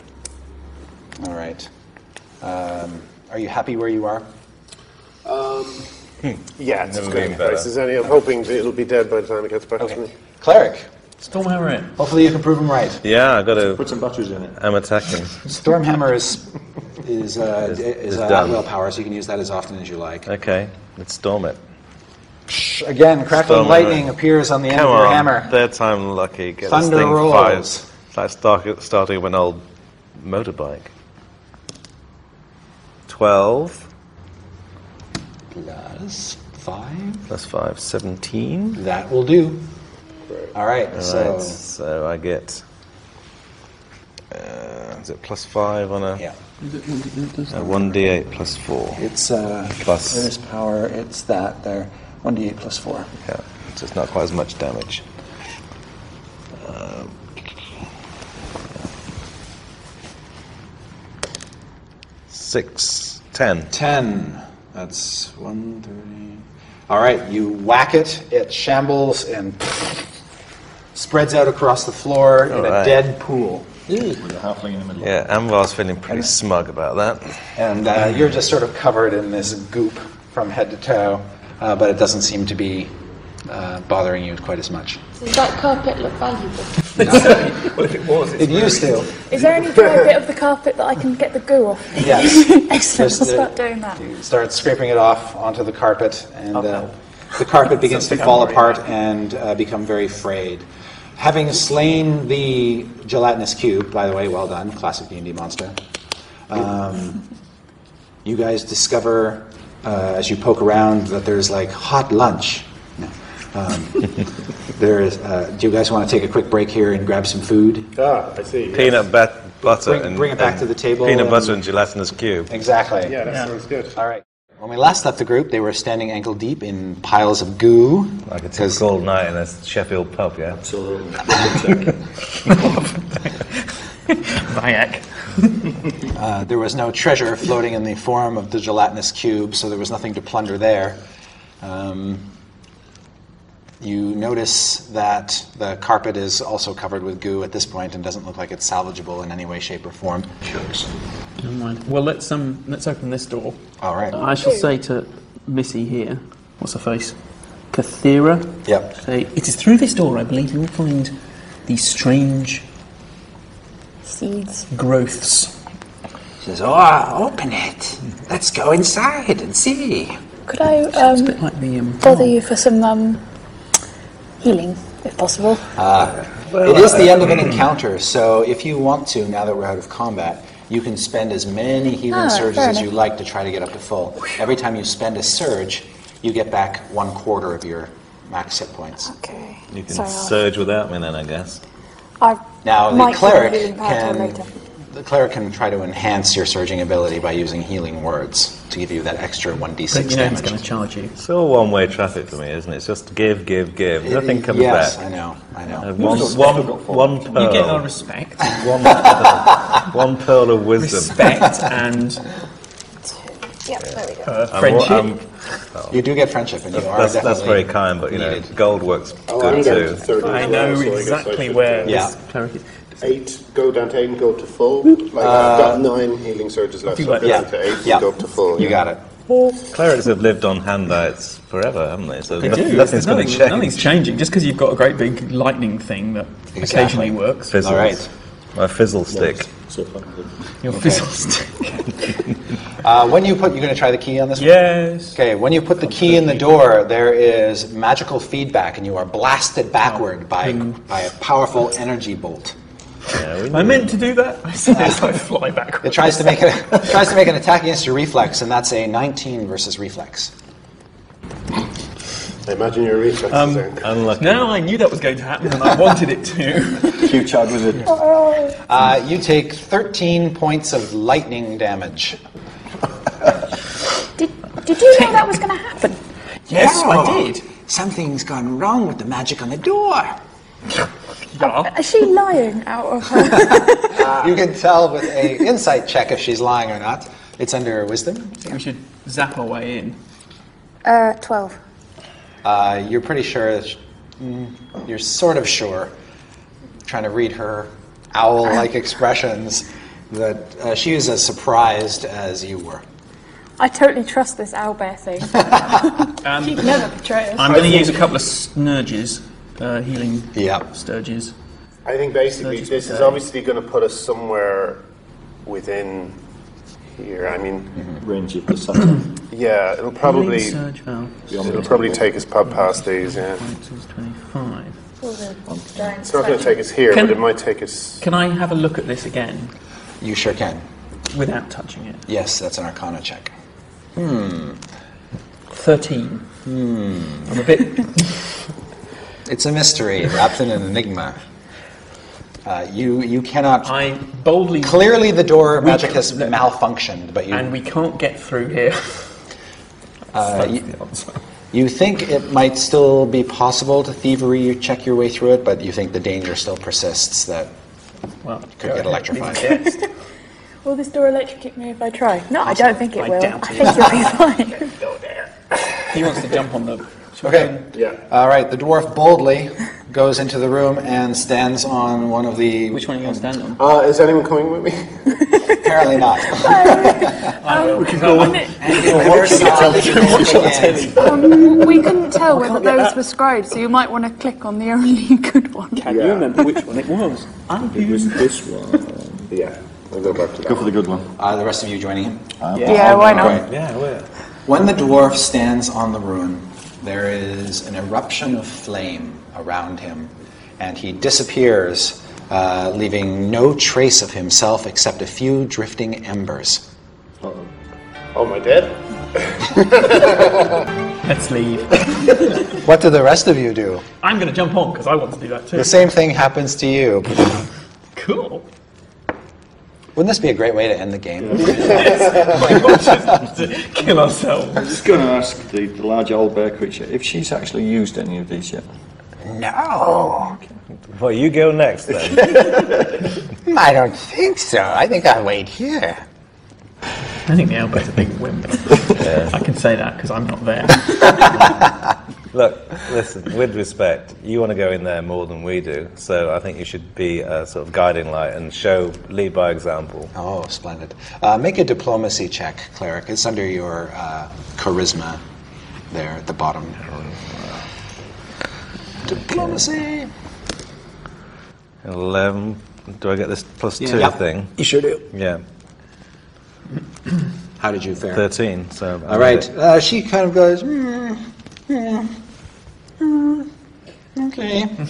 All right. Um, are you happy where you are? Yeah, it's Never as good been a better. as any. I'm hoping it'll be dead by the time it gets back to me. Cleric. Stormhammer it. Hopefully you can prove him right. yeah, I got to. Put some batteries in it. I'm attacking. Stormhammer is is uh, Is- is, is uh, done. at-will power, so you can use that as often as you like. Okay, let's storm it. Again, crackling Stormhammer. lightning appears on the end Come of your on, hammer. third time lucky. Get Thunder this thing rolls. five. It's like start, starting with an old motorbike. Twelve Plus five. plus five, seventeen. That will do. All right. Right, So so I get. Uh, is it plus five on a? yeah, Uh, one d8 plus four. it's uh, Plus- There's power. It's that there. One d8 plus four. Yeah, so it's not quite as much damage. Um, six, ten. Ten. That's one thirty. All right. You whack it. It shambles and spreads out across the floor in a dead pool. With a halfling in the middle. Yeah, Anvar's feeling pretty smug about that. and uh, you're just sort of covered in this goop from head to toe, uh, but it doesn't seem to be uh, bothering you quite as much. Does that carpet look valuable? Well, if it was, it's It used to. Is there any dry bit of the carpet that I can get the goo off? Yes. Excellent. I'll the- start doing that. You start scraping it off onto the carpet, and uh, the carpet begins to fall apart and uh, become very frayed. Having slain the gelatinous cube, by the way, well done, classic D&D monster. Um, you guys discover uh, as you poke around that there's like hot lunch. No. Um, there is. Uh, do you guys want to take a quick break here and grab some food? Ah, I see. yes. Peanut bat- butter Bring- and bring it back and to the table Peanut and- butter and gelatinous cube. Exactly. Yeah, that sounds good. All right. When we last left the group, they were standing ankle deep in piles of goo. Like a 'cause- typical night in a Sheffield pub, yeah? Absolutely. Bayak. Uh, there was no treasure floating in the form of the gelatinous cube, so there was nothing to plunder there. Um, you notice that the carpet is also covered with goo at this point and doesn't look like it's salvageable in any way, shape, or form. Never mind. Well, let's um, let's open this door. All right. I shall say to Missy here, what's her face? Cathera. Yep. Say, It is through this door, I believe, you will find these strange Seeds. growths. She says, Oh, open it. Let's go inside and see. Could I It's a um, bit like the um, bother you for some um, healing, if possible? It is the end of an encounter, so if you want to, now that we're out of combat, you can spend as many healing Ah, surges as you like to try to get up to full. Every time you spend a surge, you get back one quarter of your max hit points. Okay. You can Sorry, I'll- surge without me then, I guess. I Now, the might cleric a healing power to her can later. The cleric can try to enhance your surging ability by using healing words to give you that extra 1d6 But you know damage. going to charge you. It's all one-way traffic for me, isn't it? It's just give, give, give. Nothing comes yes, back. I know, I know. Uh, One, one, one pearl. You get our respect, one, pearl one pearl of wisdom. respect, and Yep, there we go. uh, I'm- friendship. I'm- You do get friendship, and you are that's, that's very kind, but you know, gold works Oh, good down too. I know so I I exactly where Yeah. this cleric is. Eight, go down to eight and go to full. Like I've got nine healing surges left, so I like- go yeah, down to eight yeah. and go up to full. You yeah. got it. Clerics have lived on handouts forever, haven't they? So They no- do. nothing's going to Nothing- change. Nothing's changing. Just because you've got a great big lightning thing that Exactly. occasionally works. Fizzles. All right. My fizzle stick. So far, good. Your fizzle stick. Uh, when you put, you're going to try the key on this one? yes. Okay, when you put the key in the door, there is magical feedback, and you are blasted backward by, by a powerful energy bolt. Yeah, I meant to do that. I said as I fly backwards. It tries to make a, tries to make an attack against your reflex, and that's a 19 versus reflex. I imagine your reflexes Um, aren't. Unlucky. Now I knew that was going to happen, and I wanted it to. Cue charge with it. Uh, you take 13 points of lightning damage. Did, did you know that was going to happen? Yes, I did. Something's gone wrong with the magic on the door. Yeah. Is she lying out of her? You can tell with a insight check if she's lying or not. It's under her wisdom. We should zap our way in. uh, 12. Uh, you're pretty sure. That sh mm, you're sort of sure, trying to read her owl-like expressions, that uh, she was as surprised as you were. I totally trust this owlbear thing. She'd never betray us. I'm going to use a couple of snurges, uh, healing Yep. sturges. I think basically just this is say- obviously going to put us somewhere within here. I mean, Range of the Saturn. yeah, it'll probably surge. It'll probably take us pub past these. Yeah, 25. it's not going to take us here, Can- but it might take us. Can I have a look at this again You sure can. without touching it? Yes, that's an Arcana check. Hmm. 13. Hmm. I'm a bit. It's a mystery wrapped in an enigma. Uh, you you cannot. I boldly. Clearly, the door We magic can- has malfunctioned, but you And we can't get through here. uh, you, you think it might still be possible to thievery you check your way through it, but you think the danger still persists that Well, could get ahead, electrified. be. Will this door electrocute me if I try? No, I don't think it I will. doubt I it. think you'll be fine. He wants to jump on the. Okay. Yeah. All right. The dwarf boldly goes into the room and stands on one of the. Which one are you going to stand on? Uh, is anyone coming with me? Apparently not. Um, Um, we couldn't tell whether those were scribes, so you might want to click on the only good one. Can you remember which one it was? It was this one. yeah, I'll go back to that. Go for the good one. Uh, the rest of you joining him. Yeah, why not? Right. Yeah, where? When the dwarf stands on the rune, there is an eruption of flame around him, and he disappears, uh, leaving no trace of himself except a few drifting embers. Oh, my dead? Let's leave. What do the rest of you do? I'm going to jump on because I want to do that too. The same thing happens to you. Cool. Wouldn't this be a great way to end the game? Kill ourselves. I'm just going to ask the, the large owlbear creature if she's actually used any of these yet. No, Well, you go next then. I don't think so. I think I'll wait here. I think the owlbear's a big wimp. I can say that because I'm not there. Look, listen, with respect, you want to go in there more than we do, so I think you should be a sort of guiding light and show, lead by example. Oh, splendid. Uh, make a diplomacy check, cleric. It's under your uh, charisma there at the bottom. Diplomacy. 11. Do I get this plus two Yep. thing? You sure do. Yeah, How did you fare? 13. So All right. Uh, she kind of goes, "Mm, mm, mm, okay.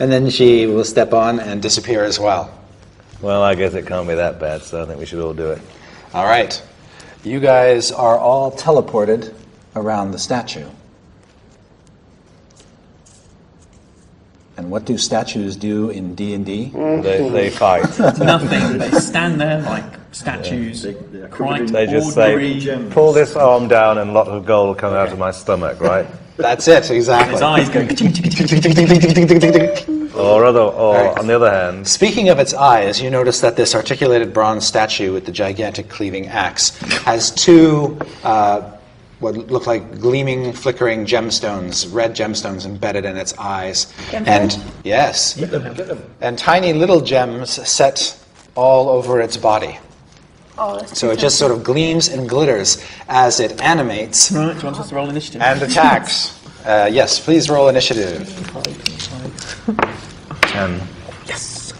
and then she will step on and disappear as well. Well, I guess it can't be that bad, so I think we should all do it. All right. You guys are all teleported around the statue. And what do statues do in D&D? They, they fight. Nothing. They stand there like statues, quite They just ordinary. say, pull this arm down and a lot of gold will come out of my stomach, right? That's it, exactly. His eyes go. Or, other, or Right. on the other hand, Speaking of its eyes, you notice that this articulated bronze statue with the gigantic cleaving axe has two uh, what look like gleaming, flickering gemstones, red gemstones embedded in its eyes. And yes, and tiny little gems set all over its body. Oh, So it just sort of gleams and glitters as it animates Right, do you want us to roll initiative? and attacks. Uh, yes, please roll initiative. 10. Yes.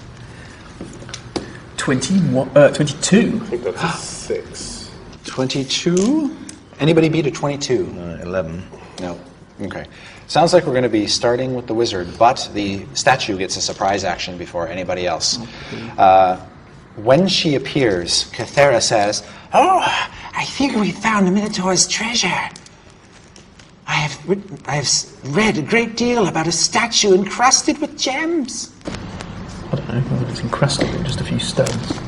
21, uh, 22. I think that's a six. 22? Anybody beat a 22? Uh, 11. No. Okay. Sounds like we're going to be starting with the wizard, but the statue gets a surprise action before anybody else. Uh, when she appears, Cathera says, Oh, I think we found the Minotaur's treasure. I have, written, I have read a great deal about a statue encrusted with gems. I don't know whether it's encrusted with just a few stones.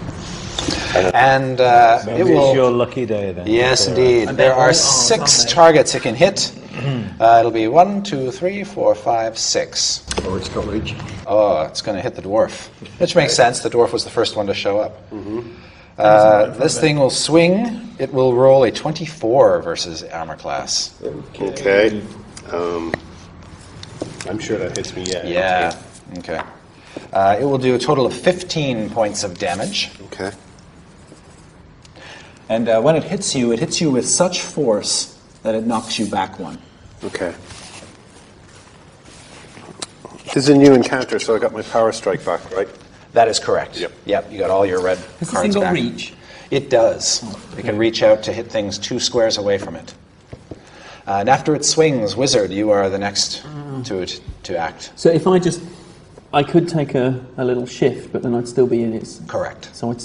And uh, it Maybe will. it's your lucky day then. Yes, indeed. And There they're all are arms, six aren't targets it can hit. Uh, it'll be one, two, three, four, five, six. Or it's. Oh, it's going to hit the dwarf. Which makes sense. The dwarf was the first one to show up. Uh, this thing will swing. It will roll a 24 versus armor class. Okay. Um, I'm sure that hits me, yeah. Yeah. Okay. Uh, it will do a total of 15 points of damage. Okay. And uh, when it hits you, it hits you with such force that it knocks you back one. Okay. This is a new encounter, so I got my power strike back, right? That is correct. Yep. Yep. You got all your red Has this cards thing got back. reach? It does. It can reach out to hit things two squares away from it. Uh, and after it swings, wizard, you are the next to it to act. So if I just, I could take a, a little shift, but then I'd still be in its. Correct. So I'd,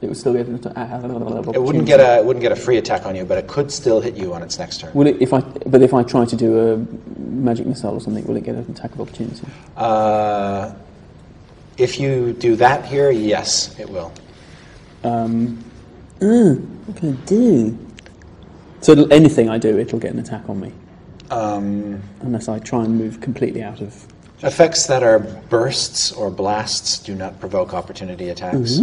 it would still be able to. It wouldn't get a it wouldn't get a free attack on you, but it could still hit you on its next turn. Will it if I? But if I try to do a magic missile or something, will it get an attack of opportunity? Uh, if you do that here, yes, it will. Um, uh, what can I do? So anything I do, it'll get an attack on me, Um, unless I try and move completely out of. Effects that are bursts or blasts do not provoke opportunity attacks. So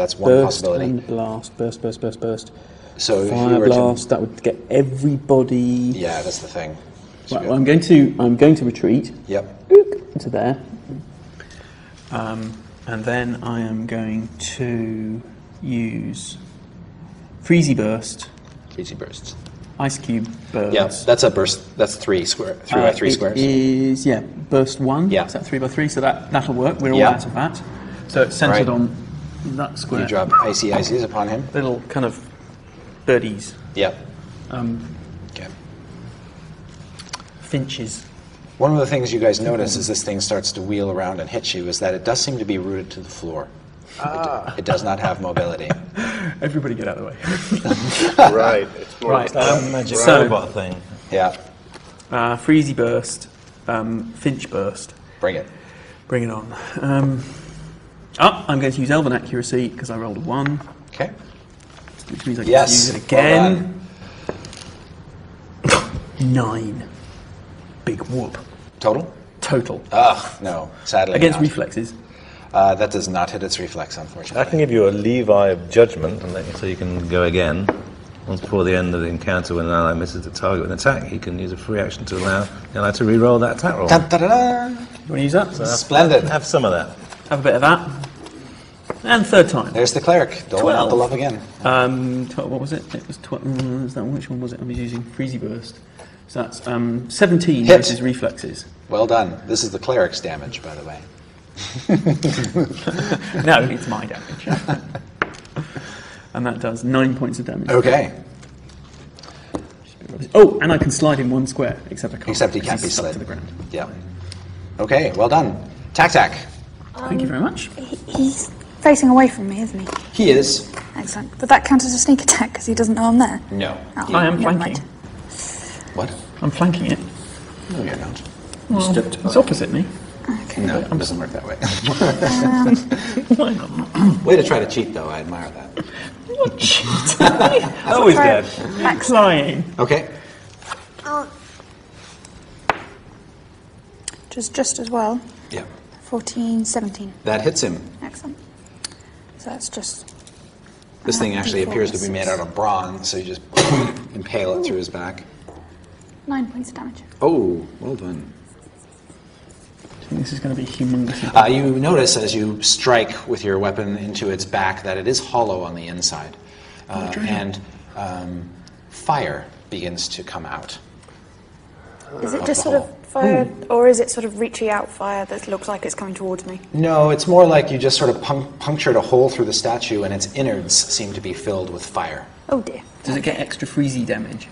that's one burst possibility. and blast, burst, burst, burst, burst. So if you Fire were to- blast, that would get everybody. Yeah, that's the thing. So Right, well, I'm going to. I'm going to retreat Yep. into there. Um, and then I am going to use Freezy Burst, Easy bursts. Ice Cube Burst. Yeah, that's a burst. That's three square, three by Uh, three it squares. Is yeah, burst one. Yeah. Is that three by three? So that that'll work. We're all Yeah. out of that. So it's centered Right. on that square. You drop icy ices upon him. little kind of birdies, Yep. um, Okay. finches. One of the things you guys notice as this thing starts to wheel around and hit you is that it does seem to be rooted to the floor. It, it does not have mobility. Everybody get out of the way. right. It's more Right. Um, Magic so robot thing. Yeah, uh, Freezy Burst, um, Finch Burst. bring it. Bring it on. Um, Oh, I'm going to use Elven Accuracy because I rolled a 1, Okay. which means I can Yes. use it again. done. 9. Big whoop. Total? Total. Ugh, no. Sadly Against not. reflexes. Uh, that does not hit its reflex, unfortunately. I can give you a Levi of judgment, and then, so you can go again. Once before the end of the encounter, when an ally misses the target with an attack, he can use a free action to allow the ally to re-roll that attack roll. Dun, da, da, da. You want to use that? Splendid. Have some of that. Have a bit of that. And third time. There's the cleric. Doling out the Twelve. love again. Um, tw- what was it? It was tw- mm, is that which one was it? I was using Freezy Burst. So that's um, 17 Hit. versus reflexes. Well done. This is the cleric's damage, by the way. No, it's my damage. and that does 9 points of damage. Okay. Oh, and I can slide in one square, except I can't. Except he can't be he's stuck slid. to the ground. Yeah. Okay, well done. Tac Tac. Thank you very much. Um, he, he's facing away from me, isn't he? He is. Excellent. But that counts as a sneak attack because he doesn't know I'm there? No. Oh, I am never flanking. mind. What? I'm flanking it. No, you're not. Well, stepped it's opposite me. No, it doesn't work that way. Why? Way to try to cheat, though. I admire that. Always Try dead. a max- Flying. Okay. Just, just as well. Yeah. 14, 17. That hits him. Excellent. So that's just. This thing actually appears to be made out of bronze, so you just impale it through his back. Nine points of damage. Oh, well done. I think this is going to be humongous. Uh, you notice as you strike with your weapon into its back that it is hollow on the inside, uh, and um, fire begins to come out. Is it just sort hole. of fire, or is it sort of reaching out fire that looks like it's coming towards me? No, it's more like you just sort of punc- punctured a hole through the statue, and its innards seem to be filled with fire. Oh dear. Does it get extra freezy damage?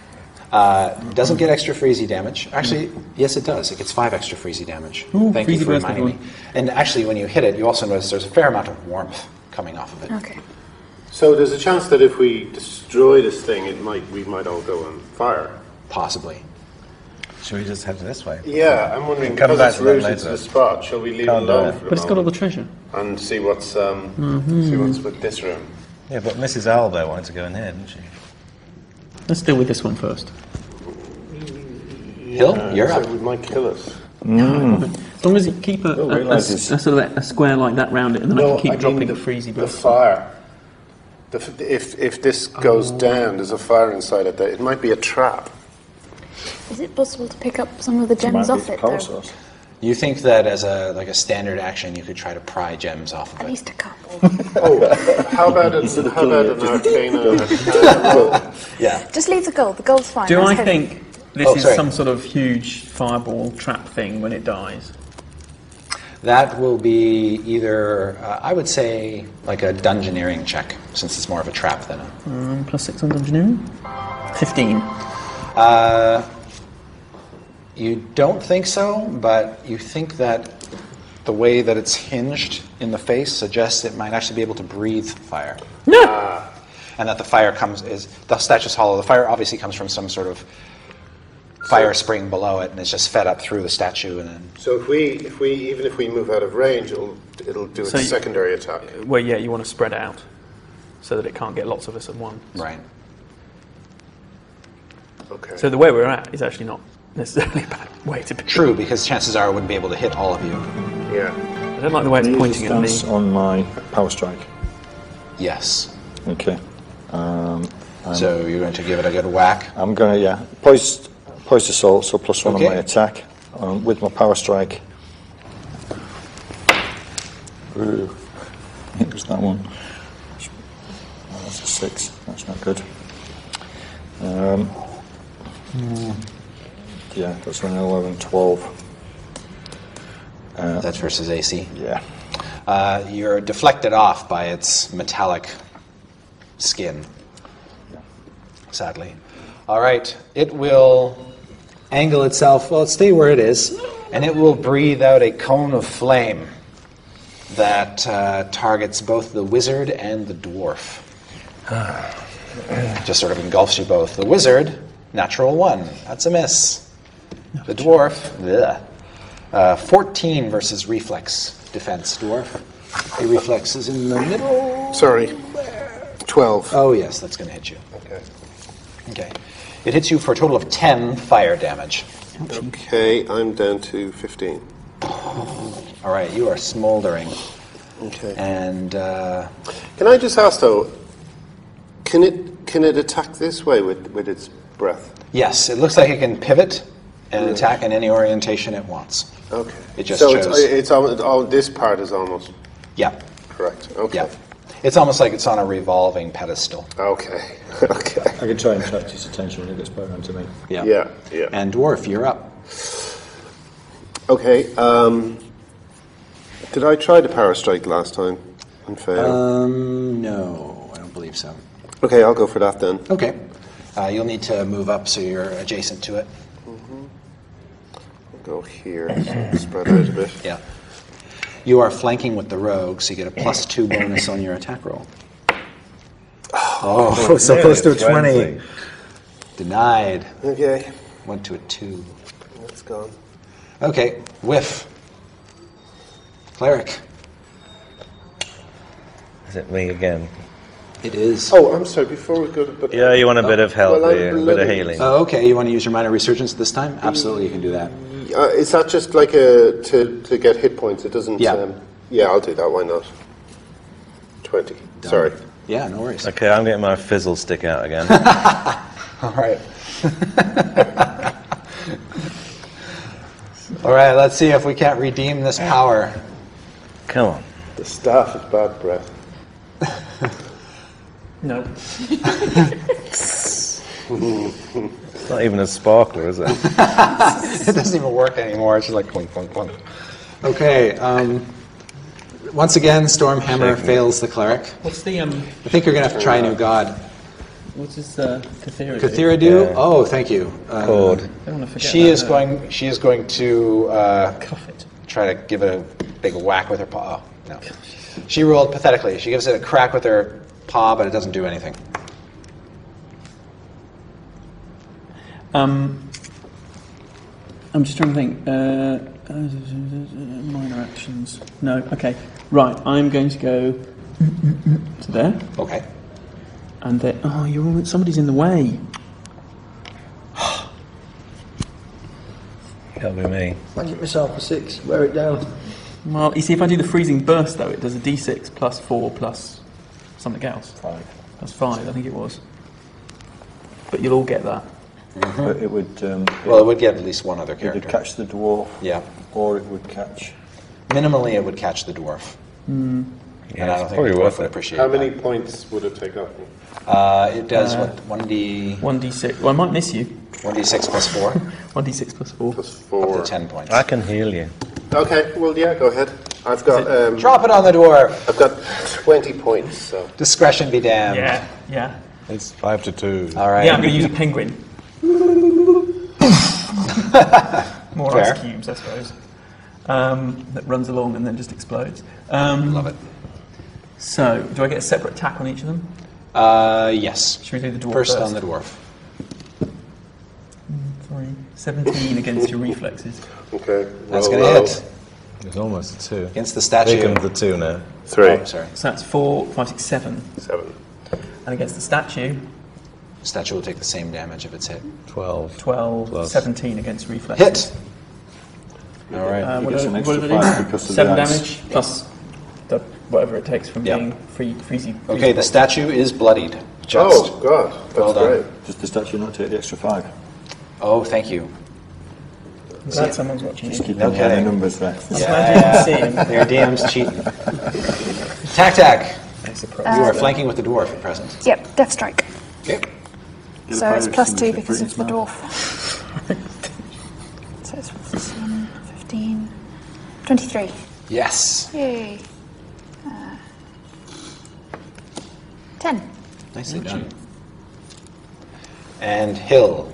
Uh, doesn't get extra freezy damage. Actually, yes, it does. It gets five extra freezy damage. Ooh, Thank you for reminding me. And actually, when you hit it, you also notice there's a fair amount of warmth coming off of it. Okay. So there's a chance that if we destroy this thing, it might we might all go on fire. Possibly. Should we just head this way? Yeah, I'm wondering Come because back it's to that rooted to later. the spot. Shall we leave Can't it alone it. for a But it's got all the treasure. and see what's um, Mm-hmm. see what's with this room? Yeah, but Mrs. Aldo wanted to go in here, didn't she? Let's deal with this one first. Hill, Uh, you're so up. It might kill us. As long as you keep a, a- a, realise s- it's- a sort of a, a square like that round it, and then I can keep dropping the, freezy the fire. The, f- if if this goes Oh. down, there's a fire inside it. That it might be a trap. Is it possible to pick up some of the gems Might off be it though? source. You think that as a like a standard action, you could try to pry gems off of At it. least a couple. Oh, how about an, how about an arcana? Yeah. Just leave the gold. The gold's fine. Do That's I heavy. think this Oh, is sorry. some sort of huge fireball trap thing when it dies? That will be either, uh, I would say, like a dungeoneering check, since it's more of a trap than a. Um, plus six on dungeoneering. Fifteen. Uh, you don't think so, but you think that the way that it's hinged in the face suggests it might actually be able to breathe fire. No. Ah. and that the fire comes is the statue's hollow. The fire obviously comes from some sort of fire spring below it, and it's just fed up through the statue, and then So if we if we even if we move out of range, it'll it'll do its So you- secondary attack. Well, yeah, you want to spread out so that it can't get lots of us at once. right. Okay. So the way we're at is actually not necessarily a bad way to be. True, because chances are I wouldn't be able to hit all of you. yeah. I don't like the way it's pointing at me. stance on my power strike. Yes. Okay. Um, So you're going to give it a good whack. I'm going to, yeah, poised, poised assault, so plus one Okay. on my attack um, with my power strike. Ooh, it was that one. Oh, that's a six. That's not good. Um, yeah, that's an 11, 12. That's versus AC. Yeah. Uh, you're deflected off by its metallic skin. Sadly. All right. It will angle itself. Well, stay where it is, and it will breathe out a cone of flame that uh, targets both the wizard and the dwarf. Just sort of engulfs you both. The wizard, natural one. That's a miss. The dwarf, bleh. Uh, 14 versus reflex defense, dwarf. A reflex is in the middle. Sorry. 12. Oh, yes, that's going to hit you. Okay. Okay. It hits you for a total of 10 fire damage. Okay, I'm down to 15. All right, you are smoldering. Okay. And uh, Can I just ask though, can it can it attack this way with, with its breath? yes, it looks like it can pivot and attack in any orientation it wants. Okay. It just so chose- it's, it's almost, all this part is almost Yeah, correct. Okay. yeah. It's almost like it's on a revolving pedestal. Okay. okay. I can try and attract his attention when it gets back onto me. Yeah. Yeah. Yeah. And dwarf, you're up. Okay. Um, did I try the power strike last time and fail? Um, no, I don't believe so. okay, I'll go for that then. Okay. Uh, you'll need to move up so you're adjacent to it. I'll go here, so spread out a bit. Yeah. You are flanking with the rogue, so you get a plus two bonus on your attack roll. Oh, oh so close to a 20. Denied. Okay, Went to a two. that's gone. Okay, whiff. Cleric. Is it me again? It is. Oh, I'm sorry. Before we go to but Yeah, you want a bit of oh, help Well, here, a bit of healing. Oh, okay. You want to use your minor resurgence this time? Absolutely, you can do that. Uh, is that just like a to, to get hit points? It doesn't. Yeah. Um, yeah, I'll do that. Why not? Twenty. Sorry. Yeah, no worries. Okay, I'm getting my fizzle stick out again. All right. All right, let's see if we can't redeem this power. Come on. The staff is bad breath. No. It's not even a sparkler, is it? it doesn't even work anymore. It's just like clunk, clunk, clunk. Okay. Um, once again, Stormhammer fails the cleric. What's the um? I think you're going to have to try a new god. What's this uh, Cathera? do? Cathera do? Yeah. Oh, thank you. Uh, Kord. I don't want to forget. she that, is no. going. She is going to uh, Cuff it. try to give it a big whack with her paw. Oh, no. She rolled pathetically. She gives it a crack with her paw, but it doesn't do anything. Um, I'm just trying to think. Uh, uh, minor actions. No. Okay. Right. I'm going to go to there, Okay. and then. Oh, you're all, somebody's in the way. That'll be me. I get myself a six, wear it down. Well, you see, if I do the freezing burst, though, it does a d6 plus four plus something else. Five. That's Plus five, I think it was. But you'll all get that. But it would, um, Well, it would get at least one other it would character. catch the dwarf, Yeah. or it would catch. Minimally, it would catch the dwarf. and I don't think probably the dwarf worth would appreciate How many that. points would it take off me? Uh, it does what? 1d, One d6. Well, I might miss you. 1d6 plus 4 One d6 plus four. Plus up four. to 10 points. I can heal you. Okay. Well, yeah. Go ahead. I've got. Um, Drop it on the dwarf. I've got twenty points. So. Discretion be damned. Yeah. Yeah. It's five to two. All right. Yeah, I'm going to use a penguin. More Fair. ice cubes, I suppose. Um, that runs along and then just explodes. Um, Love it. So, do I get a separate attack on each of them? Uh, yes. Should we do the dwarf First first? on the dwarf. Sorry. 17 against your reflexes. Okay. That's going to hit. It's almost a two. Against the statue. Here comes the two now. Three. Oh, sorry. So that's four, five, six, seven. Seven. And against the statue, Statue will take the same damage if it's hit. Twelve. 12, Plus. 17 against reflex. Hit! All right. Uh, what gets an extra do they do? five because of Seven the damage plus the, whatever it takes from Yeah. being free, freezy. okay, the statue is bloodied. Just. Oh God, that's Well done. great. Does the statue not take the extra five? Oh, thank you. I'm glad someone's watching Just me. keep an eye on Okay. the numbers there. Glad you can see him. Your DM's cheating. Tac Tac. You are flanking with the dwarf at present. Yep, Deft Strike. Okay. So it's plus two because of the dwarf. so it's 15, 15, 23. Yes. Yay. Uh, 10. Nicely done. And Hill.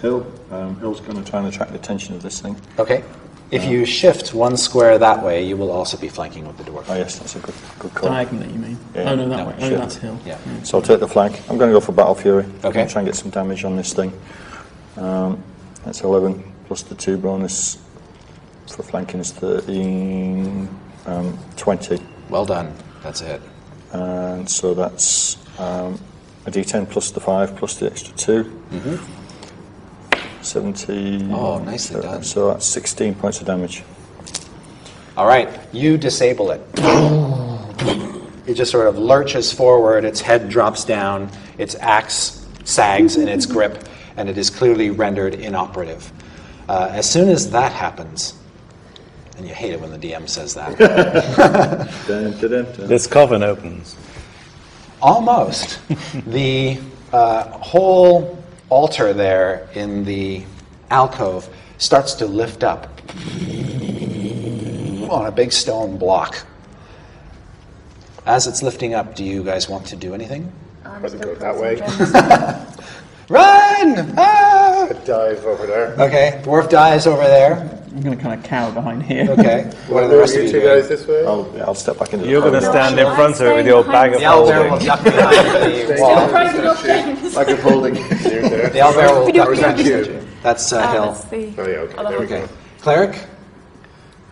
Hill, um, Hill's going to try and attract the attention of this thing. Okay. If you shift one square that way, you will also be flanking with the dwarf. Oh yes, that's a good, good call. Diagonally, you mean? Yeah. Oh, no, that No, way. Oh, sure. that's hill. Yeah. So I'll take the flank. I'm going to go for Battle Fury. I'm Okay. going to try and get some damage on this thing. Um, that's 11 plus the 2 bonus for flanking is 13, um, 20. Well done. That's it. And so that's um, a d10 plus the 5 plus the extra 2. Mm-hmm. 17. Oh, nicely done. So that's 16 points of damage. All right, you disable it. It just sort of lurches forward, its head drops down, its axe sags in its grip, and it is clearly rendered inoperative. Uh, as soon as that happens, and you hate it when the DM says that, Dun, dun, dun, dun. This coven opens. almost the uh, whole altar there in the alcove starts to lift up on a big stone block. As it's lifting up, do you guys want to do anything? I'm Doesn't still go that way. some gems. Run! Ah! A dive over there. Okay, dwarf dies over there. I'm going to kind of cower behind here. Okay, what are the rest of you you two doing? guys this way. I'll, I'll step back into the You're going to stand in front of it with your bag of The owlbear will holding. duck behind the wall. Surprising your things. Like a holding. You're there. The owlbear will duck Or is that behind you? That's uh, Hill. that's the Oh, yeah, okay. There we Okay. go. Cleric?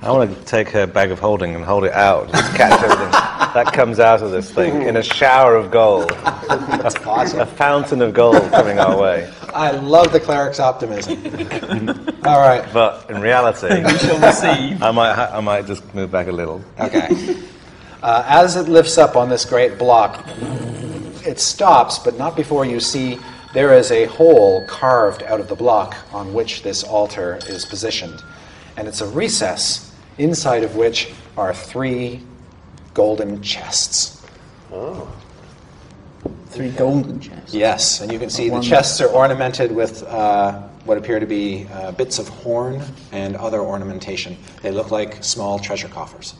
I want to take her bag of holding and hold it out, just catch everything that comes out of this thing in a shower of gold, That's awesome. a fountain of gold coming our way. I love the cleric's optimism. All right, But in reality, shall receive. I might, ha- I might just move back a little. okay. Uh, as it lifts up on this great block, it stops, but not before you see there is a hole carved out of the block on which this altar is positioned. And it's a recess inside of which are three golden chests. Three golden chests. Yes, and you can see the chests are ornamented with uh, what appear to be uh, bits of horn and other ornamentation. They look like small treasure coffers.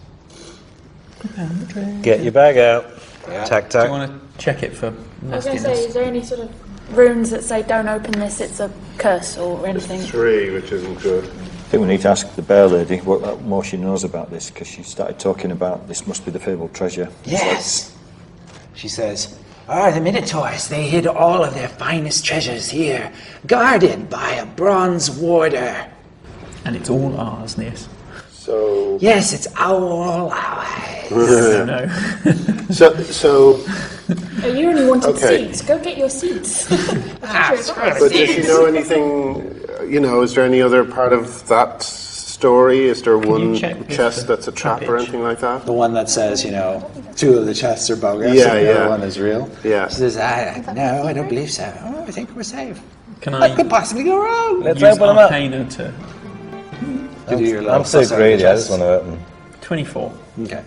Get your bag out. Yeah. Tack, Do you tack. want to check it for I was going to say, nastiness? is there any sort of runes that say don't open this, it's a curse or anything? Three, which isn't good. I think we need to ask the bear lady what uh, more she knows about this because she started talking about this must be the fabled treasure. Yes. She says, Ah, the Minotaurs, they hid all of their finest treasures here, guarded by a bronze warder. And it's all ours, Nias. So, Yes, it's all ours. no. so, so, Oh, you only wanted Okay. seeds. Go get your seats. but does she know anything? uh, You know, is there any other part of that story? Is there one chest that's a trap or anything like that? The one that says, you know, two of the chests are bogus Yeah, and the yeah. other one is real. Yeah. She says, I, no, I don't believe so. Oh, I think we're safe. Can What I could possibly go wrong? Let's use open them up. Arcana to To do your little I'm so plus out of the greedy, I just want to open. 24? Okay.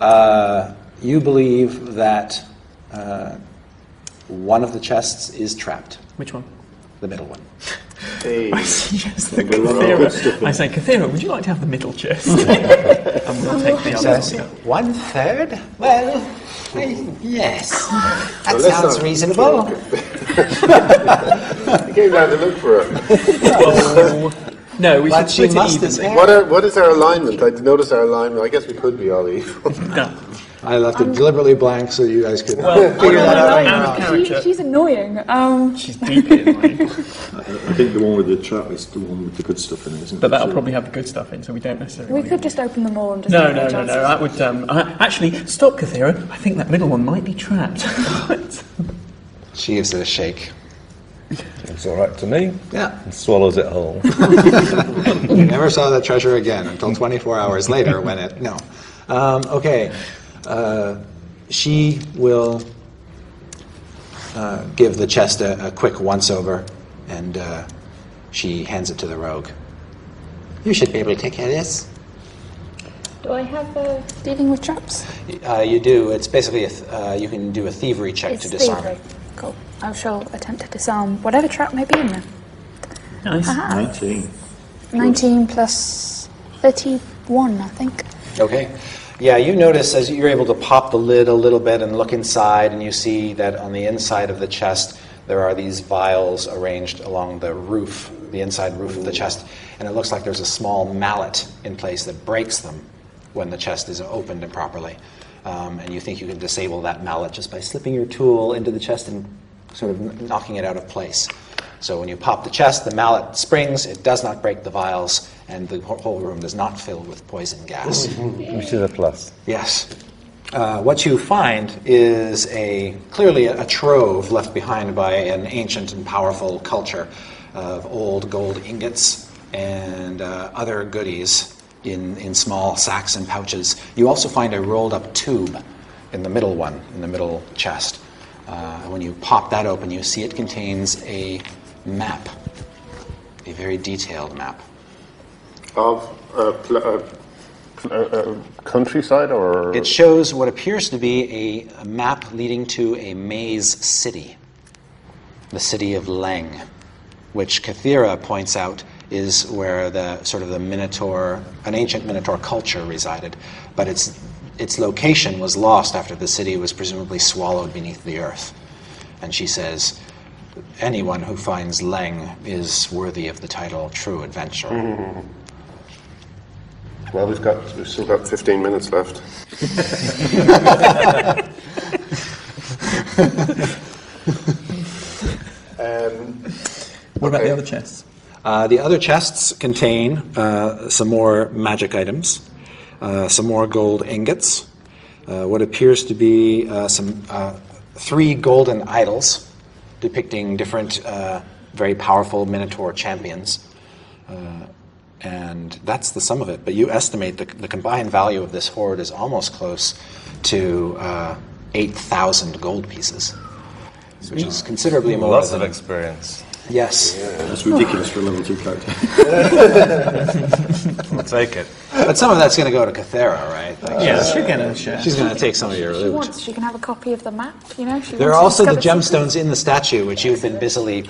Uh, you believe that uh, one of the chests is trapped, Which one? the middle one. Hey, Yes, the There'll be a lot of good stuff Cathera. in I say, Cathera, would you like to have the middle chest? and we'll take the other Says, one. one third? Well, I, yes. That Well, sounds reasonable. I came down to look for it. Oh, no, we But should she split it evenly. What, are, what is our alignment? I noticed our alignment. I guess we could be all evil. No. I left it deliberately blank so you guys could Well, figure that out. out of She, she's annoying. Um, She's deeply annoying. I think the one with the trap is the one with the good stuff in it, isn't But it? But that'll So- probably have the good stuff in, so we don't necessarily. we could just open them all and just. No, no, no, no. That would. Um, I, actually, stop, Cathera. I think that middle one might be trapped. She gives it a shake. It's all right to me. Yeah. And swallows it whole. You never saw that treasure again until 24 hours later when it. No. Um, okay. Uh, she will uh, give the chest a, a quick once over and uh, she hands it to the rogue. You should be able to take care of this. Do I have a. Dealing with traps? Uh, you do. It's basically a th- uh, you can do a thievery check It's to disarm thievery. it. Cool. I shall attempt to disarm whatever trap may be in there. nice. 19. 19 plus 31, I think. Okay. Yeah, you notice as you're able to pop the lid a little bit and look inside, and you see that on the inside of the chest there are these vials arranged along the roof, the inside roof of the chest, and it looks like there's a small mallet in place that breaks them when the chest is opened improperly. Um, and you think you can disable that mallet just by slipping your tool into the chest and sort of knocking it out of place. So when you pop the chest, the mallet springs, it does not break the vials, and the whole room does not fill with poison gas. Which is a plus. Yes. Uh, what you find is a clearly a, a trove left behind by an ancient and powerful culture of old gold ingots and uh, other goodies in, in small sacks and pouches. You also find a rolled up tube in the middle one, in the middle chest. Uh, when you pop that open, you see it contains a map, a very detailed map. Of a, pl- a, pl- a, a countryside or It shows what appears to be a, a map leading to a maze city, the city of Leng, which Cathera points out is where the sort of the Minotaur, an ancient Minotaur culture resided, but its its location was lost after the city was presumably swallowed beneath the earth. And she says, anyone who finds Leng is worthy of the title true adventurer. Mm-hmm. Well, we've got we've still got 15 minutes left. um, What about Okay. the other chests? Uh, the other chests contain uh, some more magic items, uh, some more gold ingots, uh, what appears to be uh, some uh, three golden idols depicting different, uh, very powerful Minotaur champions. Uh, and that's the sum of it. But you estimate the, the combined value of this hoard is almost close to uh, 8,000 gold pieces, which is considerably more Lots than of experience. Yes. That's ridiculous for a level two character. I'll take it. But some of that's going to go to Cathera, right? Like, Yeah, she's- she'll get share. She's going to take some of your loot. She wants, she can have a copy of the map, you know? She There are also the gemstones in the statue, which you've been busily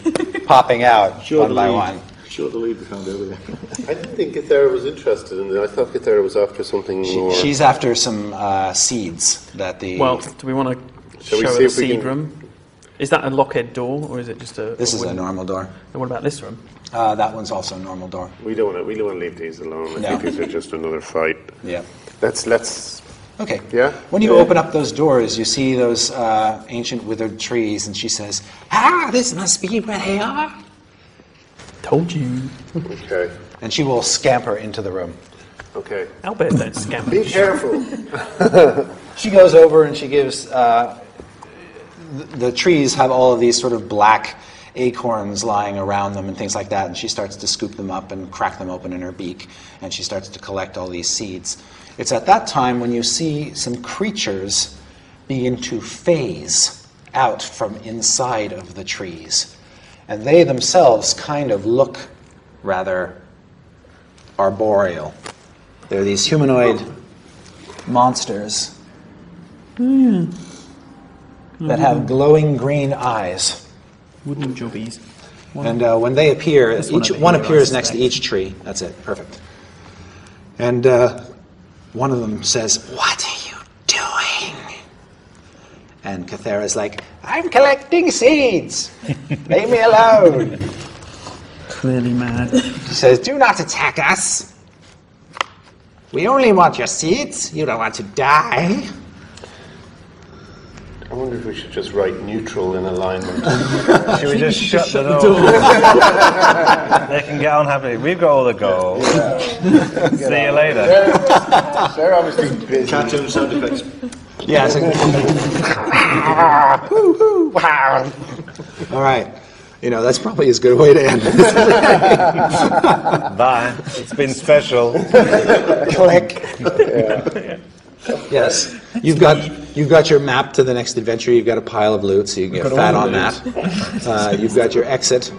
popping out Sure one by one. Sure the lead we found earlier. I didn't think Ithera was interested in it. I thought Ithera was after something She- more. she's after some uh, seeds that the. Well, do we want to Shall we show see her the if we seed can- room? Is that a lockhead door, or is it just a? this is a window? normal door. And what about this room? Uh, that one's also a normal door. we don't want to. We don't want to leave these alone. I No. think these are just another fight. Yeah. Let's let's. Okay. Yeah? When you Yeah. open up those doors, you see those uh, ancient withered trees, and she says, "Ah, this must be where they are." Told you. Okay. And she will scamper into the room. Okay. Albert don't scam Be careful. She goes over and she gives. Uh, the, the trees have all of these sort of black acorns lying around them and things like that, and she starts to scoop them up and crack them open in her beak, and she starts to collect all these seeds. It's at that time when you see some creatures begin to phase out from inside of the trees, and they themselves kind of look rather arboreal. They're these humanoid monsters that have glowing green eyes. Wooden jobbies. And uh, when they appear, one each over one appears next to each tree. That's it. Perfect. And uh, one of them says, "What are you doing?" And Cathera's like, "I'm collecting seeds. Leave me alone." Clearly mad. She says, "Do not attack us. We only want your seeds. You don't want to die." I wonder if we should just write neutral in alignment. Should we just shut the door? they can get on happily. We've got all the gold. See you later. They're obviously busy. Cartoon sound effects. Yeah, it's like. All right. You know, that's probably as good a way to end this. Bye. It's been special. Click. Yes. You've got you've got your map to the next adventure. You've got a pile of loot, so you can get fat on that. Uh, you've got your exit.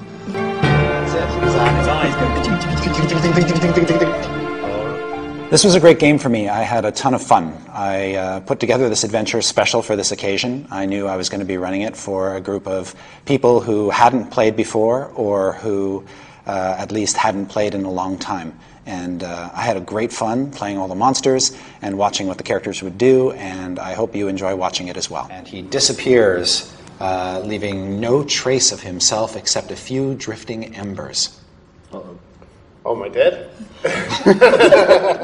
This was a great game for me. I had a ton of fun. I uh, put together this adventure special for this occasion. I knew I was going to be running it for a group of people who hadn't played before or who uh, at least hadn't played in a long time. And uh, I had a great fun playing all the monsters and watching what the characters would do, and I hope you enjoy watching it as well. And he disappears, uh, leaving no trace of himself except a few drifting embers. Oh, my dad?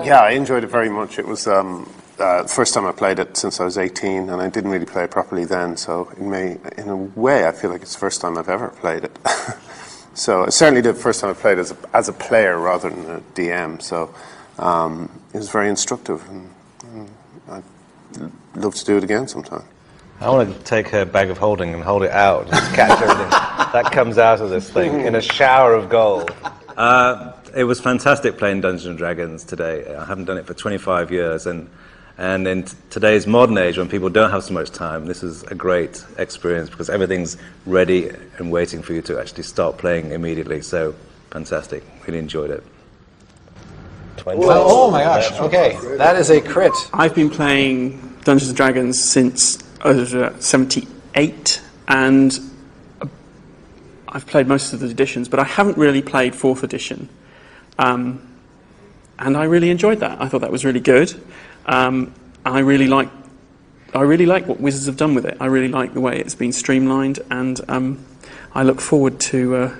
yeah, I enjoyed it very much. It was um, uh, the first time I played it since I was 18, and I didn't really play it properly then. So, in, may, in a way, I feel like it's the first time I've ever played it. So it's certainly the first time I played as a, as a player rather than a DM. So um, it was very instructive, and, and I'd love to do it again sometime. I want to take her bag of holding and hold it out just catch everything that comes out of this thing in a shower of gold. Uh, it was fantastic playing Dungeons and Dragons today. I haven't done it for 25 years, and and in t- today's modern age, when people don't have so much time, this is a great experience because everything's ready and waiting for you to actually start playing immediately. So fantastic! Really enjoyed it. Well, oh my gosh. Okay, that is a crit. I've been playing Dungeons and Dragons since uh, 78, and uh, I've played most of the editions, but I haven't really played fourth edition. Um, and I really enjoyed that. I thought that was really good. Um, I really like. I really like what Wizards have done with it. I really like the way it's been streamlined, and um, I look forward to uh,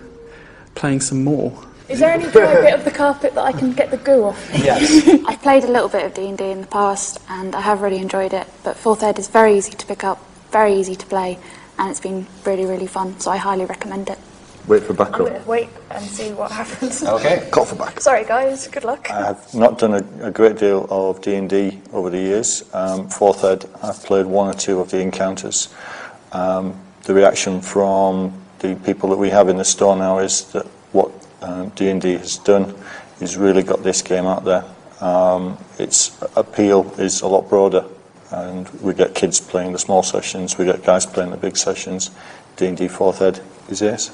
playing some more. Is there any dry bit of the carpet that I can get the goo off? Yes. I've played a little bit of D&D in the past and I have really enjoyed it, but Fourth Ed is very easy to pick up, very easy to play, and it's been really, really fun, so I highly recommend it. Wait for I'm backup. going to wait and see what happens. Okay. Call for back. Sorry, guys. Good luck. I've not done a, a great deal of D&D over the years. Um, fourth ed, I've played one or two of the encounters. Um, the reaction from the people that we have in the store now is that what um, D&D has done is really got this game out there. Um, its appeal is a lot broader, and we get kids playing the small sessions, we get guys playing the big sessions. D&D fourth ed is yes.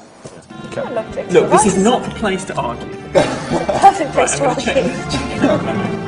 Dick's Look, this is not the place to argue. perfect place to argue.